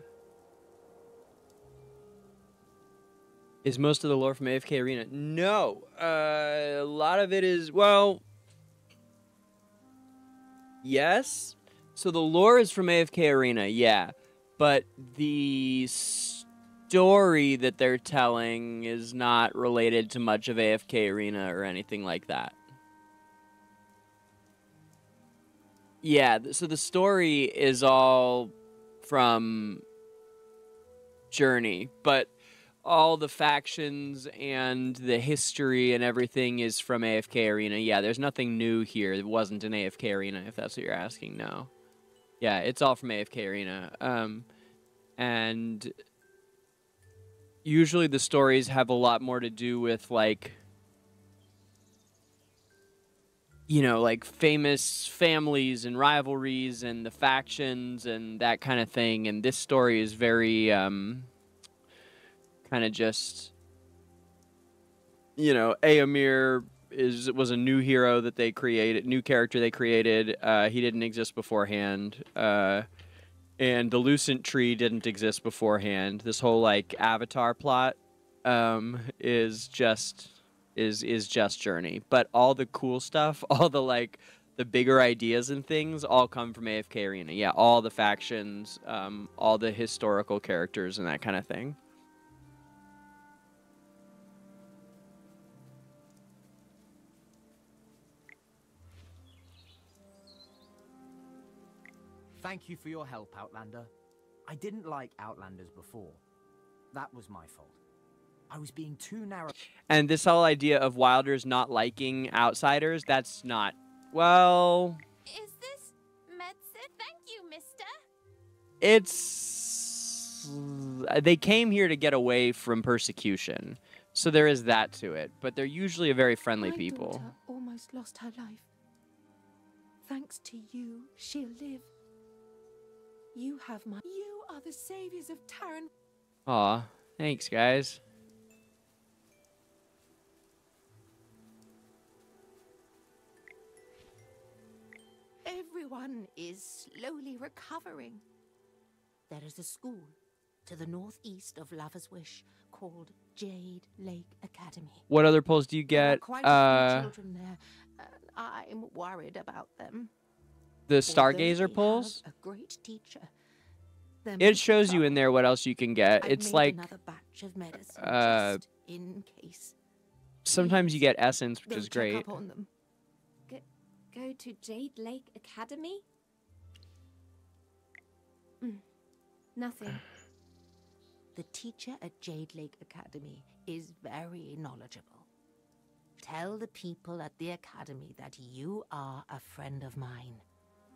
is most of the lore from AFK Arena? No. Uh, a lot of it is well. Yes. So the lore is from AFK Arena, yeah. But the story that they're telling is not related to much of AFK Arena or anything like that. Yeah, so the story is all from Journey, but all the factions and the history and everything is from AFK Arena. Yeah, there's nothing new here. It wasn't an AFK Arena, if that's what you're asking. No. Yeah, it's all from AFK Arena. Um, and usually the stories have a lot more to do with like you know like famous families and rivalries and the factions and that kind of thing and this story is very um kind of just you know Aemir is was a new hero that they created new character they created uh he didn't exist beforehand uh and the lucent tree didn't exist beforehand. This whole like avatar plot um is just is is just journey. But all the cool stuff [laughs] all the like the bigger ideas and things all come from afk arena. Yeah all the factions um all the historical characters and that kind of thing Thank you for your help, Outlander. I didn't like Outlanders before. That was my fault. I was being too narrow. and this whole idea of wilders not liking outsiders that's not well Is this medicine? Thank you, mister. it's they came here to get away from persecution so there is that to it but they're usually a very friendly My people daughter almost lost her life. Thanks to you, she'll live. You have my. You are the saviors of Taryn. Aw, thanks guys Everyone is slowly recovering. There is a school to the northeast of Lover's Wish called Jade Lake Academy. what other polls do you get quite a few uh children there. I'm worried about them. The stargazer pulls A great teacher. It shows you in there what else you can get it's like another batch of medicine uh just in case. sometimes you get essence which is great on them. Go, go to Jade Lake Academy? Mm, nothing. The teacher at Jade Lake Academy is very knowledgeable. Tell the people at the academy that you are a friend of mine.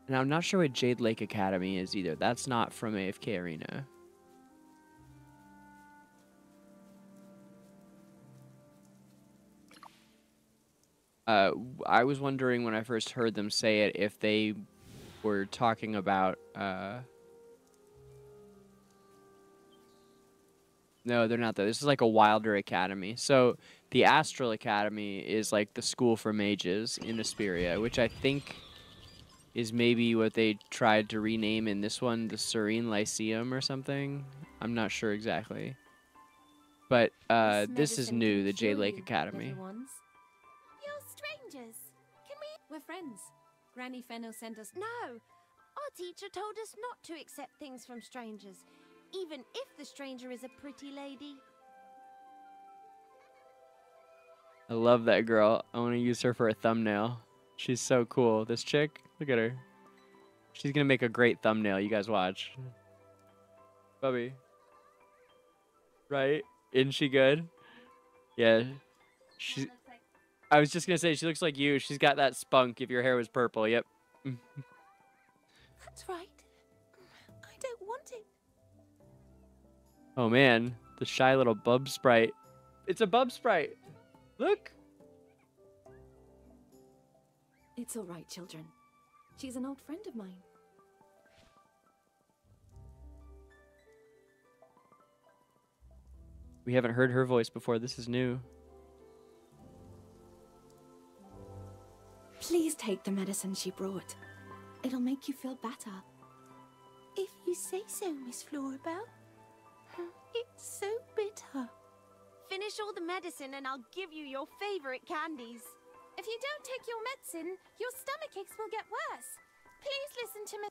And I'm not sure what Jade Lake Academy is either. That's not from AFK Arena. Uh, I was wondering when I first heard them say it if they were talking about. Uh... No, they're not though. This is like a Wilder Academy. So the Astral Academy is like the school for mages in Esperia, which I think is maybe what they tried to rename in this one the Serene Lyceum or something. I'm not sure exactly. But uh, this is new, the kill Lake Academy. ones. You're strangers. Can we? We're friends. Granny Fennel sent us. No. Our teacher told us not to accept things from strangers, even if the stranger is a pretty lady. I love that girl. I want to use her for a thumbnail. She's so cool. This chick, look at her. She's gonna make a great thumbnail. You guys watch. Bubby. Right? Isn't she good? Yeah. She. I was just gonna say she looks like you. She's got that spunk. If your hair was purple, yep. That's right. I don't want it. Oh man, the shy little bub sprite. It's a bub sprite. Look. It's all right, children. She's an old friend of mine. We haven't heard her voice before. This is new. Please take the medicine she brought. It'll make you feel better. If you say so, Miss Florabelle. It's so bitter. Finish all the medicine and I'll give you your favorite candies. If you don't take your medicine, your stomach aches will get worse. Please listen to me.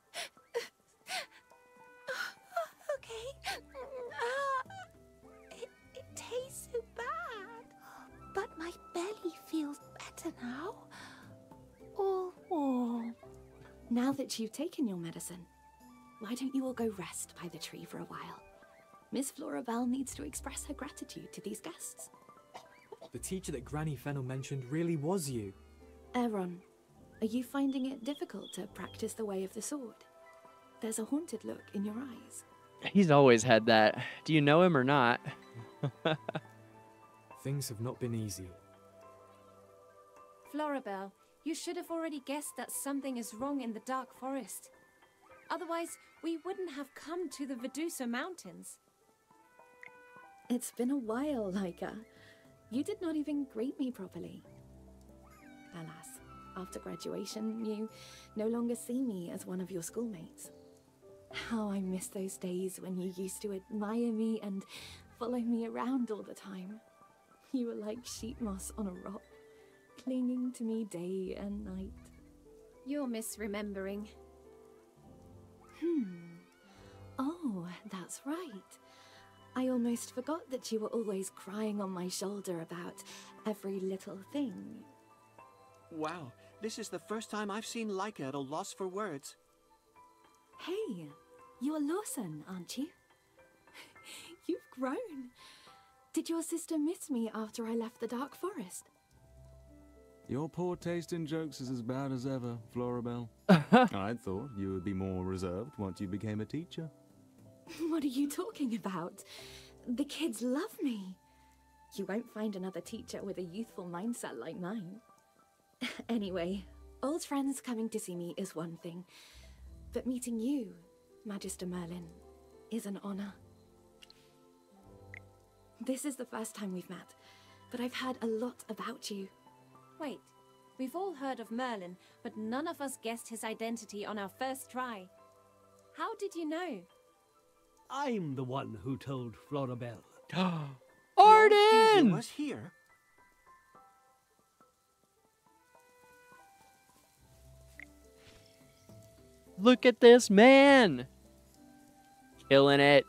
[sighs] okay. Ah, it, it tastes so bad. But my belly feels better now. All warm. Now that you've taken your medicine, why don't you all go rest by the tree for a while? Miss Florabelle needs to express her gratitude to these guests. The teacher that Granny Fennel mentioned really was you. Aaron, are you finding it difficult to practice the way of the sword? There's a haunted look in your eyes. He's always had that. Do you know him or not? [laughs] Things have not been easy. Florabelle, you should have already guessed that something is wrong in the Dark Forest. Otherwise, we wouldn't have come to the Vedusa Mountains. It's been a while, Lyca. You did not even greet me properly. Alas, after graduation, you no longer see me as one of your schoolmates. How I miss those days when you used to admire me and follow me around all the time. You were like sheet moss on a rock, clinging to me day and night. You're misremembering. Hmm. Oh, that's right. I almost forgot that you were always crying on my shoulder about every little thing. Wow, this is the first time I've seen Lyca at a loss for words. Hey, you're Lorsan, aren't you? [laughs] You've grown. Did your sister miss me after I left the Dark Forest? Your poor taste in jokes is as bad as ever, Florabelle. [laughs] I thought you would be more reserved once you became a teacher. [laughs] What are you talking about? The kids love me. You won't find another teacher with a youthful mindset like mine. [laughs] anyway, old friends coming to see me is one thing, but meeting you, Magister Merlin, is an honor. This is the first time we've met, but I've heard a lot about you. Wait, we've all heard of Merlin, but none of us guessed his identity on our first try. How did you know? I'm the one who told Florabelle. [gasps] Arden! was here. Look at this man! Killing it.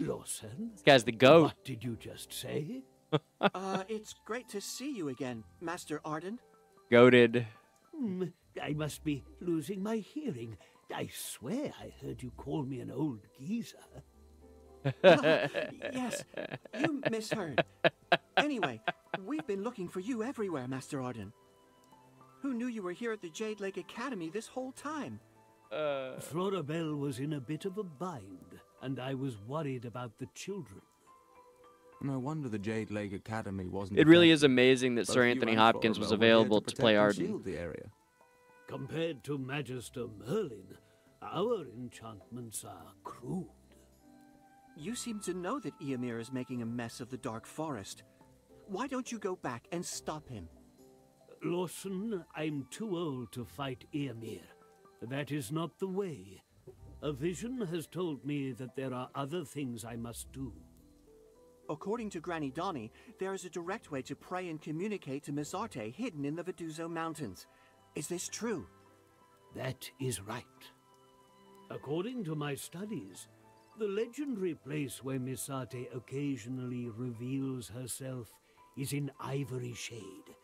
Lorsan? This guy's the goat. What did you just say? [laughs] uh, it's great to see you again, Master Arden. Goaded. Hmm, I must be losing my hearing. I swear I heard you call me an old geezer. Ah, [laughs] yes, you misheard. Anyway, we've been looking for you everywhere, Master Arden. Who knew you were here at the Jade Lake Academy this whole time? Uh... Florabelle was in a bit of a bind, and I was worried about the children. No wonder the Jade Lake Academy wasn't. It really is amazing that Both Sir Anthony and Hopkins was Florabelle were here available to protect play Arden. the area. Compared to Magister Merlin, our enchantments are crude. You seem to know that Eomir is making a mess of the Dark Forest. Why don't you go back and stop him? Lorsan, I'm too old to fight Eomir. That is not the way. A vision has told me that there are other things I must do. According to Granny Donny, there is a direct way to pray and communicate to Miss Arte hidden in the Veduzo Mountains. Is this true? That is right. According to my studies, the legendary place where Miss Arte occasionally reveals herself is in Ivory Shade.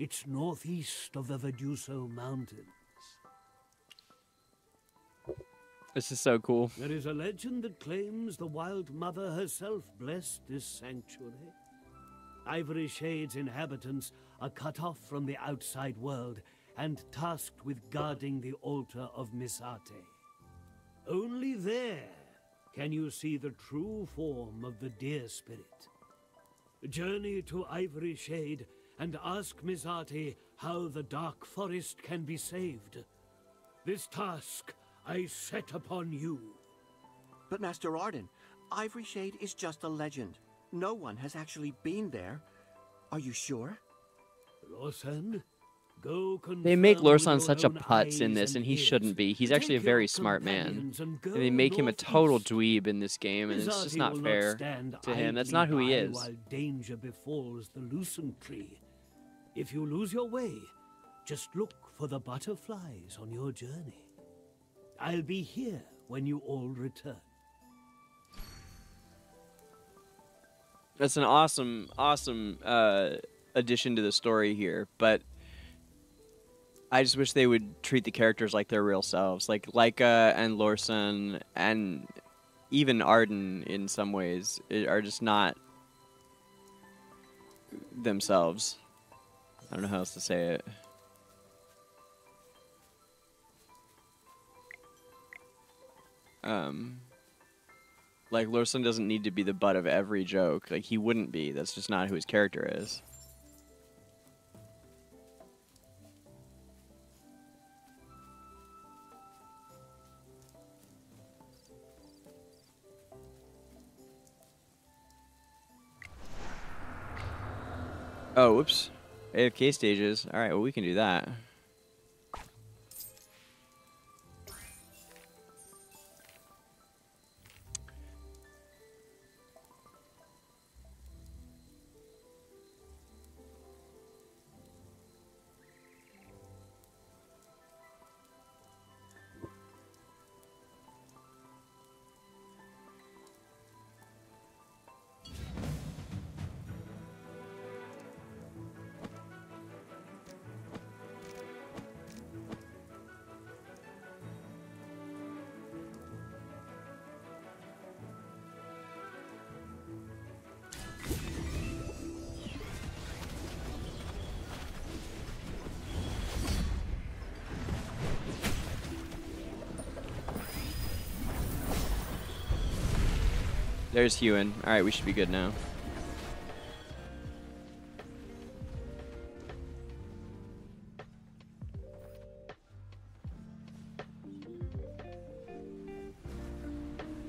It's northeast of the Veduso Mountains. This is so cool. There is a legend that claims the Wild Mother herself blessed this sanctuary. Ivory Shade's inhabitants are cut off from the outside world and tasked with guarding the altar of Misate. Only there can you see the true form of the deer spirit. Journey to Ivory Shade and ask Miss Arte how the Dark Forest can be saved. This task I set upon you. But Master Arden, Ivory Shade is just a legend. No one has actually been there. Are you sure? Go They make Lorsan such a putz in this, and he shouldn't be. He's actually a very smart man. and they make him a total dweeb in this game, and it's just not fair to him. That's not who he is. While danger befalls the Lucent Tree. If you lose your way, just look for the butterflies on your journey. I'll be here when you all return. That's an awesome, awesome uh, addition to the story here, but I just wish they would treat the characters like their real selves, like Lyca and Lorsan, and even Arden in some ways are just not themselves. I don't know how else to say it. Um, like Lorsan doesn't need to be the butt of every joke. Like he wouldn't be. That's just not who his character is. Oh, whoops. AFK stages. All right, well we can do that. There's Hewynn. All right, we should be good now.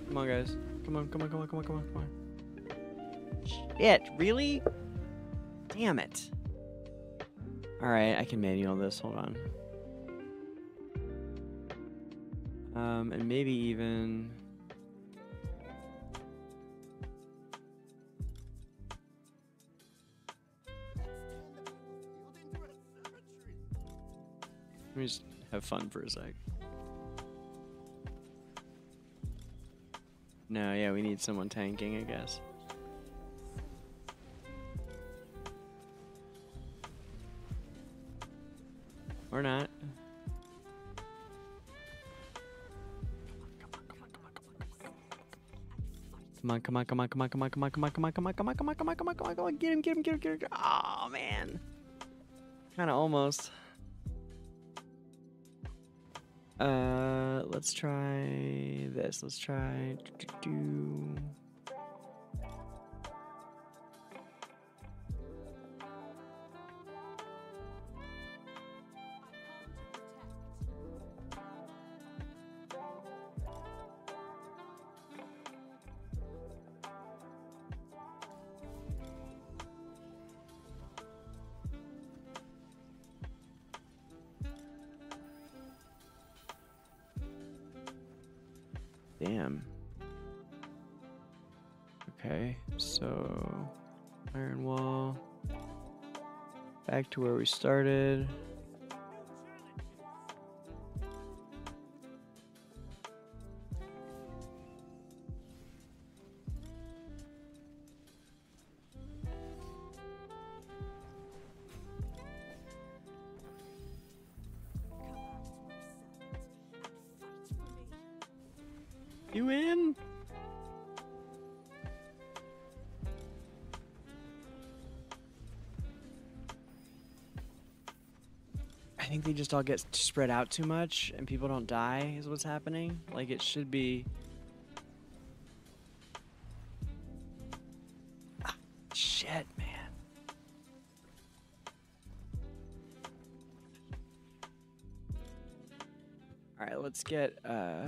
Come on, guys. Come on, come on, come on, come on, come on, come on. Shit, really? Damn it. All right, I can manual this. Hold on. Um, and maybe even. Have fun for a sec. No, yeah, we need someone tanking, I guess. Or not. Come on, come on, come on, come on, come on, come on, come on, come on, come on, come on, come on, come on, come on, come on, come on, get him, get him, get him, get him. Oh man. Kinda almost. Uh, let's try this. Let's try. Do. Damn. To where we started. All get spread out too much and people don't die is what's happening. Like it should be Ah, shit, man. All right, let's get uh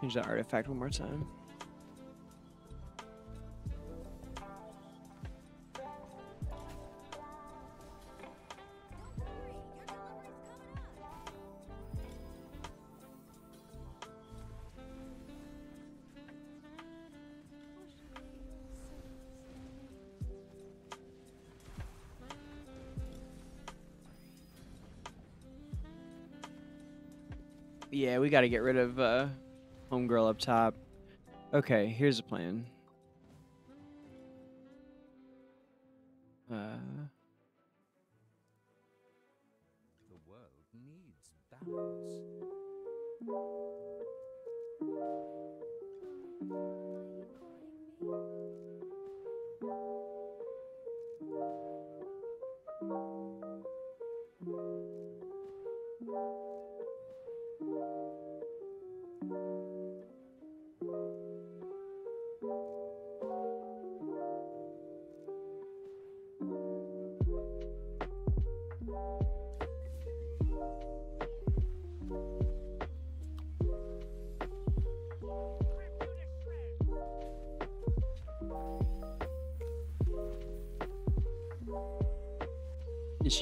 Change that artifact one more time. We got to get rid of uh, homegirl up top. Okay, here's a plan.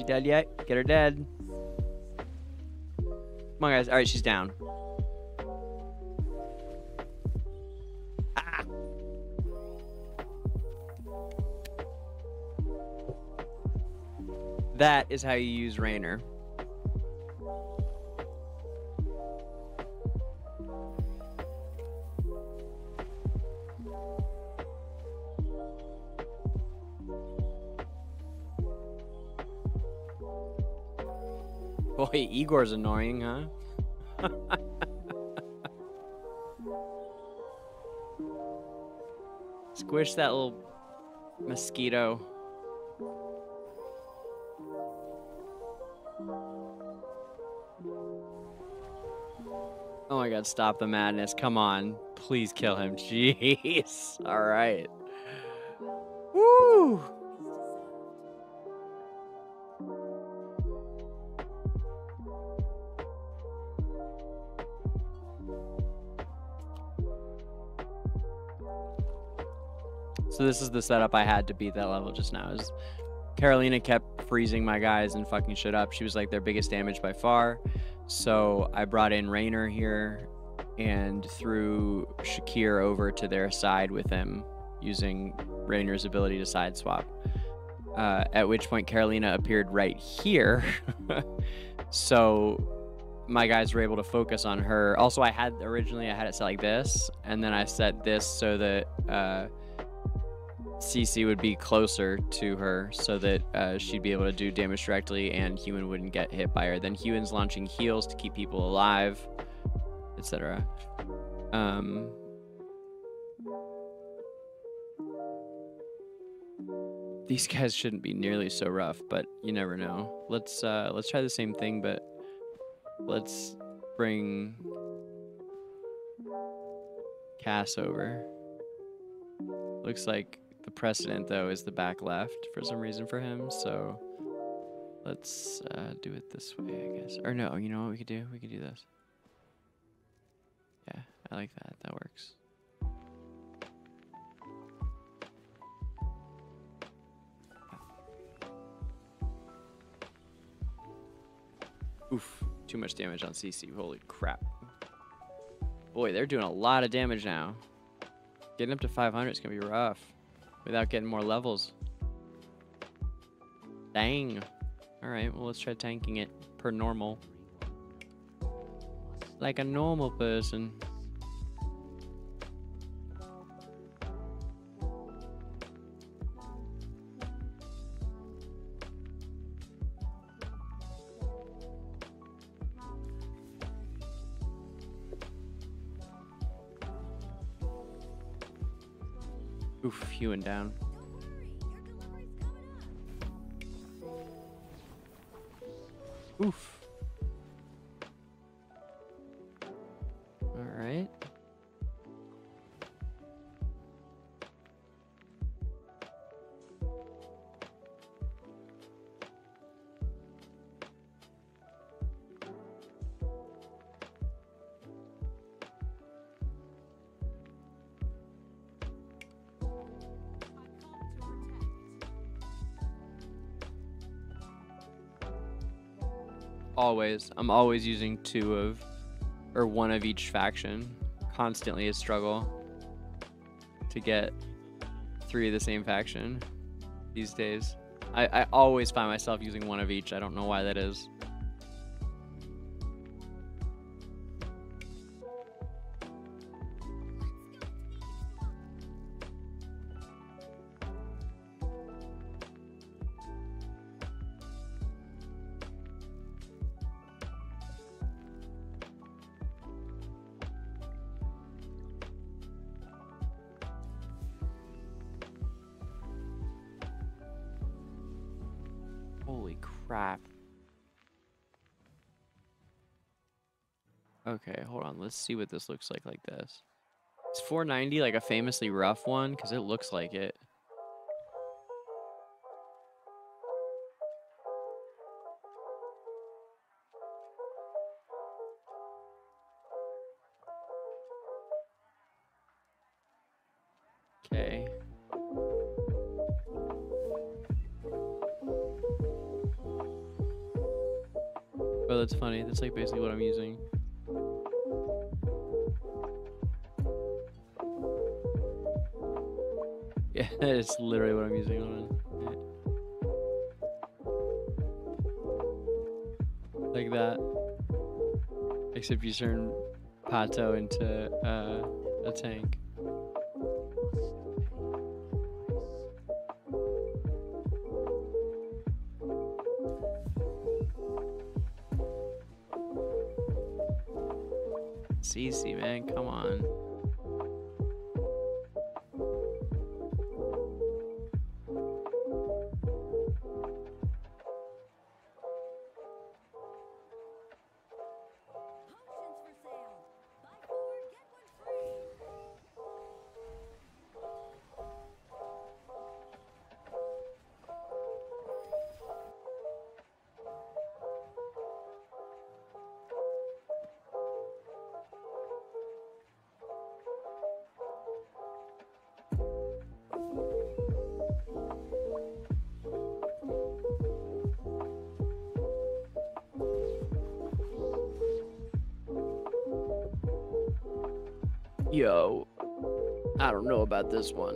Dead yet? Get her dead. Come on, guys. All right, she's down. Ah. That is how you use Reinier. Igor's annoying, huh? [laughs] Squish that little mosquito. Oh my god, stop the madness. Come on. Please kill him. [laughs] Jeez. Alright. Woo! This is the setup I had to beat that level just now. Is Carolina kept freezing my guys and fucking shit up. She was like their biggest damage by far. So I brought in Reinier here and threw Shakir over to their side with him using Reinier's ability to side swap. Uh, at which point Carolina appeared right here. [laughs] so my guys were able to focus on her. Also, I had originally I had it set like this, and then I set this so that uh, CC would be closer to her so that uh, she'd be able to do damage directly and Hewynn wouldn't get hit by her. Then Hewynn's launching heals to keep people alive, etc. Um, these guys shouldn't be nearly so rough, but you never know. Let's uh, let's try the same thing, but let's bring Cass over. Looks like the precedent though is the back left for some reason for him, so let's uh, do it this way, I guess. Or no, you know what we could do? We could do this. Yeah, I like that. That works. Oof, too much damage on CC. Holy crap. Boy, they're doing a lot of damage now. Getting up to 500 is going to be rough without getting more levels. Dang. Alright, well, let's try tanking it per normal. Like a normal person. Down. Always. I'm always using two of, or one of each faction. Constantly a struggle to get three of the same faction these days. I, I always find myself using one of each. I don't know why that is. Let's see what this looks like like this. Is 490 like a famously rough one? Because it looks like it. Okay. Oh, that's funny. That's like basically what I'm using. It's literally what I'm using on it. Like that. Except you turn Pato into uh, a tank. This one.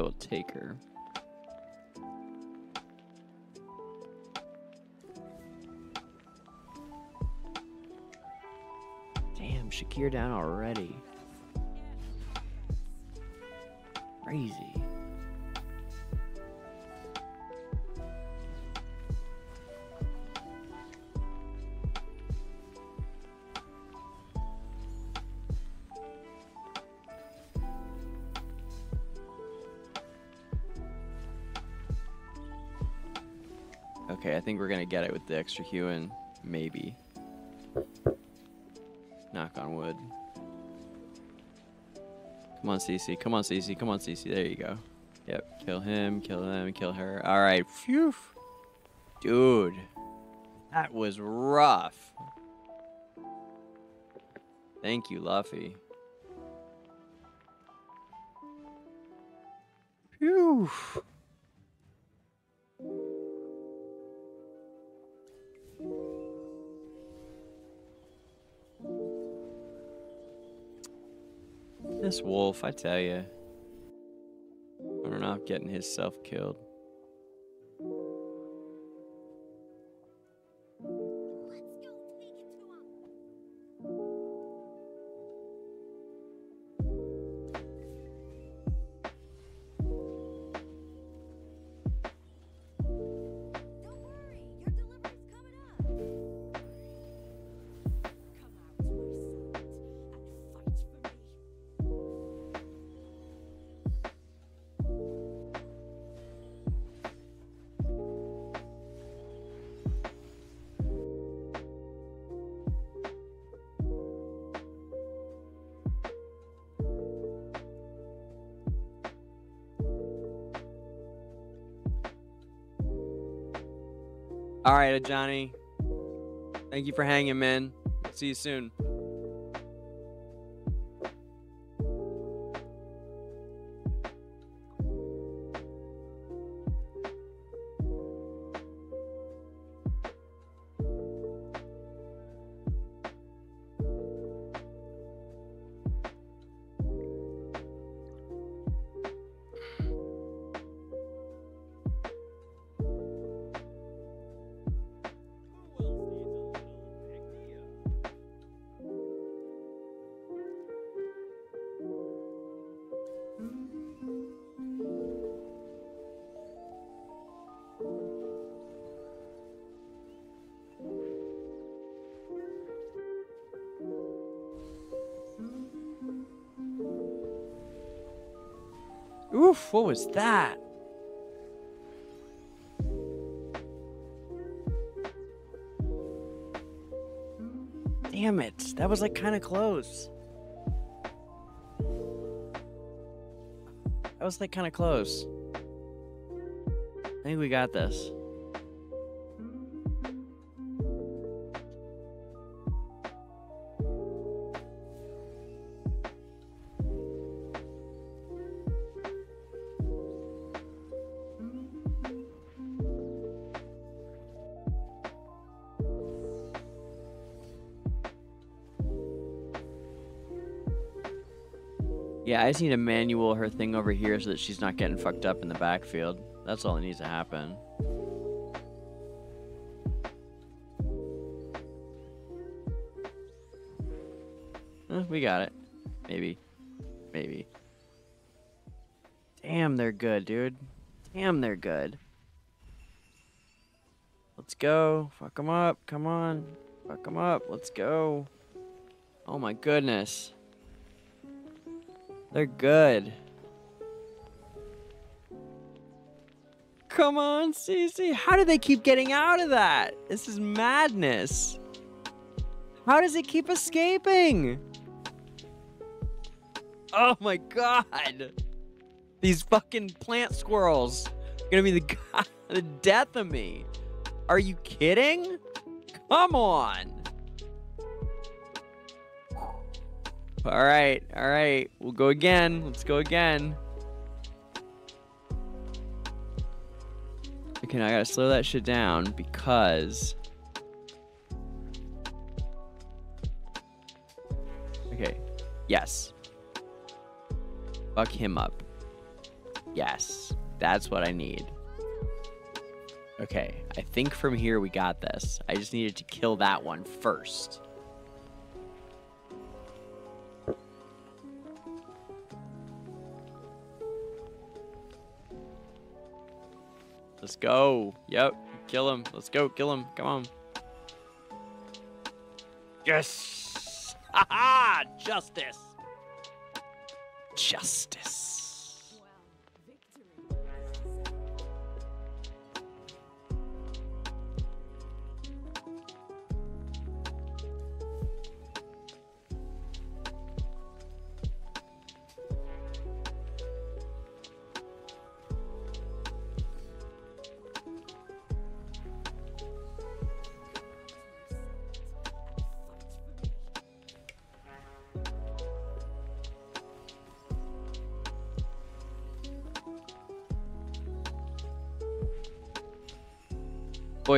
I will take her. Damn, Shakir down already. Crazy. We're gonna get it with the extra Hewynn, maybe. Knock on wood. Come on, Cece. Come on, Cece. Come on, Cece. There you go. Yep. Kill him. Kill them. Kill her. All right. Phew. Dude. That was rough. Thank you, Luffy. Phew. This wolf, I tell you. Running off getting himself killed. Right, Johnny. Thank you for hanging, man. See you soon. What was that? Damn it. That was like kind of close. That was like kind of close. I think we got this. I need to manual her thing over here so that she's not getting fucked up in the backfield. That's all that needs to happen. Eh, we got it. Maybe. Maybe. Damn, they're good, dude. Damn, they're good. Let's go. Fuck them up. Come on. Fuck them up. Let's go. Oh my goodness. They're good. Come on, Cece. How do they keep getting out of that? This is madness. How does it keep escaping? Oh my god. These fucking plant squirrels are gonna be the [laughs] god, the death of me. Are you kidding? Come on. All right, all right. We'll go again. Let's go again. Okay, now I gotta slow that shit down because. Okay. Yes. Fuck him up. Yes. That's what I need. Okay, I think from here we got this. I just needed to kill that one first. Let's go. Yep. Kill him. Let's go. Kill him. Come on. Yes. [laughs] Ha Justice. Justice.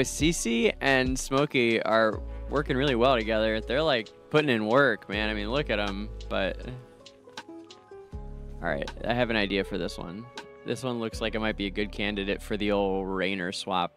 Boy, Cece and Smokey are working really well together. They're like putting in work, man. I mean, look at them. But all right, I have an idea for this one. This one looks like it might be a good candidate for the old Reinier swap.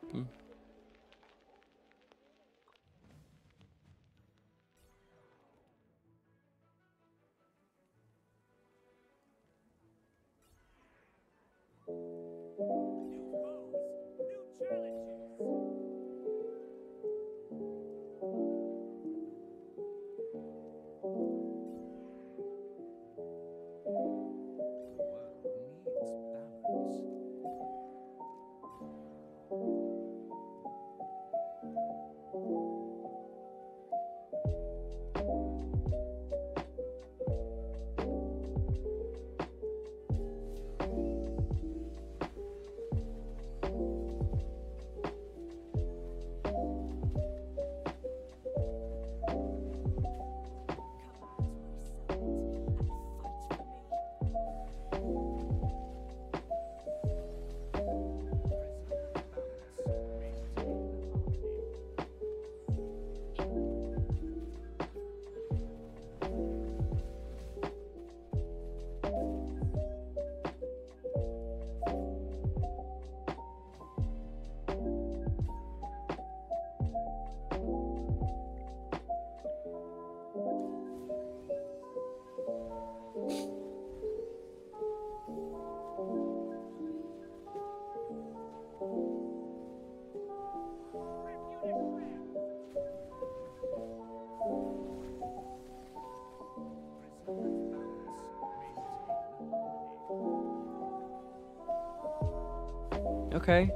Okay.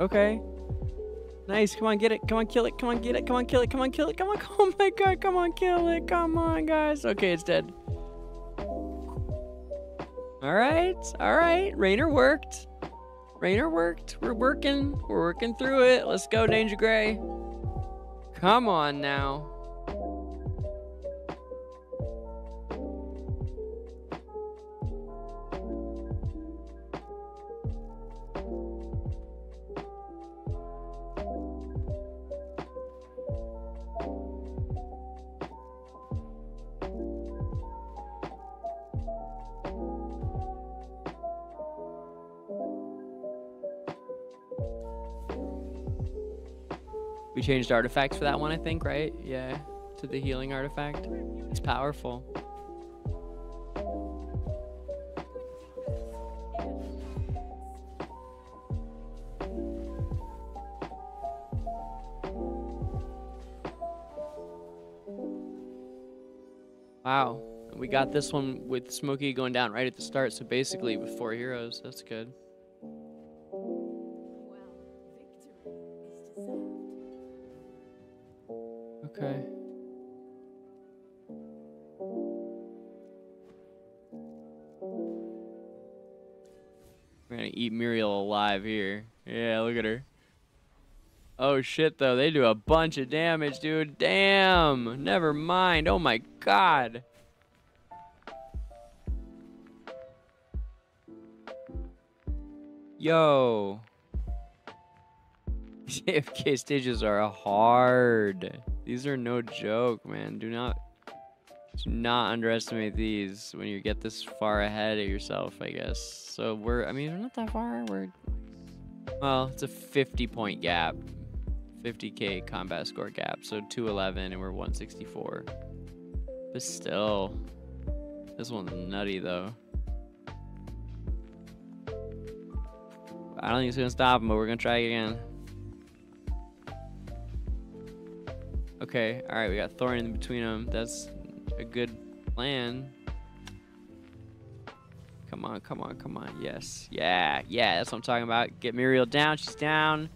Okay. Nice. Come on, get it. Come on, kill it. Come on, get it. Come on, kill it. Come on, kill it. Come on. [laughs] Oh my god. Come on, kill it. Come on, guys. Okay, it's dead. All right. All right. Reinier worked. Reinier worked. We're working. We're working through it. Let's go, Danger Grey. Come on now. Changed artifacts for that one, I think, right? Yeah, to the healing artifact. It's powerful. Wow. We got this one with Smokey going down right at the start, so basically with four heroes, that's good. Shit, though. They do a bunch of damage, dude. Damn. Never mind. Oh my god. Yo. [laughs] AFK stages are hard. These are no joke, man. Do not do not underestimate these when you get this far ahead of yourself, I guess. So we're I mean we're not that far. We're well, it's a 50 point gap. 50k combat score gap. So 211 and we're 164. But still this one's nutty though. I don't think it's gonna stop him, but we're gonna try again. Okay, alright, we got Thoran in between them. That's a good plan. Come on, come on, come on. Yes. Yeah, yeah, that's what I'm talking about. Get Muriel down. She's down.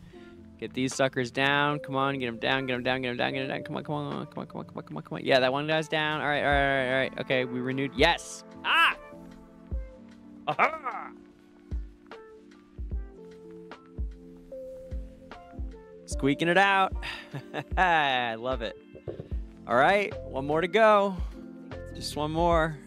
Get these suckers down. Come on, get them down, get them down, get them down, get them down. Come on, come on, come on, come on, come on, come on, come on. Yeah, that one guy's down. All right, all right, all right, all right. Okay, we renewed. Yes. Ah! Aha! Squeaking it out. [laughs] I love it. All right, one more to go. Just one more.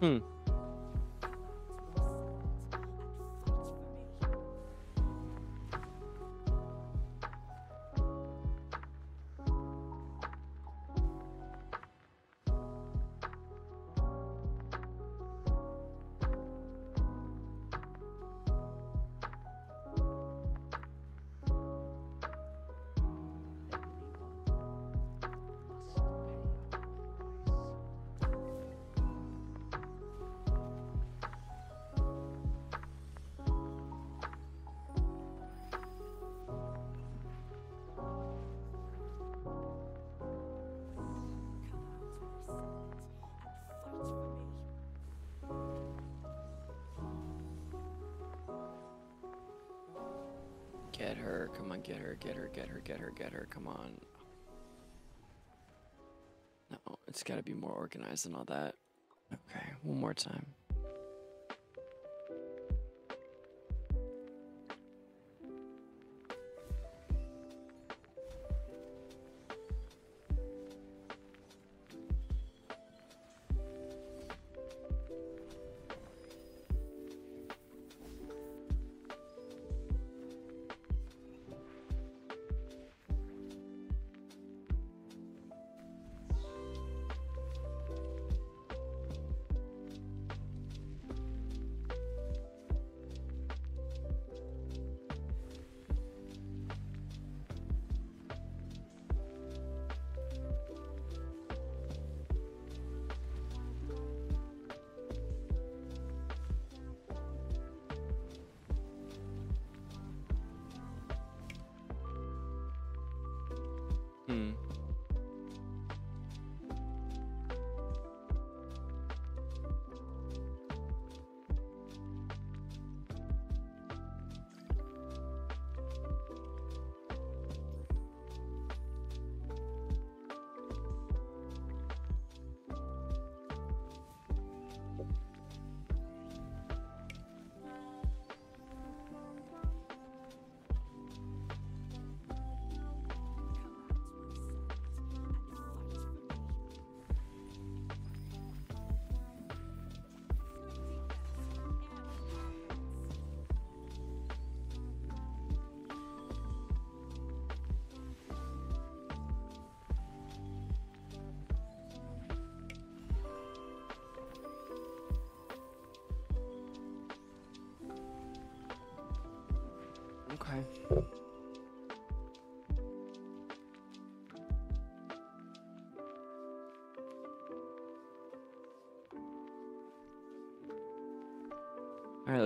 Hmm. Get her. Come on, get her, get her, get her, get her, get her. Come on. No, it's got to be more organized than all that. Okay, one more time.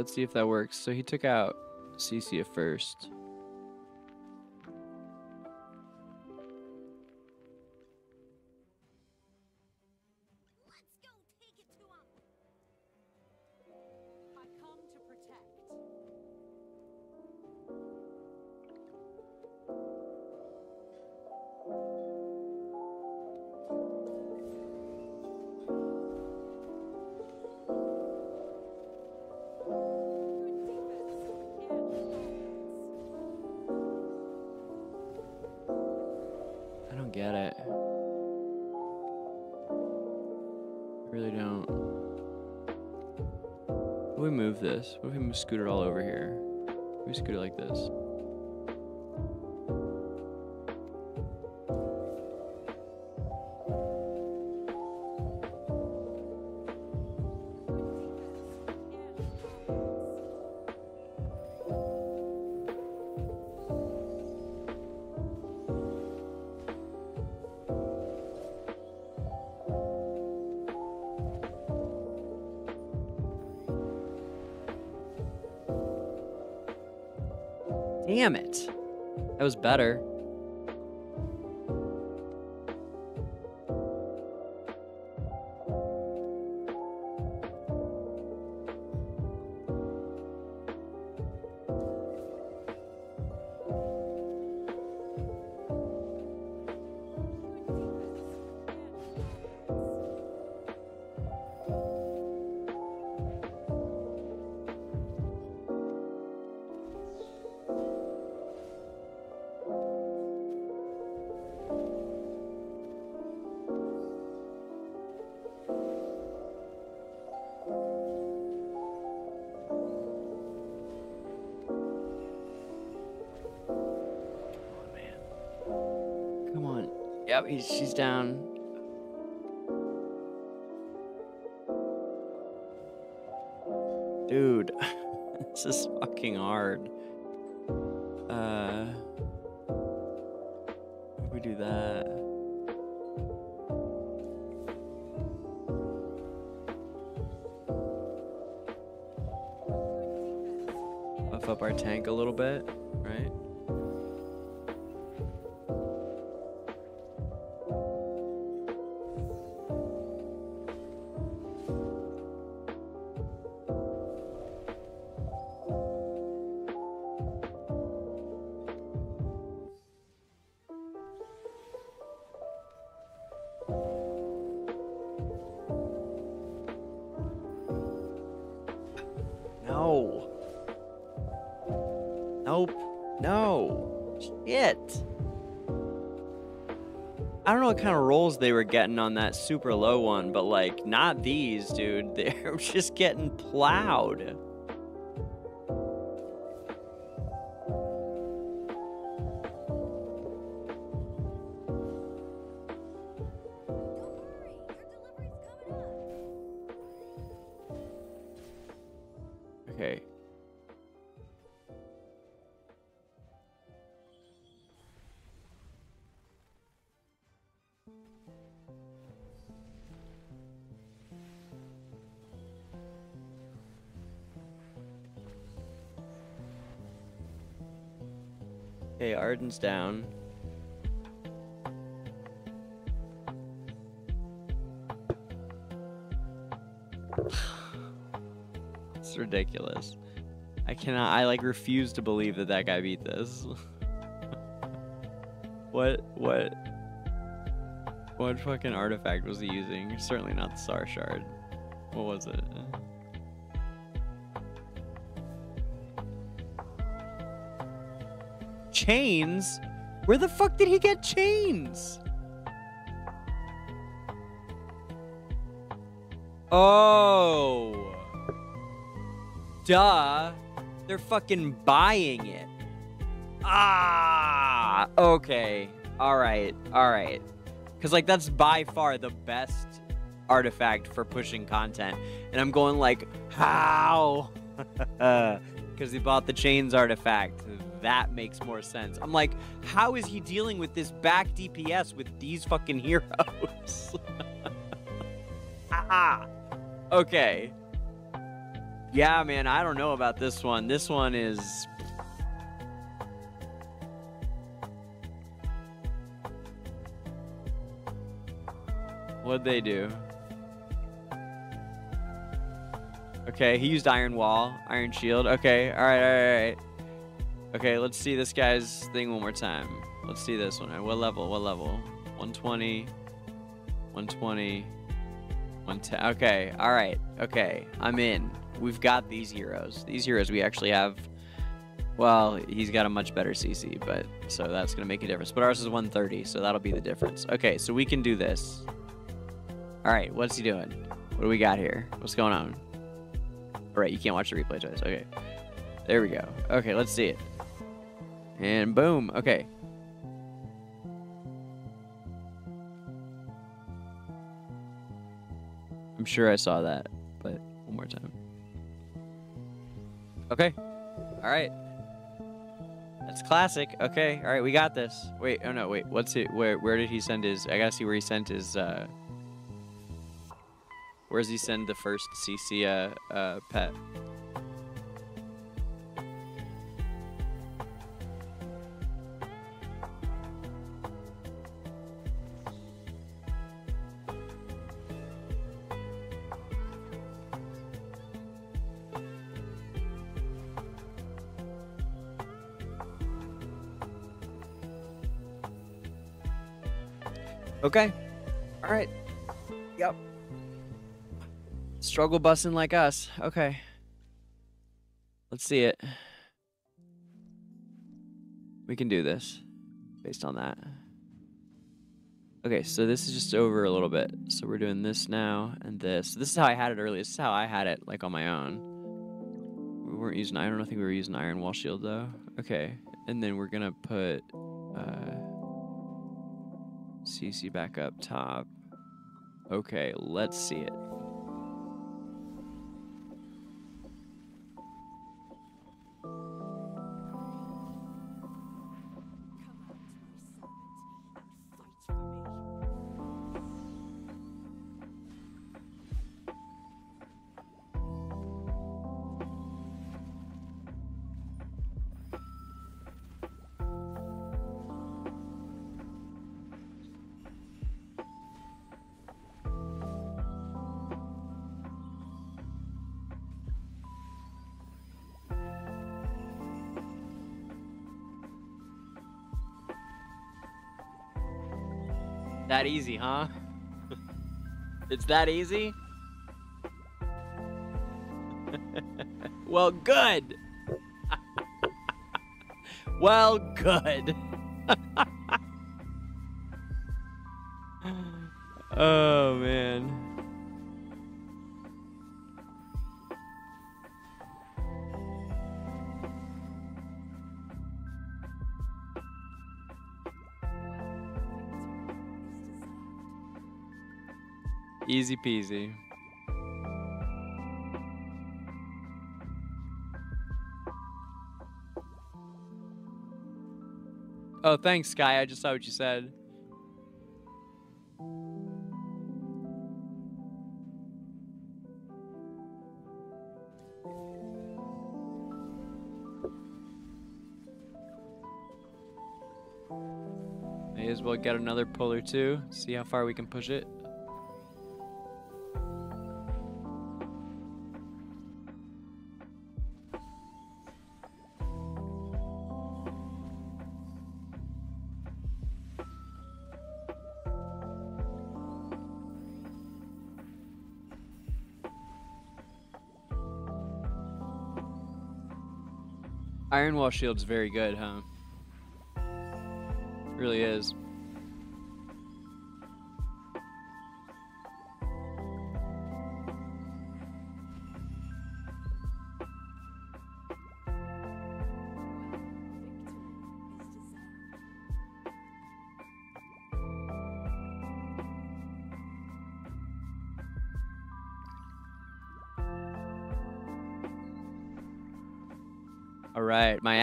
Let's see if that works. So he took out at first. This? What if we scoot it all over here? We scoot it like this? That was better. Yep, he's, she's down. Dude, [laughs] this is fucking hard. Uh, we do that. Buff up our tank a little bit, what kind of rolls they were getting on that super low one, but like, not these, dude. [laughs] They're just getting plowed. Arden's down. [sighs] It's ridiculous. I cannot. I like refuse to believe that that guy beat this. [laughs] what? What? What fucking artifact was he using? Certainly not the Star Shard. What was it? Chains? Where the fuck did he get chains? Oh. Duh. They're fucking buying it. Ah. Okay. All right. All right. Cuz like that's by far the best artifact for pushing content. And I'm going like, "How?" [laughs] Cuz he bought the chains artifact. That makes more sense. I'm like, "How is he dealing with this back DPS with these fucking heroes?" [laughs] ah. Okay. Yeah, man, I don't know about this one. This one is What'd they do? Okay, he used Iron Wall, Iron Shield. Okay, alright, alright, alright. Okay, let's see this guy's thing one more time. Let's see this one. What level? What level? 120. 120. 110. Okay, alright. Okay, I'm in. We've got these heroes. These heroes we actually have. Well, he's got a much better CC, but so that's gonna make a difference. But ours is 130, so that'll be the difference. Okay, so we can do this. All right, what's he doing? What do we got here? What's going on? All right, you can't watch the replay twice. Okay, there we go. Okay, let's see it. And boom. Okay. I'm sure I saw that, but one more time. Okay. All right. That's classic. Okay. All right, we got this. Wait. Oh no. Wait. What's it? Where? Where did he send his? I gotta see where he sent his. uh Where does he send the first CC uh, uh pet? All right. Yep. Struggle busing like us. Okay. Let's see it. We can do this based on that. Okay, so this is just over a little bit. So we're doing this now and this. This is how I had it earlier. This is how I had it like on my own. We weren't using I don't think we were using iron wall shield though. Okay. And then we're gonna put uh CC back up top. Okay, let's see it. Huh? it's that easy? [laughs] well, good. [laughs] well, good. Easy peasy. Oh, thanks, Sky. I just saw what you said. May as well get another pull or two. See how far we can push it. Iron Wall Shield's very good, huh? really is.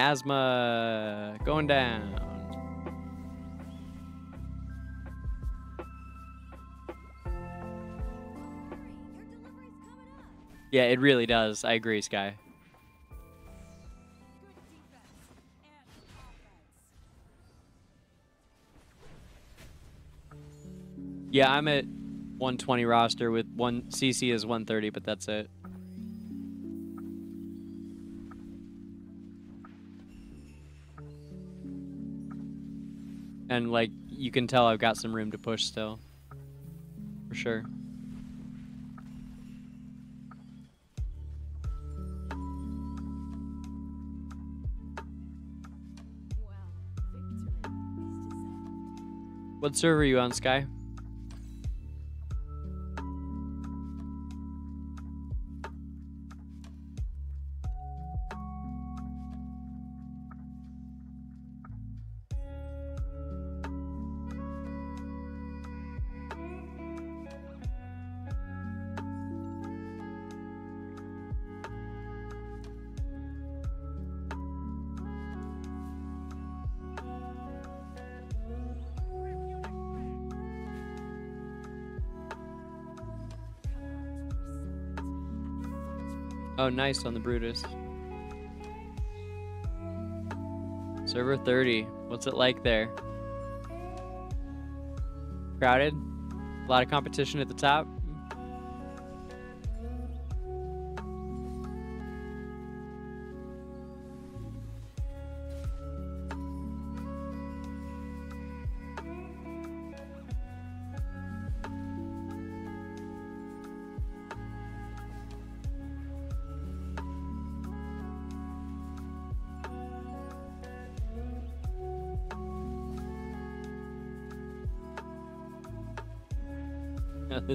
Asthma going down. Yeah, it really does. I agree, Sky. Yeah, I'm at 120 roster with one CC is 130, but that's it. And like you can tell I've got some room to push still. For sure. What server are you on, Sky? Oh, nice on the Brutus. Server 30. What's it like there? Crowded? A lot of competition at the top?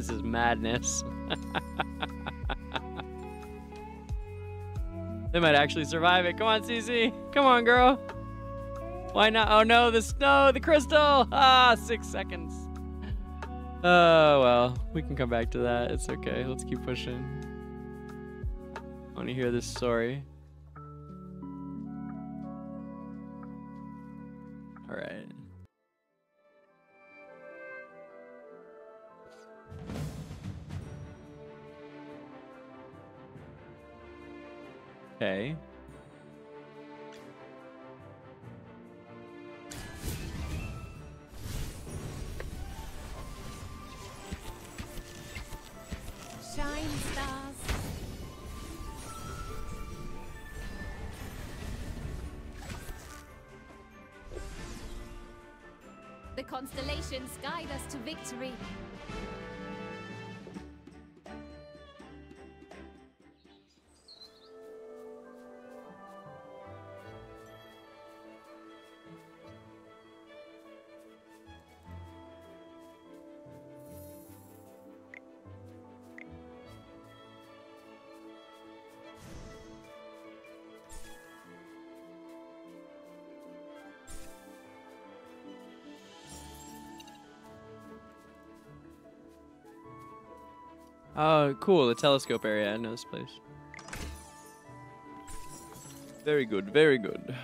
This is madness. [laughs] they might actually survive it. Come on, CC. Come on, girl. Why not? Oh no, the snow, the crystal. [laughs] Ah, six seconds. Oh, well, we can come back to that. It's okay. Let's keep pushing. I want to hear this story. Victory. Oh, cool. The telescope area. I know this place. Very good. Very good.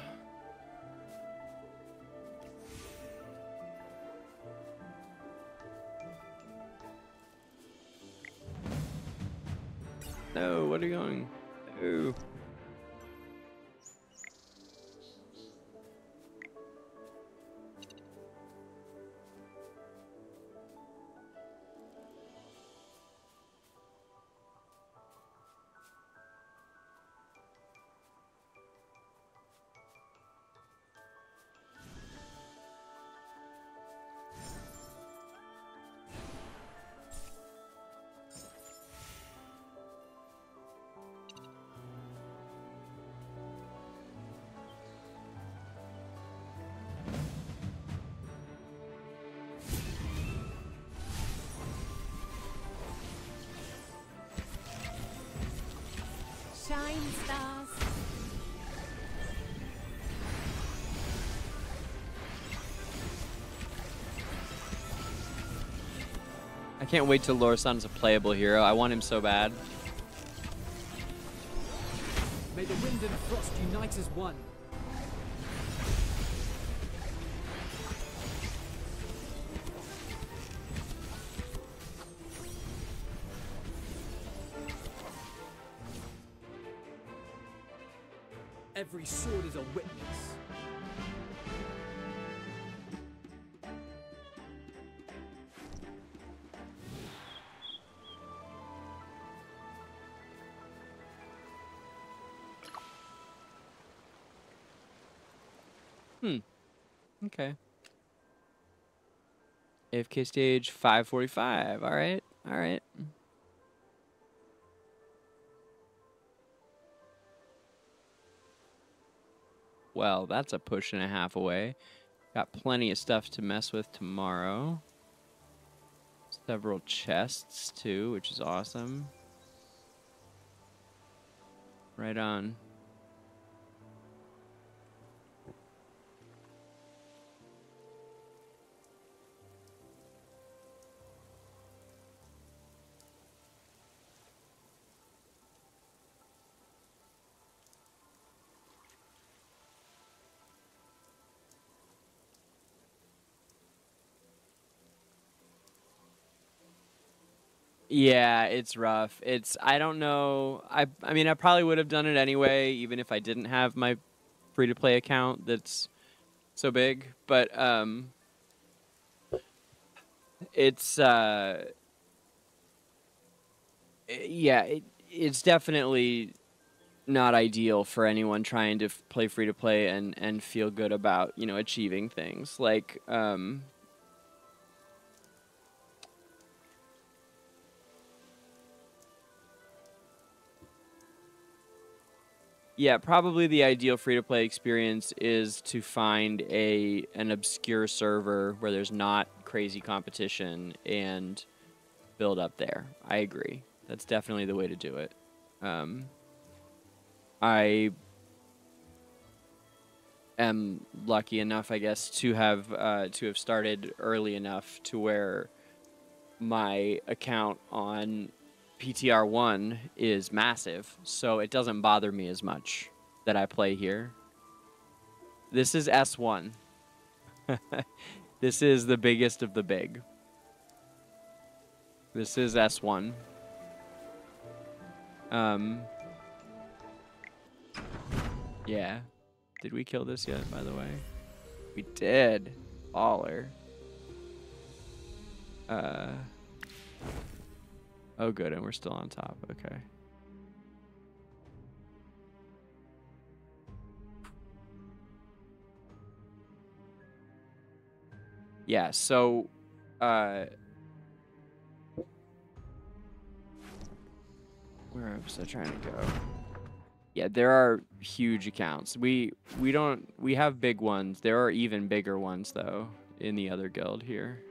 Can't wait till Lorsan's a playable hero. I want him so bad. May the wind and frost unite as one. Every sword is a witness. Okay. AFK stage 545. All right. All right. Well, that's a push and a half away. Got plenty of stuff to mess with tomorrow. Several chests, too, which is awesome. Right on. Yeah, it's rough. It's I don't know. I I mean I probably would have done it anyway even if I didn't have my free to play account that's so big, but um it's uh yeah, it, it's definitely not ideal for anyone trying to play free to play and and feel good about, you know, achieving things. Like um Yeah, probably the ideal free to play experience is to find a an obscure server where there's not crazy competition and build up there. I agree. That's definitely the way to do it. Um, I am lucky enough, I guess, to have uh, to have started early enough to where my account on PTR one is massive, so it doesn't bother me as much that I play here. This is S one. [laughs] this is the biggest of the big. This is S one. Um. Yeah. Did we kill this yet, by the way? We did. Baller. Uh. Oh, good, and we're still on top. Okay. Yeah, so, uh, where was I trying to go? Yeah, there are huge accounts. We we don't we have big ones. There are even bigger ones though in the other guild here.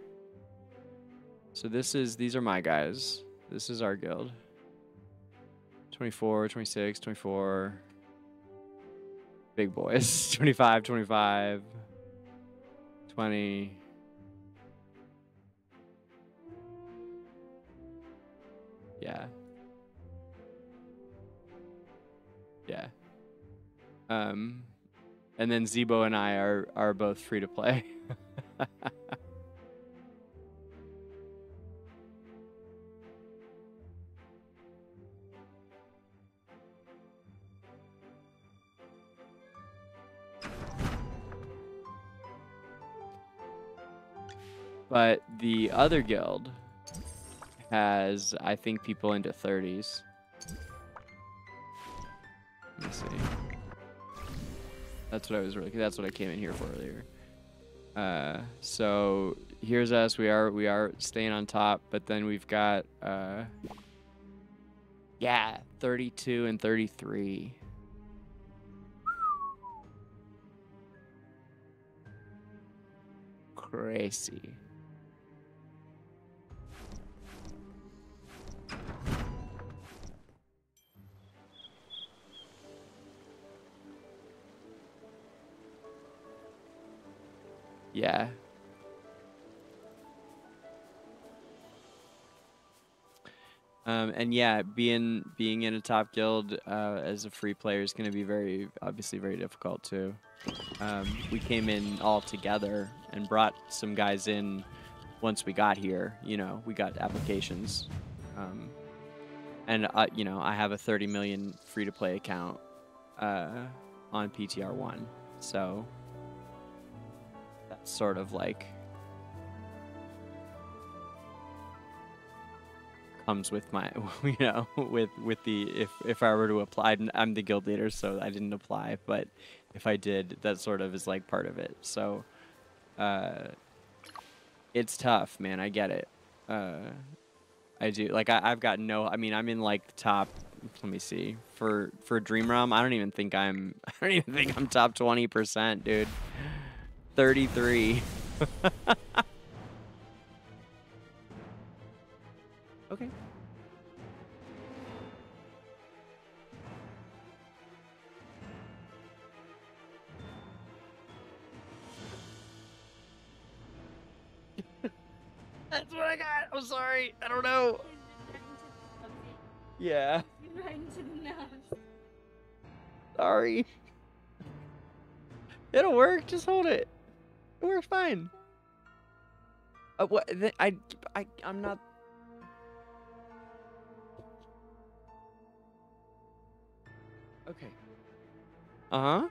So this is these are my guys. This is our guild. 24, 26, 24. Big boys. [laughs] 25, 25. 20. Yeah. Yeah. Um, and then Zebo and I are are both free to play. [laughs] but the other guild has, I think, people into 30s. Let me see. That's what I was really. That's what I came in here for earlier. Uh, so here's us. We are we are staying on top, but then we've got uh, yeah, 32 and 33. Crazy. Yeah. Um, and yeah, being being in a top guild uh, as a free player is going to be very obviously very difficult too. Um, we came in all together and brought some guys in once we got here. You know, we got applications, um, and you know, I have a 30 million free to play account uh, on PTR one, so sort of like comes with my [laughs] you know with with the if if I were to apply I'm- I'm the guild leader so I didn't apply but if I did that sort of is like part of it. So uh it's tough man I get it. Uh I do like I, I've got no I mean I'm in like the top let me see for for Dream Realm I don't even think I'm [laughs] I don't even think I'm top 20% dude 33 [laughs] okay [laughs] That's what I got. I'm sorry. I don't know. Yeah. [laughs] Sorry. It'll work. Just hold it. It works fine. Uh, what? th- I, I, I'm not. Okay. Uh huh.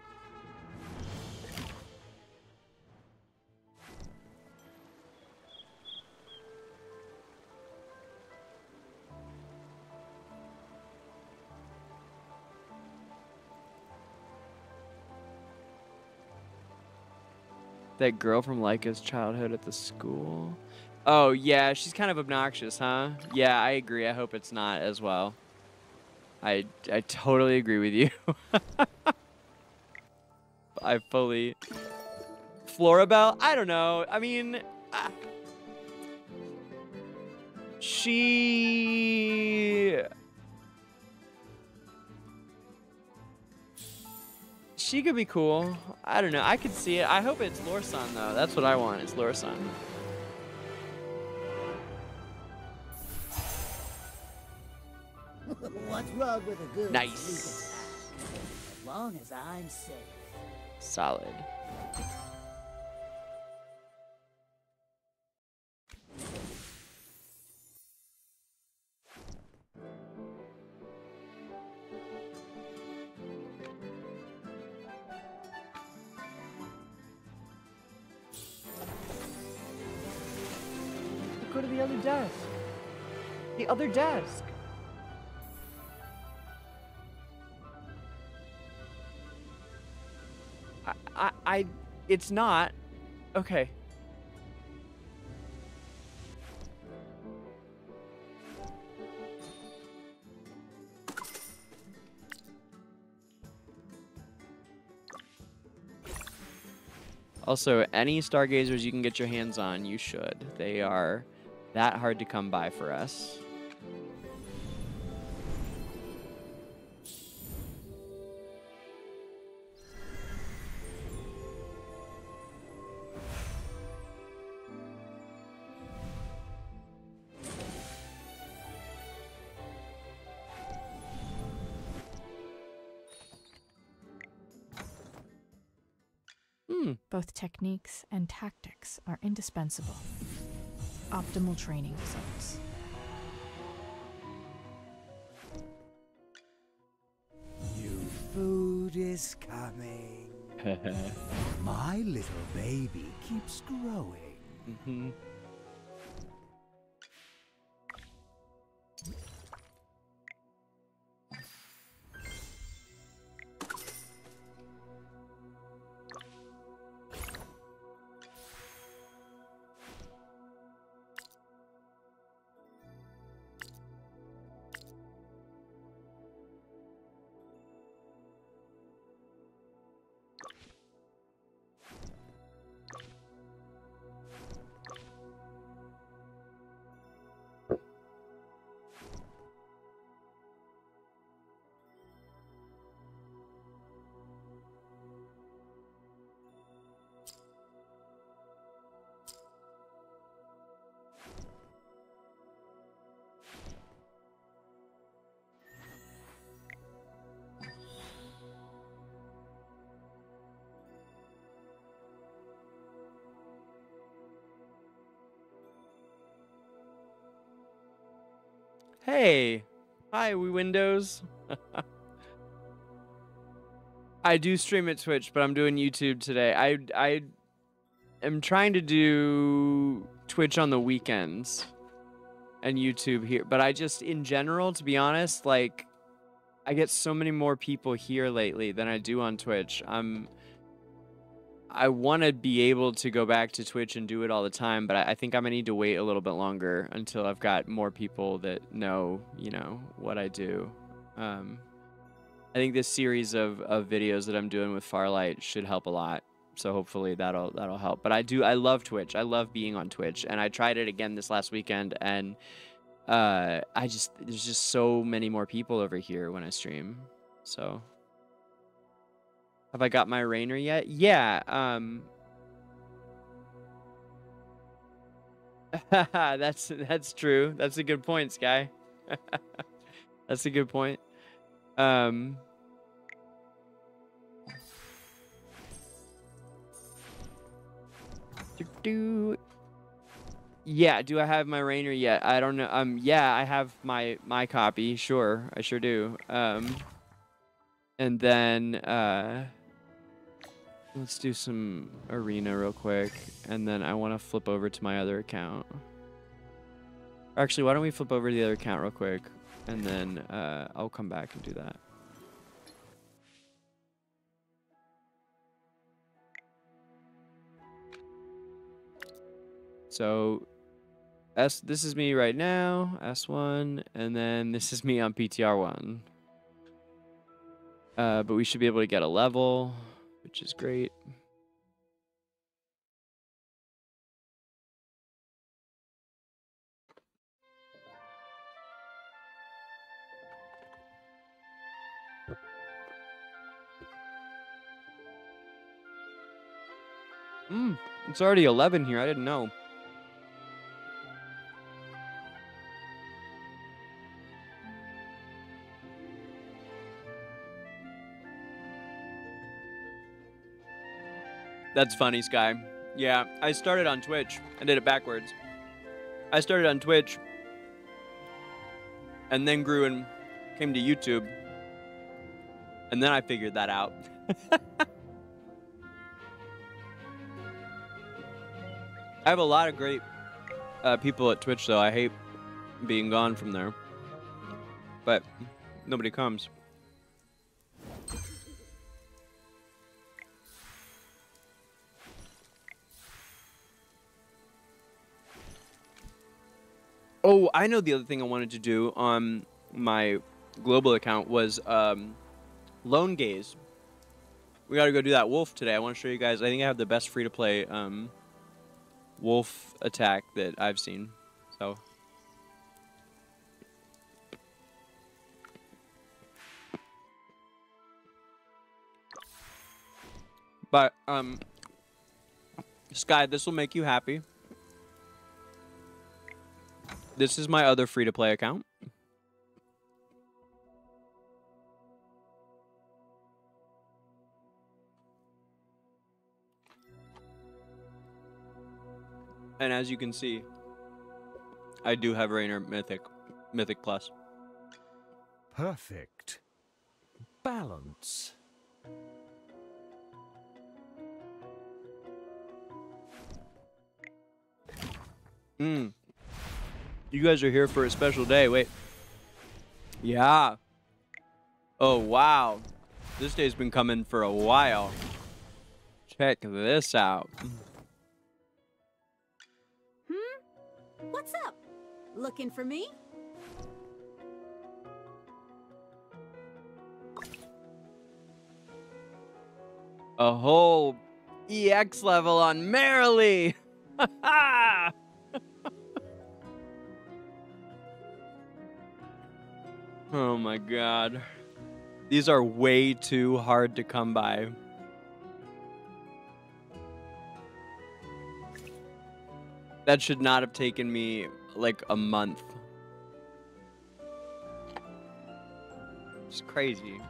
That girl from Lyca's childhood at the school. Oh yeah, she's kind of obnoxious, huh? Yeah, I agree. I hope it's not as well. I I totally agree with you. [laughs] I fully. Florabelle? I don't know. I mean, she. She could be cool. I don't know. I could see it. I hope it's Lorsan though. That's what I want. It's Lorsan. [laughs] What's wrong with a good Nice. As long as I'm safe. Solid. Other desk. The other desk. I, I, I, it's not. Okay. Also, any stargazers you can get your hands on, you should. They are that hard to come by for us. Hmm. Both techniques and tactics are indispensable. Optimal training results. New food is coming. [laughs] My little baby keeps growing. Mm-hmm. Hey, hi, we Windows. [laughs] I do stream at Twitch, but I'm doing YouTube today. I I am trying to do Twitch on the weekends and YouTube here, but I just in general, to be honest, like I get so many more people here lately than I do on Twitch. I'm I want to be able to go back to Twitch and do it all the time, but I, I think I'm gonna need to wait a little bit longer until I've got more people that know, you know, what I do. Um, I think this series of, of videos that I'm doing with Farlight should help a lot. So hopefully that'll that'll help. But I do I love Twitch. I love being on Twitch, and I tried it again this last weekend, and uh, I just there's just so many more people over here when I stream. So have I got my Reinier yet? Yeah. Um. [laughs] that's that's true. That's a good point, Sky. [laughs] that's a good point. Um. Do. Yeah, do I have my Reinier yet? I don't know. Um, yeah, I have my my copy. Sure, I sure do. Um, and then uh. Let's do some arena real quick, and then I want to flip over to my other account. Actually, why don't we flip over to the other account real quick, and then uh, I'll come back and do that. So, S. This is me right now, S1, and then this is me on PTR1. Uh, but we should be able to get a level which is great. Hmm, it's already 11 here. I didn't know. That's funny, Sky. Yeah, I started on Twitch. I did it backwards. I started on Twitch and then grew and came to YouTube. And then I figured that out. [laughs] I have a lot of great uh, people at Twitch, though. I hate being gone from there. But nobody comes. I know the other thing I wanted to do on my global account was um, Lone Gaze. We got to go do that wolf today. I want to show you guys. I think I have the best free to play um, wolf attack that I've seen. So. But um, Sky, this will make you happy. This is my other free to play account. And as you can see, I do have Reinier Mythic, Mythic Plus. Perfect. Balance. Hmm. You guys are here for a special day. Wait. Yeah. Oh, wow. This day's been coming for a while. Check this out. Hmm? What's up? Looking for me? A whole EX level on Marilee. [laughs] oh my god. These are way too hard to come by. That should not have taken me like a month. It's crazy.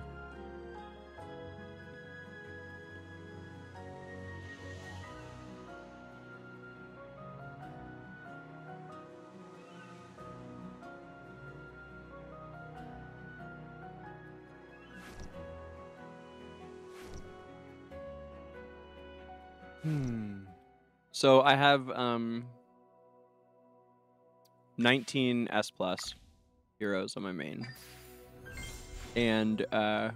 Hmm. So I have um 19 S plus heroes on my main. And uh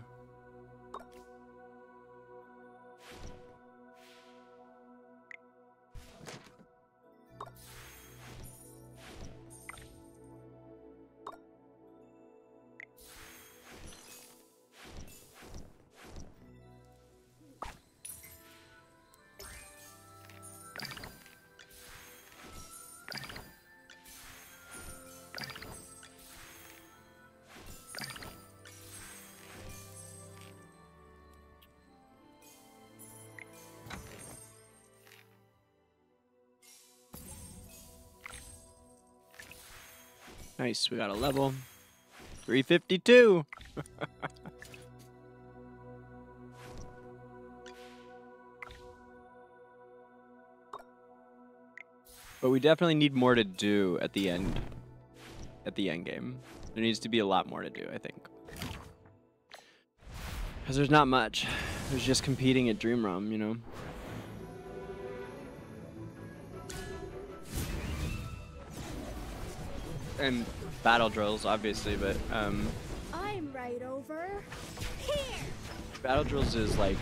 Nice, we got a level. 352. [laughs] but we definitely need more to do at the end. At the end game. There needs to be a lot more to do, I think. Because there's not much. There's just competing at Dream Realm, you know? And battle drills, obviously, but um, I'm right over here. battle drills is like,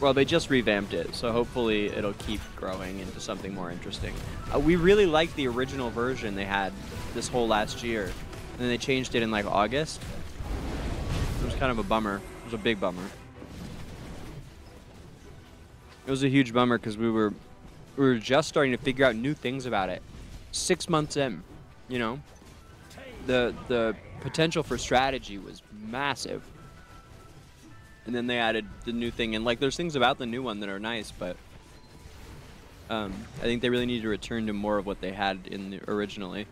well, they just revamped it, so hopefully it'll keep growing into something more interesting. Uh, we really liked the original version they had this whole last year, and then they changed it in like August. It was kind of a bummer. It was a big bummer. It was a huge bummer because we were we were just starting to figure out new things about it. Six months in, you know, the the potential for strategy was massive. And then they added the new thing, and like there's things about the new one that are nice, but um, I think they really need to return to more of what they had in the originally.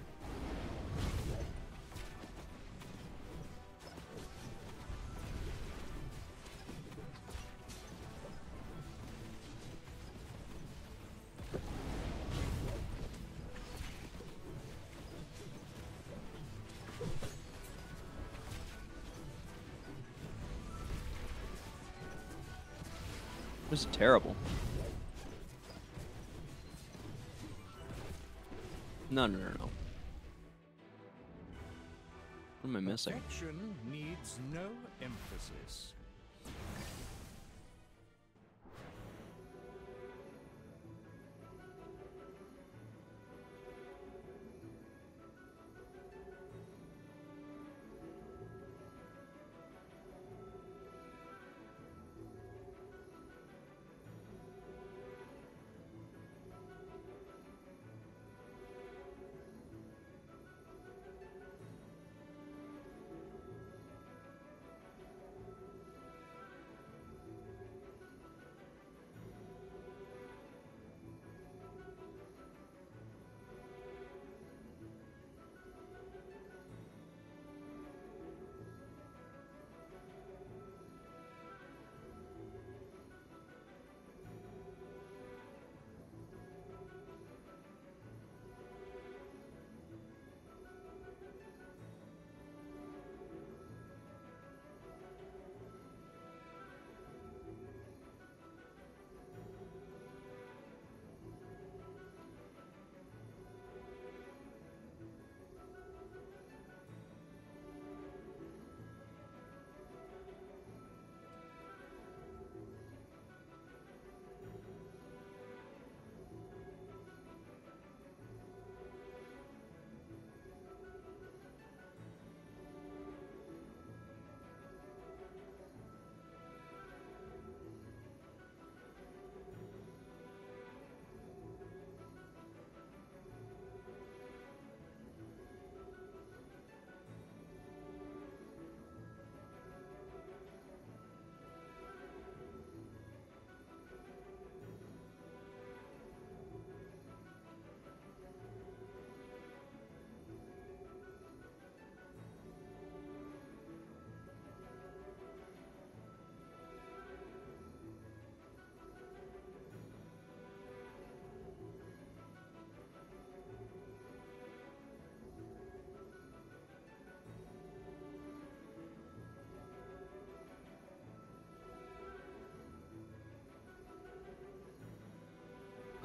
This is terrible. No, no, no, no. What am I missing? Needs no emphasis.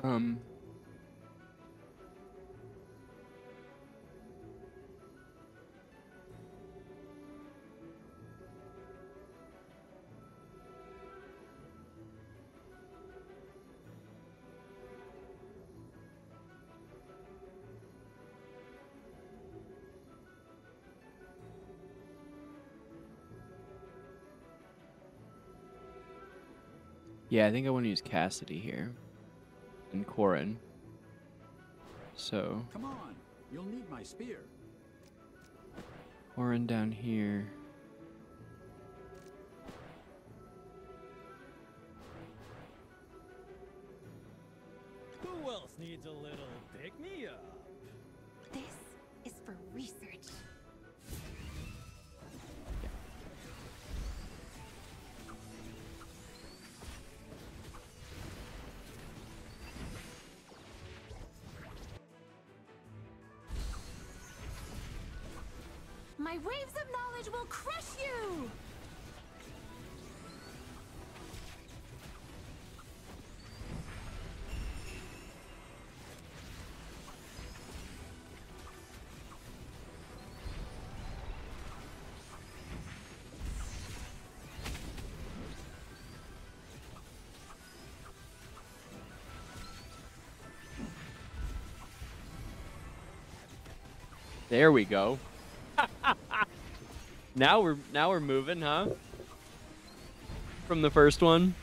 Um. Yeah, I think I want to use Cassadee here. And Korin. So, Come on, you'll need my spear. Korin down here. My waves of knowledge will crush you! There we go. Now we're now we're moving, huh? From the first one.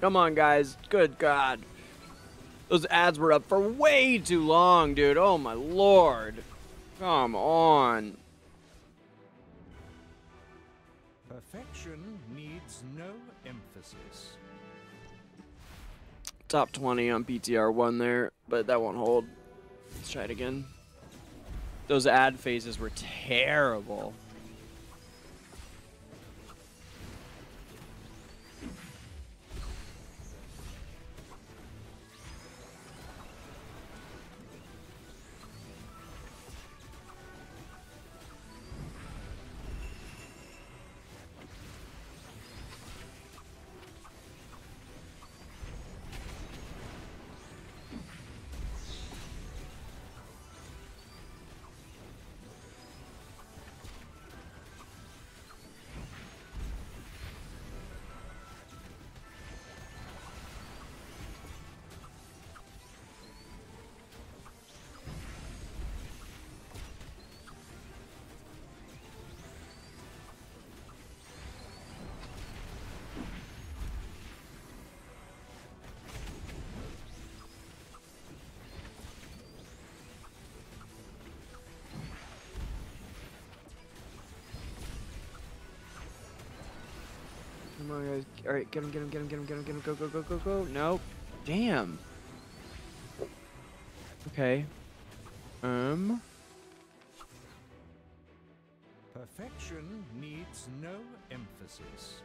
Come on, guys. Good God. Those ads were up for way too long, dude. Oh, my lord. Come on. Perfection needs no emphasis. Top 20 on PTR 1 there, but that won't hold. Let's try it again. Those ad phases were terrible. All right, get him, get him, get him, get him, get him, get him. Go, go, go, go, go. Nope. Damn. Okay. Um. Perfection needs no emphasis.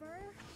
Right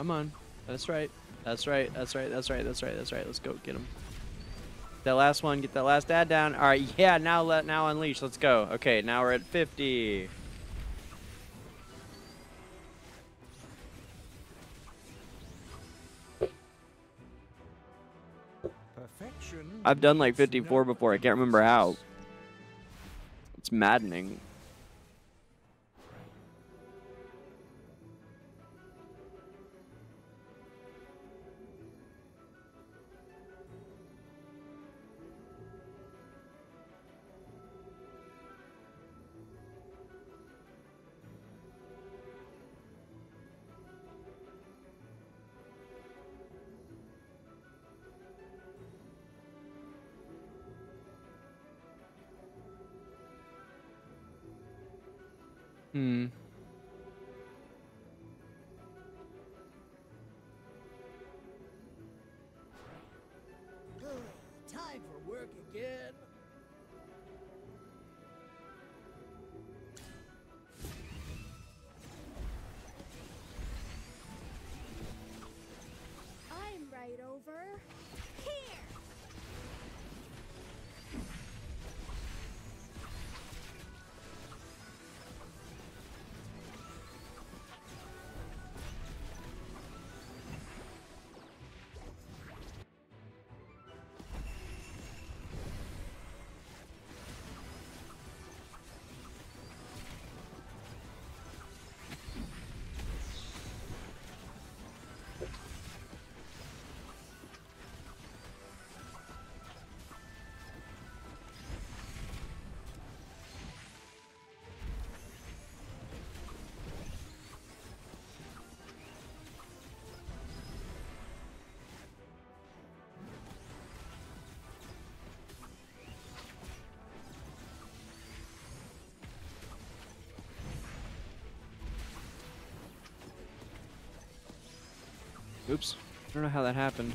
Come on. That's right. That's right. That's right. That's right. That's right. That's right. Let's go get him. That last one. Get that last dad down. All right. Yeah. Now let now unleash. Let's go. Okay. Now we're at 50. I've done like 54 before. I can't remember how. It's maddening. Oops. I don't know how that happened.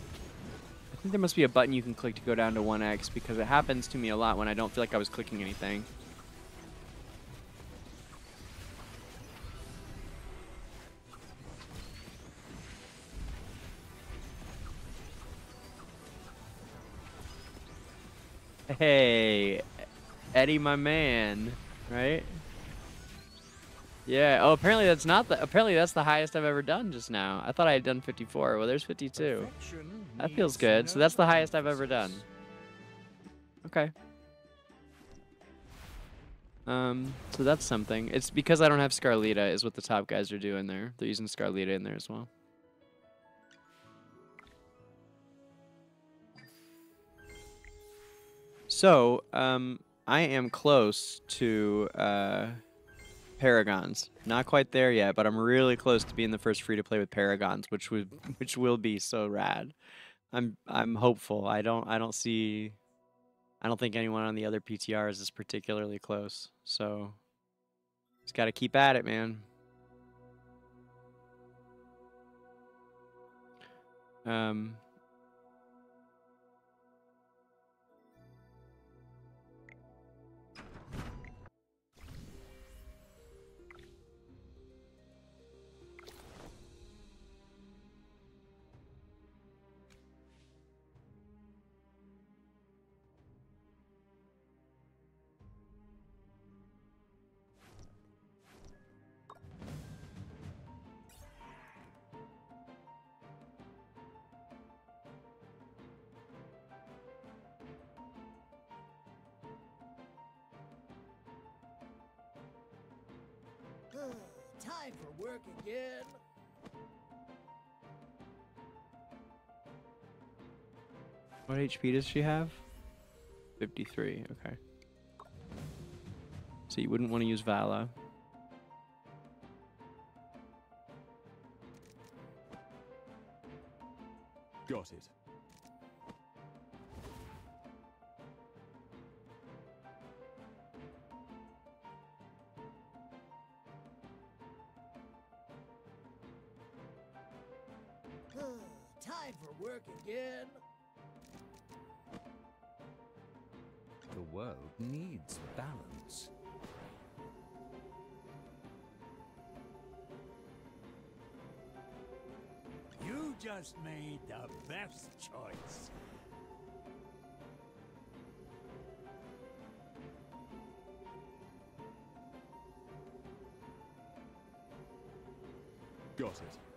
I think there must be a button you can click to go down to 1x because it happens to me a lot when I don't feel like I was clicking anything. Hey, Eddie, my man, right? Yeah. Oh, apparently that's not the. Apparently that's the highest I've ever done just now. I thought I had done 54. Well, there's 52. That feels good. So that's the highest I've ever done. Okay. Um. So that's something. It's because I don't have Scarlita is what the top guys are doing there. They're using Scarlita in there as well. So, um, I am close to uh, Paragons. Not quite there yet, but I'm really close to being the first free to play with Paragons, which would which will be so rad. I'm I'm hopeful. I don't I don't see I don't think anyone on the other PTRs is particularly close. So just got to keep at it, man. Um HP does she have? 53. Okay. So you wouldn't want to use Vala. Got it. Made the best choice. Got it.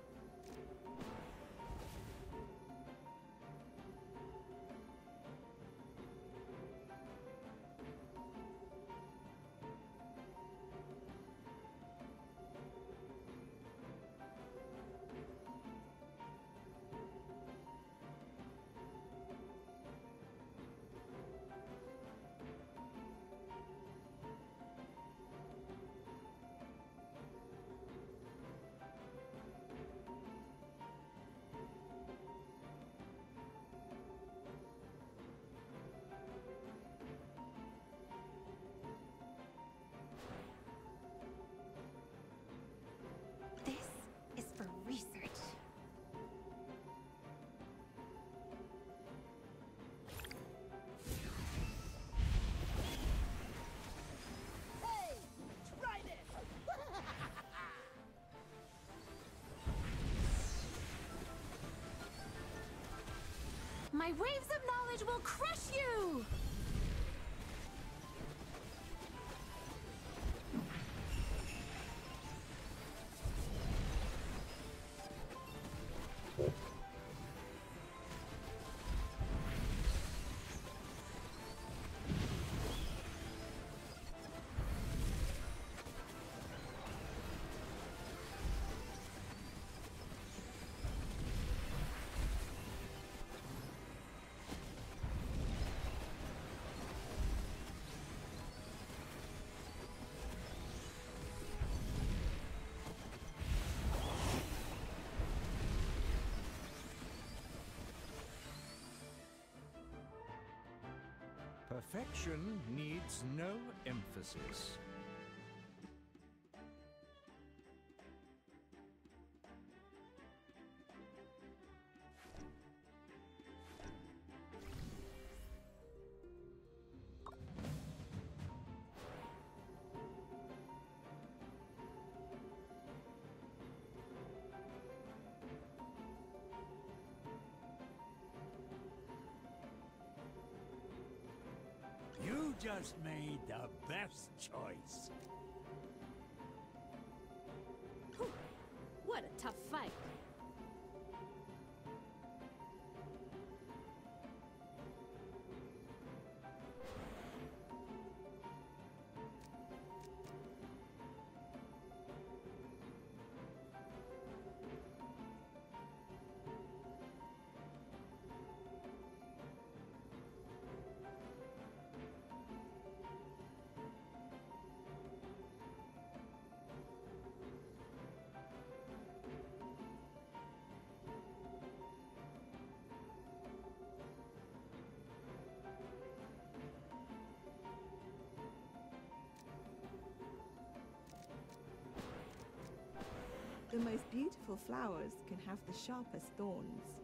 My waves of knowledge will crush you! Perfection needs no emphasis. Tough fight. The most beautiful flowers can have the sharpest thorns.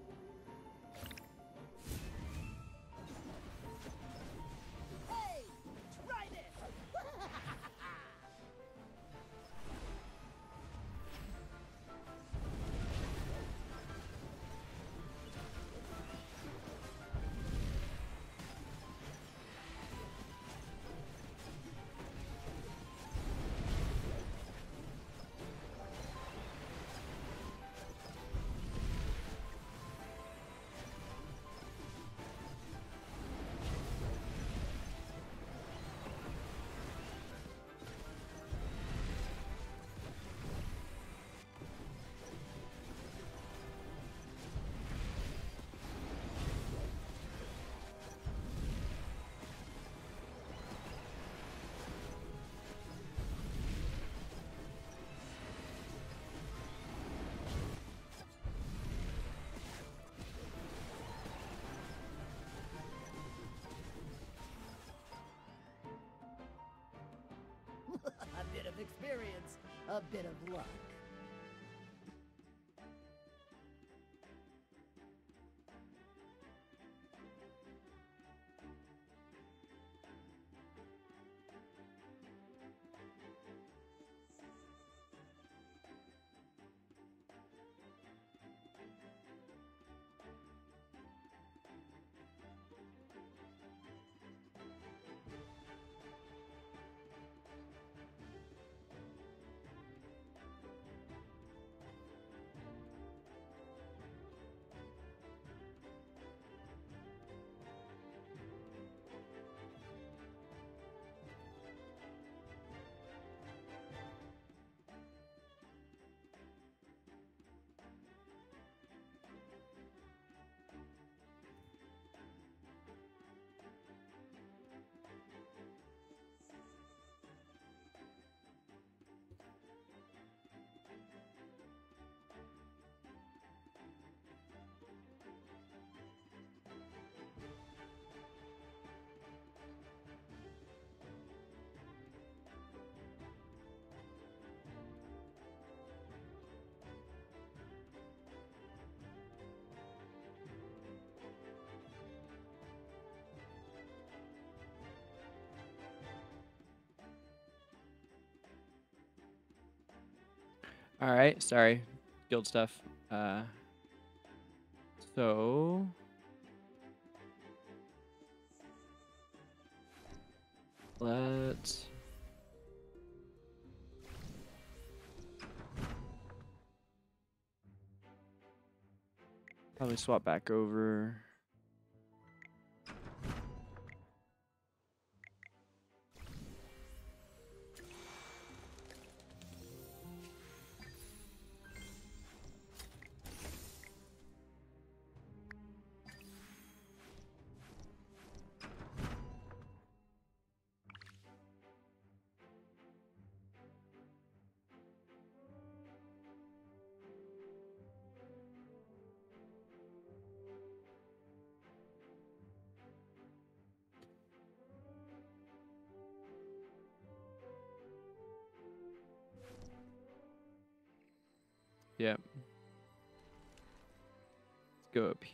Experience, a bit of luck. All right, sorry, guild stuff. Uh, so let's. Probably swap back over.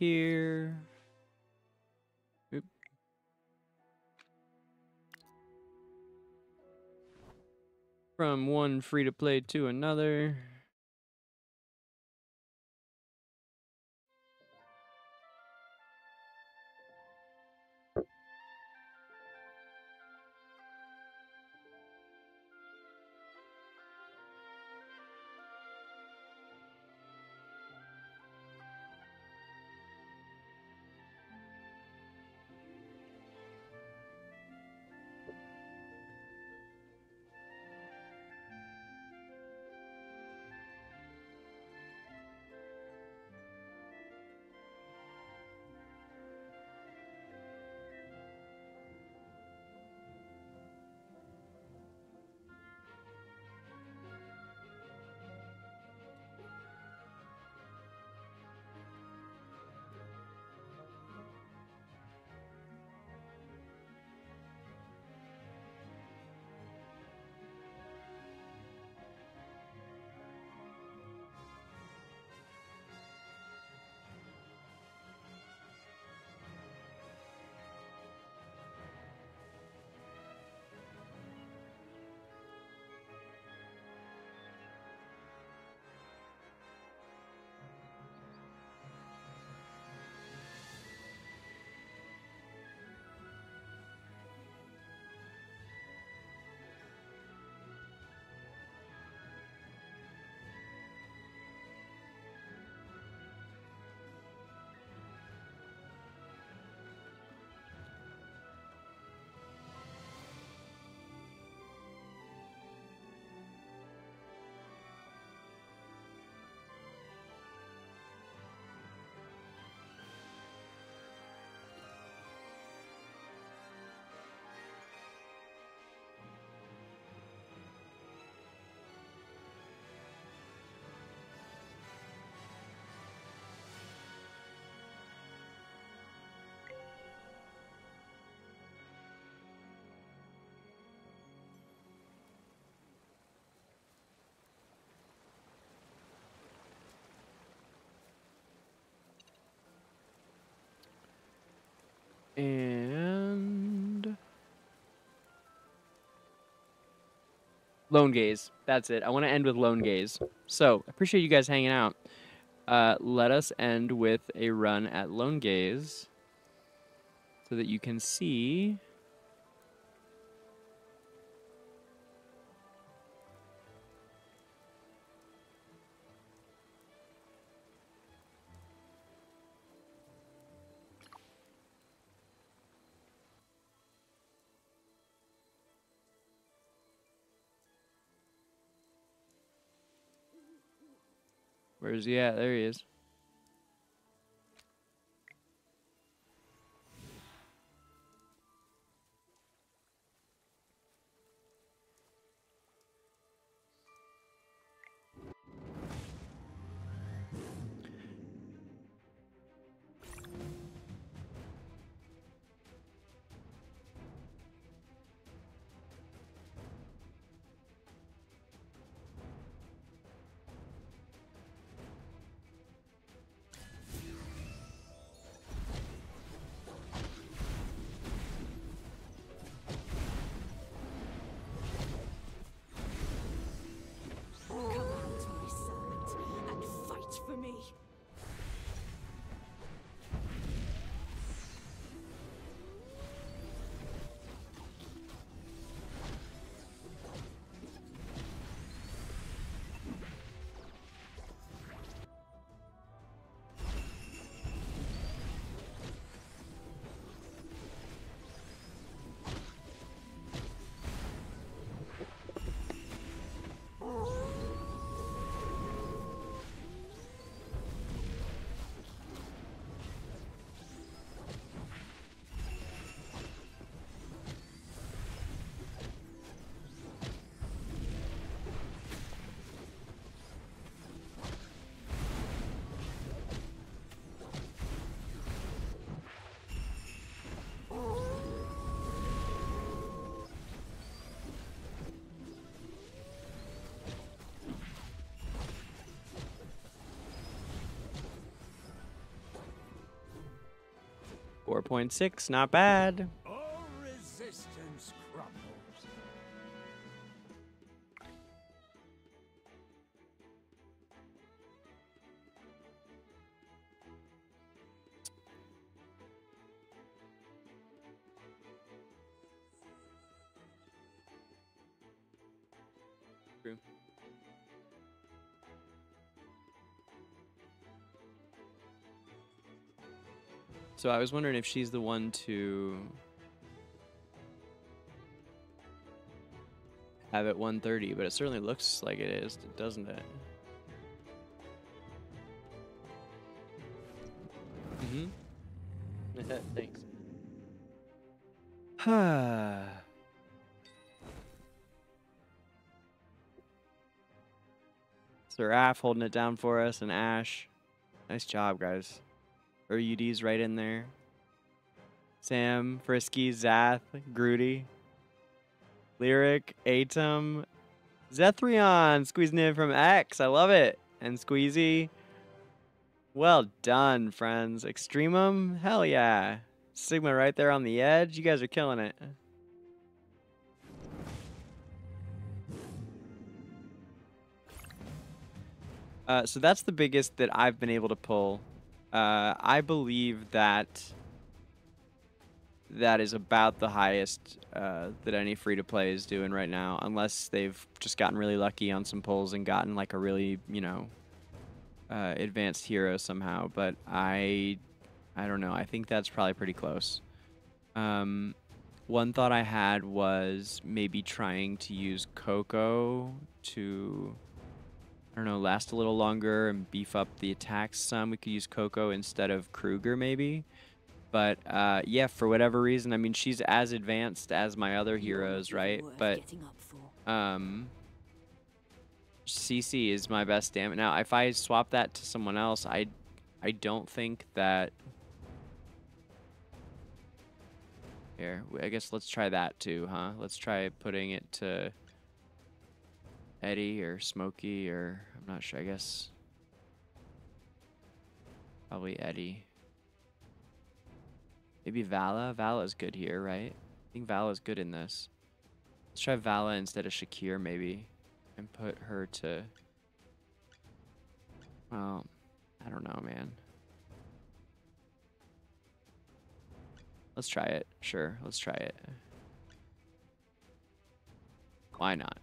Here. Oop. From one free to play to another. And Lone Gaze. That's it. I want to end with Lone Gaze. So, appreciate you guys hanging out. Uh, let us end with a run at Lone Gaze so that you can see Where's he at? There he is. 4.6, not bad. So I was wondering if she's the one to have it 130, but it certainly looks like it is, doesn't it? Mm-hmm. [laughs] Thanks. [sighs] Seraph holding it down for us, and Ash. Nice job, guys. Or UD's right in there. Sam, Frisky, Zath, Groody, Lyric, Atom, Zethrion squeezing in from X. I love it. And Squeezy. Well done, friends. Extremum, hell yeah. Sigma right there on the edge. You guys are killing it. Uh, so that's the biggest that I've been able to pull. Uh, I believe that that is about the highest uh, that any free to play is doing right now, unless they've just gotten really lucky on some pulls and gotten like a really you know uh, advanced hero somehow. But I I don't know. I think that's probably pretty close. Um, one thought I had was maybe trying to use Koko to I don't know, last a little longer and beef up the attacks some. We could use Koko instead of Kruger, maybe. But uh, yeah, for whatever reason, I mean, she's as advanced as my other heroes, right? But um, CC is my best damage. Now, if I swap that to someone else, I, I don't think that. Here, I guess let's try that too, huh? Let's try putting it to Eddie or Smokey or I'm not sure. I guess probably Eddie. Maybe Vala. Vala is good here, right? I think Vala is good in this. Let's try Vala instead of Shakir, maybe, and put her to. Well, I don't know, man. Let's try it. Sure, let's try it. Why not?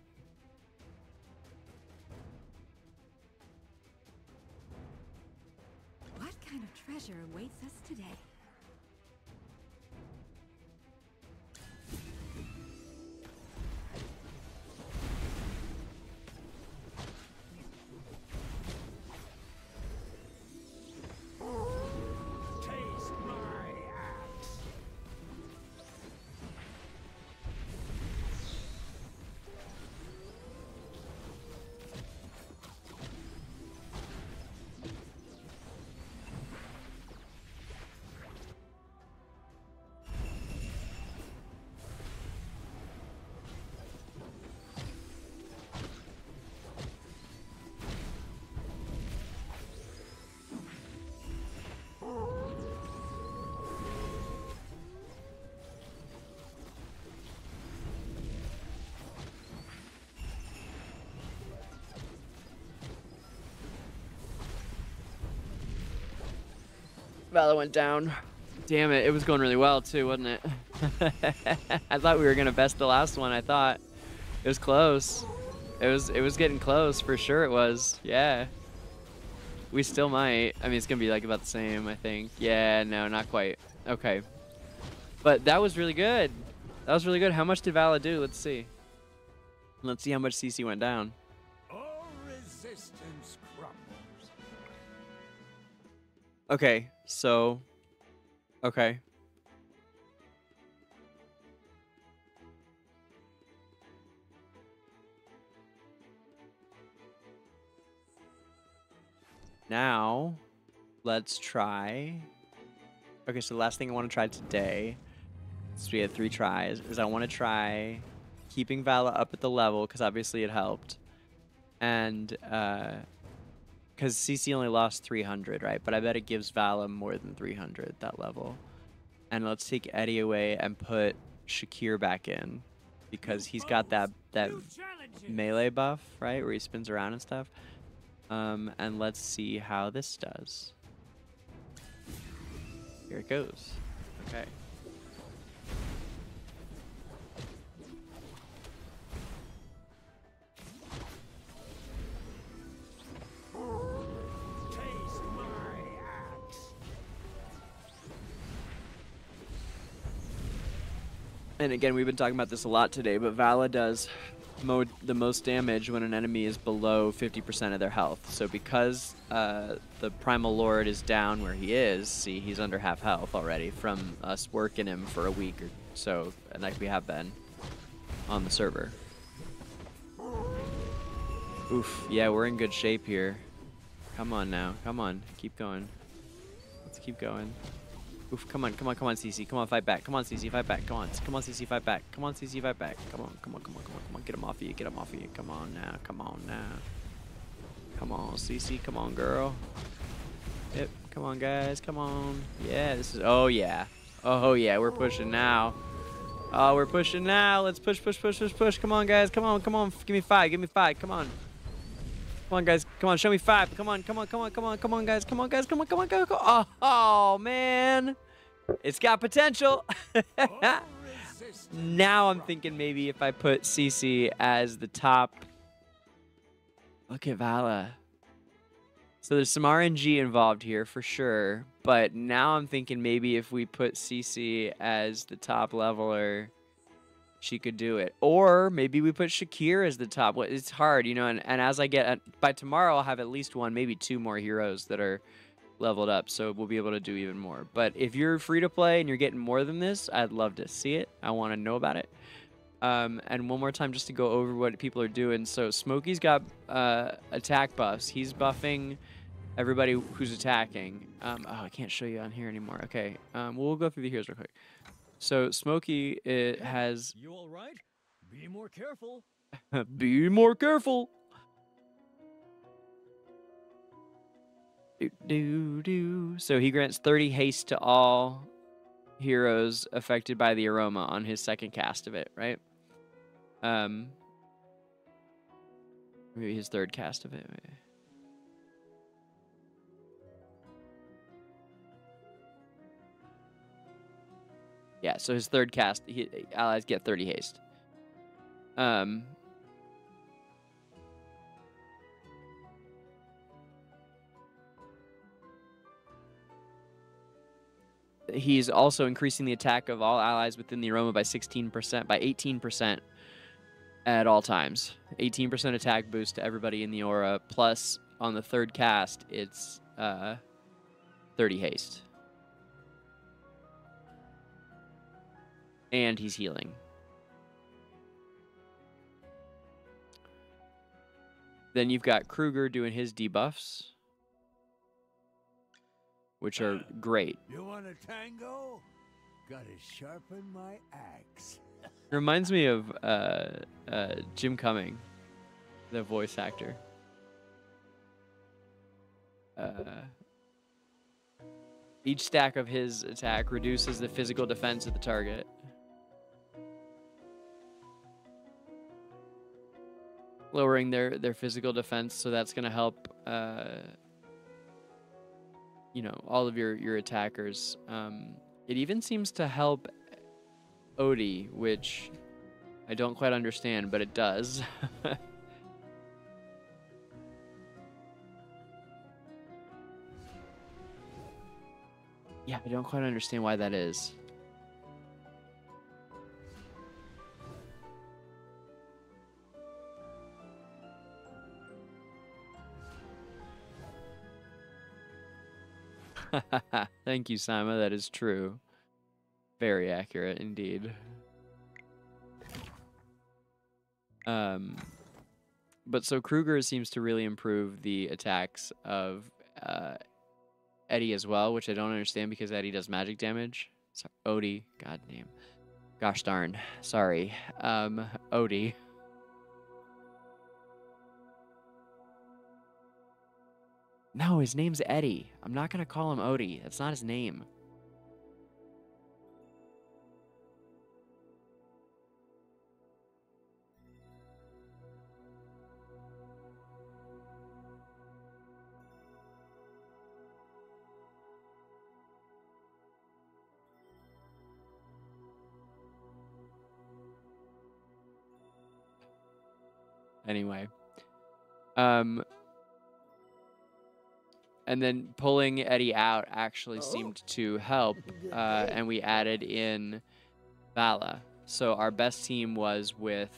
Treasure awaits us today? Vala went down. Damn it, it was going really well too, wasn't it? [laughs] I thought we were gonna best the last one. I thought it was close. It was it was getting close for sure. It was. Yeah. We still might. I mean, it's gonna be like about the same. I think. Yeah. No, not quite. Okay. But that was really good. That was really good. How much did Vala do? Let's see. Let's see how much CC went down. Okay, so. Okay. Now, let's try. Okay, so the last thing I want to try today, since we had three tries, is I want to try keeping Vala up at the level, because obviously it helped. And, uh, because CC only lost 300, right? But I bet it gives Vala more than 300 that level. and let's take Eddie away and put Shakir back in because he's got that that melee buff, right, where he spins around and stuff. Um, and let's see how this does. Here it goes. Okay. And again, we've been talking about this a lot today, but Vala does the most damage when an enemy is below 50% of their health. So because uh, the Primal Lord is down where he is, see, he's under half health already from us working him for a week or so, like we have been on the server. Oof, yeah, we're in good shape here. Come on now, come on, keep going. Let's keep going. Oof, come on, come on, come on, CC. Come on, fight back. Come on, CC, fight back. Come on, come on, CC, fight back. Come on, CC, fight back. Come on, come on, come on, come on, come on. Get him off of you. Get him off of you. Come on now. Come on now. Come on, CC. Come on, girl. Yep. Come on, guys. Come on. Yeah, this is. Oh yeah. Oh yeah. We're pushing now. Oh, we're pushing now. Let's push, push, push, push, push. Come on, guys. Come on, come on. Give me five. Give me five. Come on. Come on, guys. Come on, show me five. Come on, come on, come on, come on, come on, guys. Come on, guys. Come on, come on, go, go. Oh, oh man. It's got potential. [laughs] now I'm thinking maybe if I put CC as the top. Look at Vala. So there's some RNG involved here for sure. But now I'm thinking maybe if we put CC as the top leveler, she could do it. Or maybe we put Shakir as the top. It's hard, you know. And, and as I get by tomorrow, I'll have at least one, maybe two more heroes that are leveled up, so we'll be able to do even more. But if you're free to play and you're getting more than this, I'd love to see it. I want to know about it. Um, and one more time, just to go over what people are doing. So Smokey's got uh, attack buffs. He's buffing everybody who's attacking. Um, oh, I can't show you on here anymore. Okay, um, we'll go through the heroes real quick. So Smokey it has You all right? Be more careful. [laughs] be more careful. Do, do, do. So he grants 30 haste to all heroes affected by the aroma on his second cast of it, right? Um, maybe his third cast of it. Yeah, so his third cast, he, allies get 30 haste. Um, he's also increasing the attack of all allies within the aroma by 16%, by 18% at all times. 18% attack boost to everybody in the aura, plus on the third cast, it's uh, 30 haste. And he's healing. Then you've got Kruger doing his debuffs, which are great. You want a tango? Gotta sharpen my axe. [laughs] Reminds me of uh, uh, Jim Cumming, the voice actor. Uh, each stack of his attack reduces the physical defense of the target. Lowering their, their physical defense, so that's going to help, uh, you know, all of your, your attackers. Um, it even seems to help Odie, which I don't quite understand, but it does. [laughs] yeah, I don't quite understand why that is. [laughs] Thank you, Sima. That is true. Very accurate indeed. Um, but so Kruger seems to really improve the attacks of uh, Eddie as well, which I don't understand because Eddie does magic damage. So Odie, god. Gosh darn. Sorry. Um, Odie. No, his name's Eddie. I'm not going to call him Odie. That's not his name. Anyway, um, and then pulling Eddie out actually seemed to help, uh, and we added in Vala. So our best team was with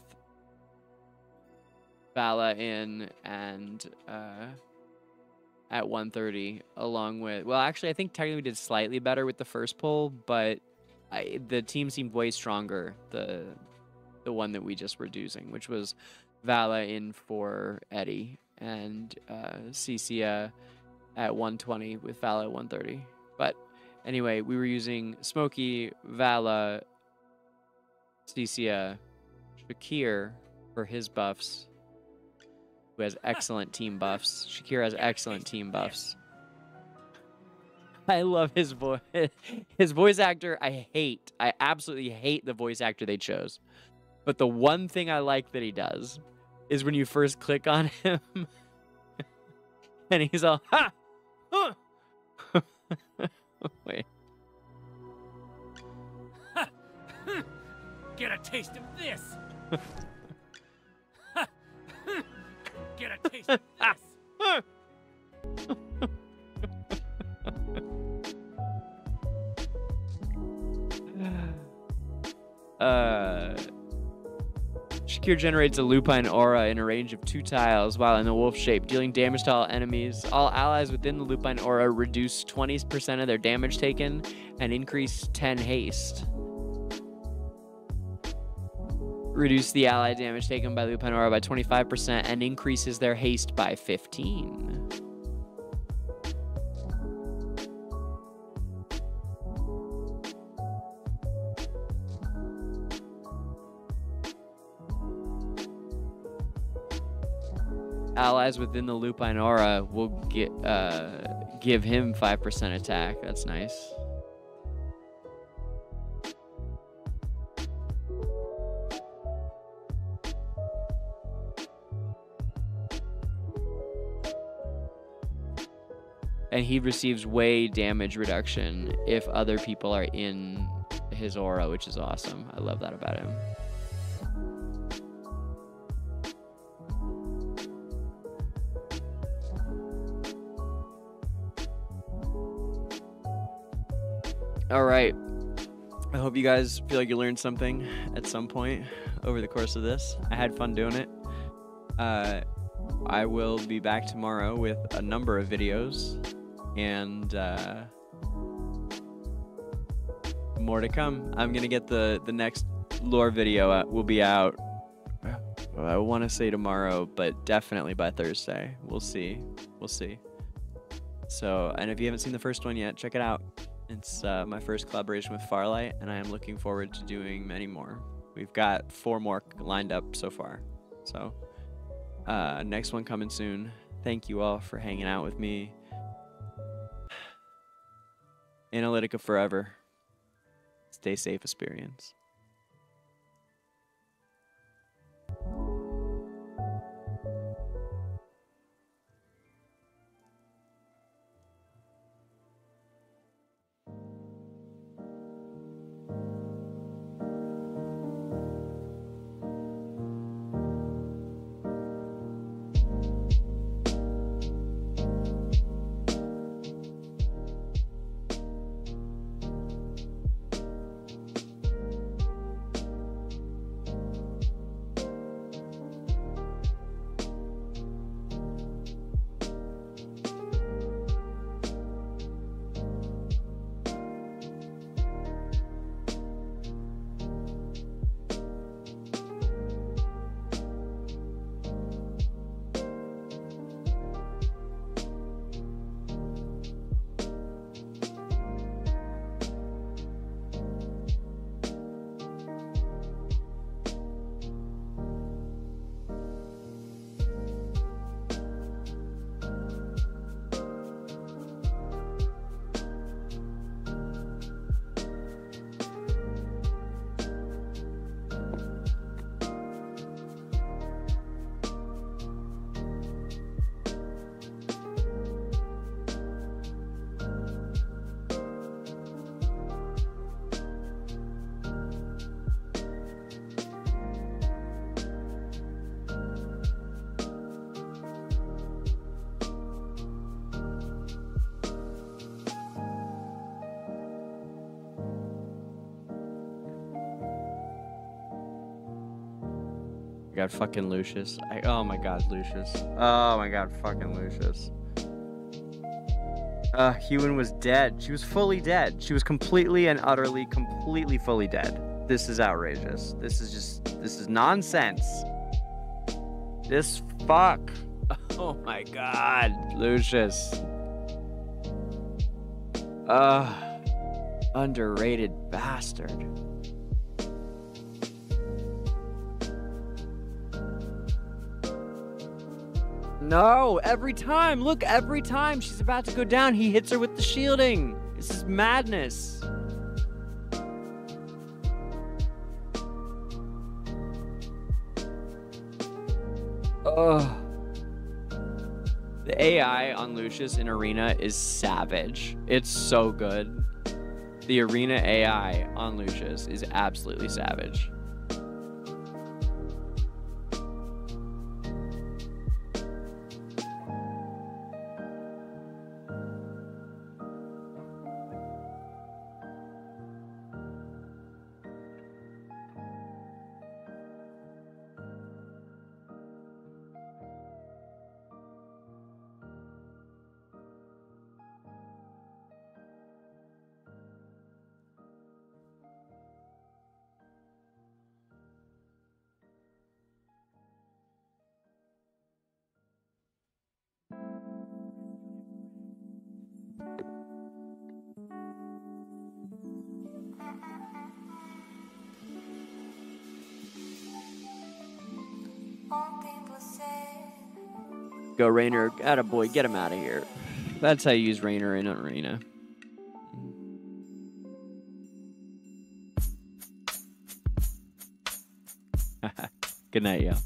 Vala in and uh, at 130, along with well, actually, I think technically we did slightly better with the first pull, but I, the team seemed way stronger. The the one that we just were using, which was Vala in for Eddie and uh, Cecia at 120 with Vala at 130. But anyway, we were using Smokey, Vala, Cecia, Shakir for his buffs, who has excellent team buffs. Shakir has excellent team buffs. I love his voice. [laughs] His voice actor, I hate. I absolutely hate the voice actor they chose. But the one thing I like that he does is when you first click on [laughs] him and he's all, ha! Huh! [laughs] Wait. [laughs] Get a taste of this. [laughs] Get a taste of this. Uh, Shakir generates a lupine aura in a range of two tiles while in the wolf shape, dealing damage to all enemies. All allies within the lupine aura reduce 20% of their damage taken and increase 10 haste. Reduce the ally damage taken by lupine aura by 25% and increases their haste by 15. Allies within the lupine aura will get uh, give him 5% attack. That's nice. And he receives way damage reduction if other people are in his aura, which is awesome. I love that about him. All right. I hope you guys feel like you learned something at some point over the course of this. I had fun doing it. Uh, I will be back tomorrow with a number of videos and uh, more to come. I'm gonna get the the next lore video uh, will be out. I want to say tomorrow, but definitely by Thursday. We'll see. We'll see. So, and if you haven't seen the first one yet, check it out. It's uh, my first collaboration with Farlight, and I am looking forward to doing many more. We've got four more lined up so far. So, uh, next one coming soon. Thank you all for hanging out with me. [sighs] Analytica forever. Stay safe, experience. God, fucking Lucius. I, oh my god, Lucius. Oh my god, fucking Lucius. Uh, Hewynn was dead. She was fully dead. She was completely and utterly, completely fully dead. This is outrageous. This is just, this is nonsense. This fuck. [laughs] Oh my god, Lucius. Uh, underrated bastard. No, every time. Look, every time she's about to go down, he hits her with the shielding. This is madness. Ugh. The AI on Lucius in Arena is savage. It's so good. The Arena AI on Lucius is absolutely savage. Go Reinier, a boy, get him out of here. That's how you use Reinier in Arena. [laughs] Good night, y'all.